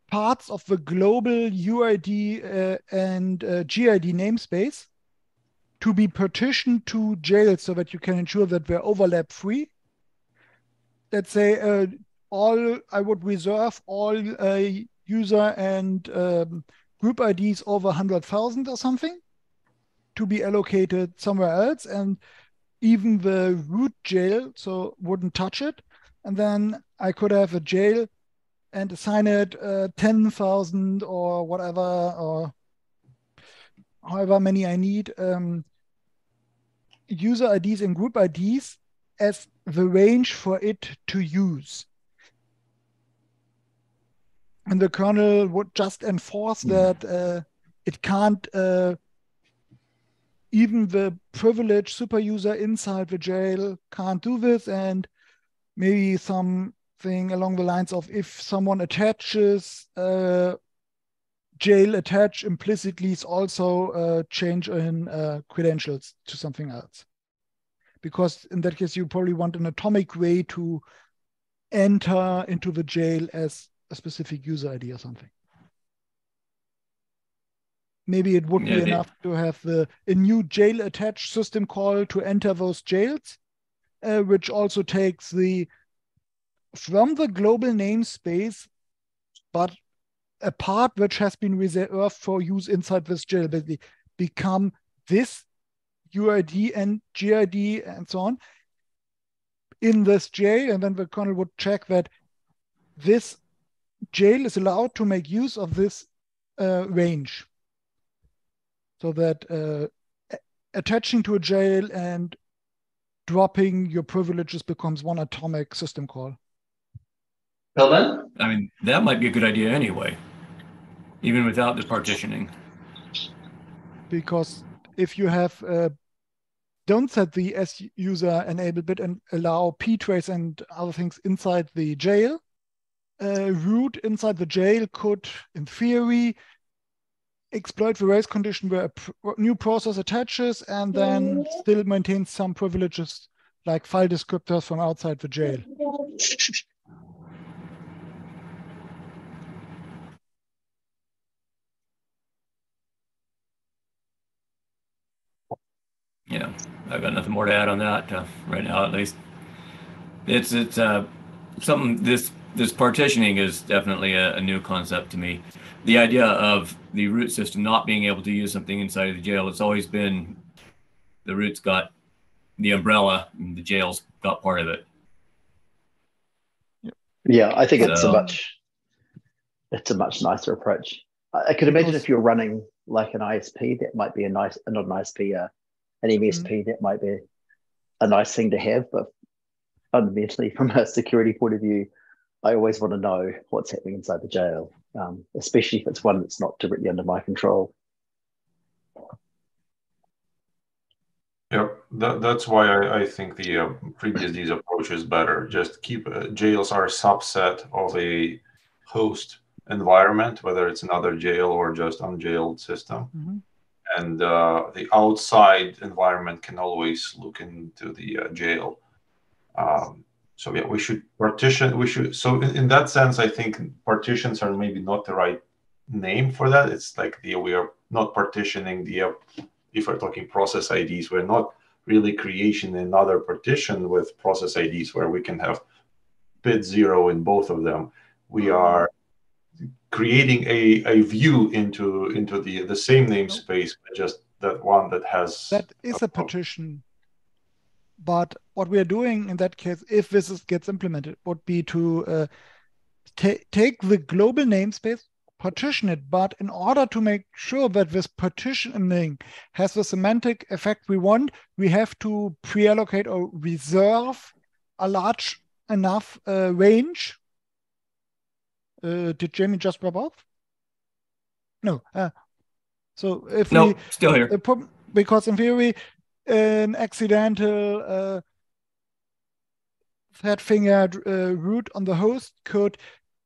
Speaker 3: parts of the global UID uh, and uh, GID namespace to be partitioned to jails so that you can ensure that they're overlap free. Let's say uh, all I would reserve all user and um, group IDs over 100,000 or something to be allocated somewhere else. And even the root jail, so wouldn't touch it. And then I could have a jail and assign it uh, 10,000 or whatever, or however many I need, um, user IDs and group IDs as the range for it to use and the kernel would just enforce hmm. that uh, it can't uh, even the privileged super user inside the jail can't do this and maybe something along the lines of if someone attaches uh, jail attach implicitly is also a change in uh, credentials to something else because in that case you probably want an atomic way to enter into the jail as a specific user ID or something. Maybe it would yeah, be enough to have the, a new jail attached system call to enter those jails, uh, which also takes the from the global namespace, but a part which has been reserved for use inside this jail, basically become this UID and GID and so on in this jail, and then the kernel would check that this jail is allowed to make use of this uh, range so that uh, attaching to a jail and dropping your privileges becomes one atomic system call.
Speaker 2: Pillman?
Speaker 5: I mean, that might be a good idea anyway, even without the partitioning.
Speaker 3: Because if you have uh, don't set the S user enable bit and allow ptrace and other things inside the jail, uh, root inside the jail could, in theory, exploit the race condition where a pr new process attaches and then still maintains some privileges like file descriptors from outside the jail. (laughs)
Speaker 5: Yeah, I've got nothing more to add on that uh, right now, at least. It's it's uh, something this this partitioning is definitely a, a, new concept to me. The idea of the root system not being able to use something inside of the jail, it's always been the root's got the umbrella and the jail's got part of it.
Speaker 2: Yeah, I think so, it's a much it's a much nicer approach. I, I could imagine if you're running like an ISP, that might be a nice not an ISP, uh, an MSP, mm-hmm. that might be a nice thing to have, but fundamentally (laughs) from a security point of view, I always want to know what's happening inside the jail, um, especially if it's one that's not directly under my control.
Speaker 4: Yeah, that, that's why I, I think the uh, FreeBSD's approach is better. Just keep uh, jails are a subset of a host environment, whether it's another jail or just unjailed system.
Speaker 3: Mm-hmm.
Speaker 4: And uh, the outside environment can always look into the uh, jail. Um, so yeah, we should partition. We should. So in, in that sense, I think partitions are maybe not the right name for that. It's like the we are not partitioning the. If we're talking process IDs, we're not really creation another partition with process IDs where we can have bit zero in both of them. We mm-hmm. are creating a, a view into into the the same namespace, but just that one that has
Speaker 3: that is a, a partition. But what we are doing in that case, if this is, gets implemented, would be to uh, take the global namespace, partition it. But in order to make sure that this partitioning has the semantic effect we want, we have to pre-allocate or reserve a large enough uh, range uh, did Jamie just drop off? No. Uh, so if
Speaker 5: no,
Speaker 3: we,
Speaker 5: still here.
Speaker 3: Because in theory, an accidental uh, fat fingered uh, root on the host could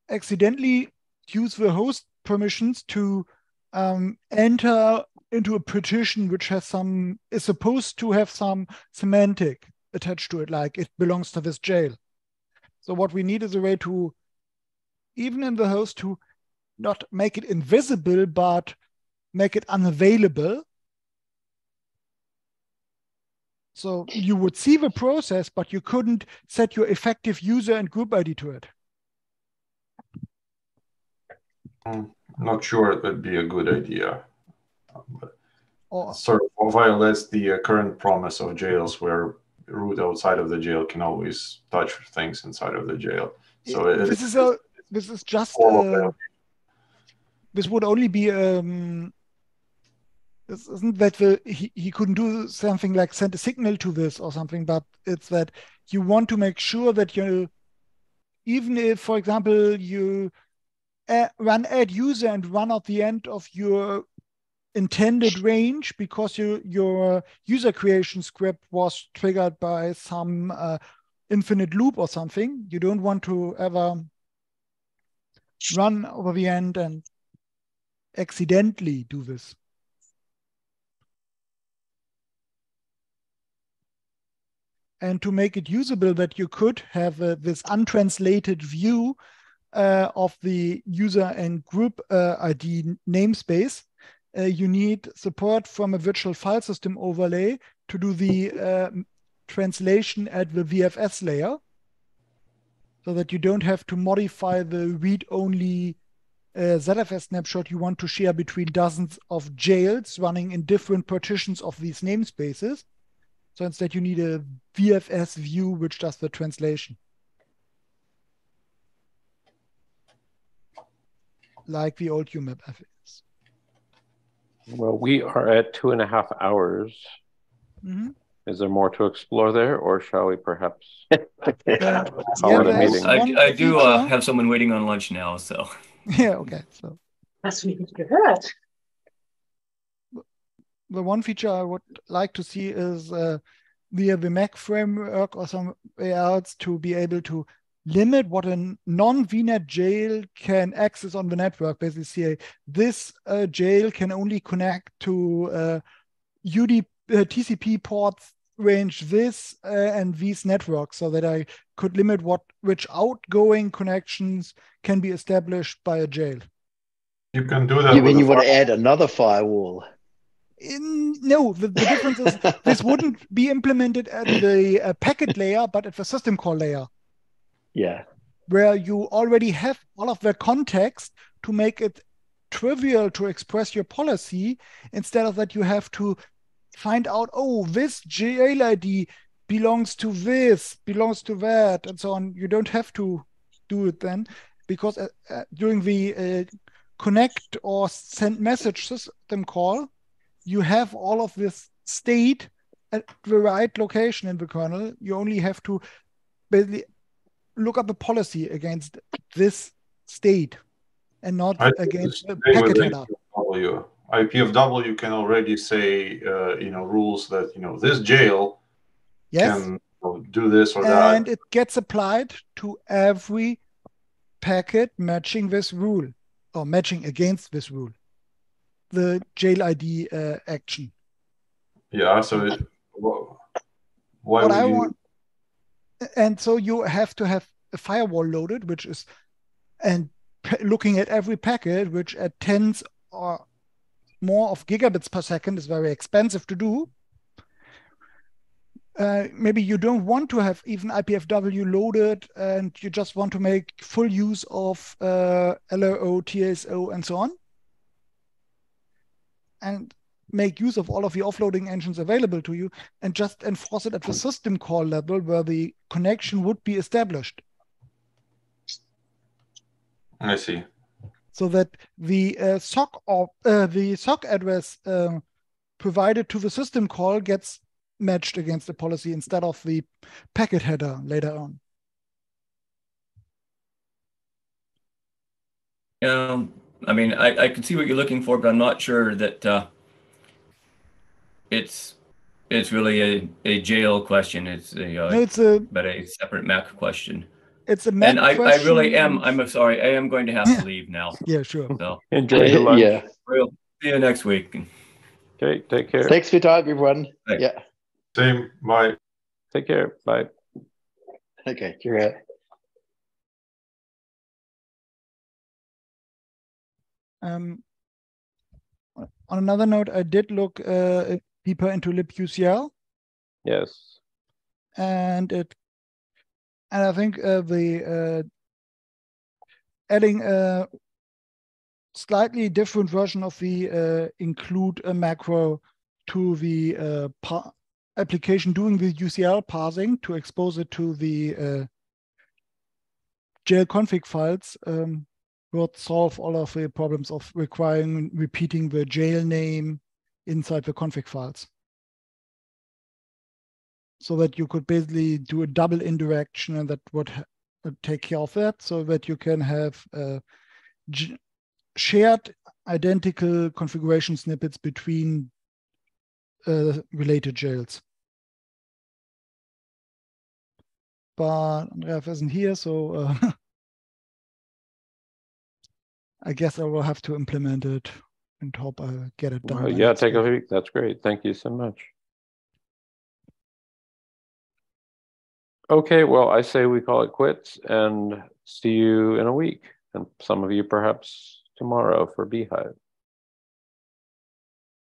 Speaker 3: accidentally use the host permissions to um, enter into a partition which has some is supposed to have some semantic attached to it, like it belongs to this jail. So what we need is a way to even in the host to not make it invisible, but make it unavailable. So you would see the process, but you couldn't set your effective user and group ID to it.
Speaker 4: I'm not sure it would be a good idea. But or, sort of violates the uh, current promise of jails where root outside of the jail can always touch things inside of the jail. So
Speaker 3: it, this is a this is just uh, this would only be um this isn't that the, he, he couldn't do something like send a signal to this or something but it's that you want to make sure that you even if for example you run add user and run out the end of your intended range because you, your user creation script was triggered by some uh, infinite loop or something you don't want to ever run over the end and accidentally do this. And to make it usable that you could have uh, this untranslated view uh, of the user and group uh, ID namespace, uh, you need support from a virtual file system overlay to do the uh, translation at the VFS layer so that you don't have to modify the read-only uh, ZFS snapshot you want to share between dozens of jails running in different partitions of these namespaces. So instead, you need a VFS view which does the translation. Like the old UMAP FS.
Speaker 1: Well, we are at two and a half hours. Mm -hmm. Is there more to explore there, or shall we perhaps (laughs)
Speaker 5: uh, yeah, I, I do uh, have someone waiting on lunch now, so. (laughs)
Speaker 3: Yeah, okay. So
Speaker 6: that's we can that.
Speaker 3: The one feature I would like to see is uh, via the MAC framework or somewhere else to be able to limit what a non-VNet jail can access on the network. Basically, say this uh, jail can only connect to uh, UDP uh, TCP ports range this uh, and these networks so that I could limit what which outgoing connections can be established by a jail.
Speaker 4: You can do that.
Speaker 2: You mean you want to add another firewall?
Speaker 3: In, no, the, the difference is (laughs) this wouldn't be implemented at the uh, packet layer, but at the system call layer.
Speaker 2: Yeah.
Speaker 3: Where you already have all of the context to make it trivial to express your policy instead of that you have to find out, oh, this jail ID belongs to this, belongs to that, and so on. You don't have to do it then because uh, uh, during the uh, connect or send message system call, you have all of this state at the right location in the kernel. You only have to basically look up a policy against this state and not against the packet header.
Speaker 4: IPFW can already say, uh, you know, rules that you know this jail
Speaker 3: yes.
Speaker 4: can do this or
Speaker 3: and
Speaker 4: that,
Speaker 3: and it gets applied to every packet matching this rule or matching against this rule, the jail ID uh, action.
Speaker 4: Yeah. So it, wh- why
Speaker 3: What
Speaker 4: would
Speaker 3: I
Speaker 4: you?
Speaker 3: want, and so you have to have a firewall loaded, which is, and p- looking at every packet, which at tens or more of gigabits per second is very expensive to do. Uh, maybe you don't want to have even IPFW loaded and you just want to make full use of uh, LRO, TSO, and so on. And make use of all of the offloading engines available to you and just enforce it at the system call level where the connection would be established
Speaker 4: I see.
Speaker 3: so that the uh, SOC or uh, the SOC address uh, provided to the system call gets matched against the policy instead of the packet header later on.
Speaker 5: Um, I mean, I, I can see what you're looking for, but I'm not sure that uh, it's it's really a, a jail question. It's a uh,
Speaker 3: No, it's a
Speaker 5: but a separate MAC question.
Speaker 3: it's a MAC
Speaker 5: and I, I really am. I'm sorry. I am going to have to leave now.
Speaker 3: yeah sure.
Speaker 5: So
Speaker 1: Enjoy your lunch.
Speaker 2: yeah.
Speaker 5: we'll see you next week.
Speaker 1: Okay, take care.
Speaker 2: Thanks for your time, everyone.
Speaker 5: Thanks.
Speaker 2: Yeah.
Speaker 4: Same. Bye.
Speaker 1: Take care. Bye.
Speaker 2: Okay. You're right.
Speaker 3: Um, on another note, I did look uh, deeper into libucl
Speaker 1: Yes.
Speaker 3: and it and I think uh, the uh, adding a slightly different version of the uh, include a macro to the uh, application doing the UCL parsing to expose it to the uh, jail config files um, would solve all of the problems of requiring repeating the jail name inside the config files so that you could basically do a double indirection and that would take care of that so that you can have uh, shared identical configuration snippets between uh, related jails. But Andreas isn't here, so uh, (laughs) I guess I will have to implement it and hope I get it done.
Speaker 1: Well, yeah, take a
Speaker 3: week.
Speaker 1: That's great. Thank you so much. Okay, well, I say we call it quits and see you in a week, and some of you perhaps tomorrow for bhyve.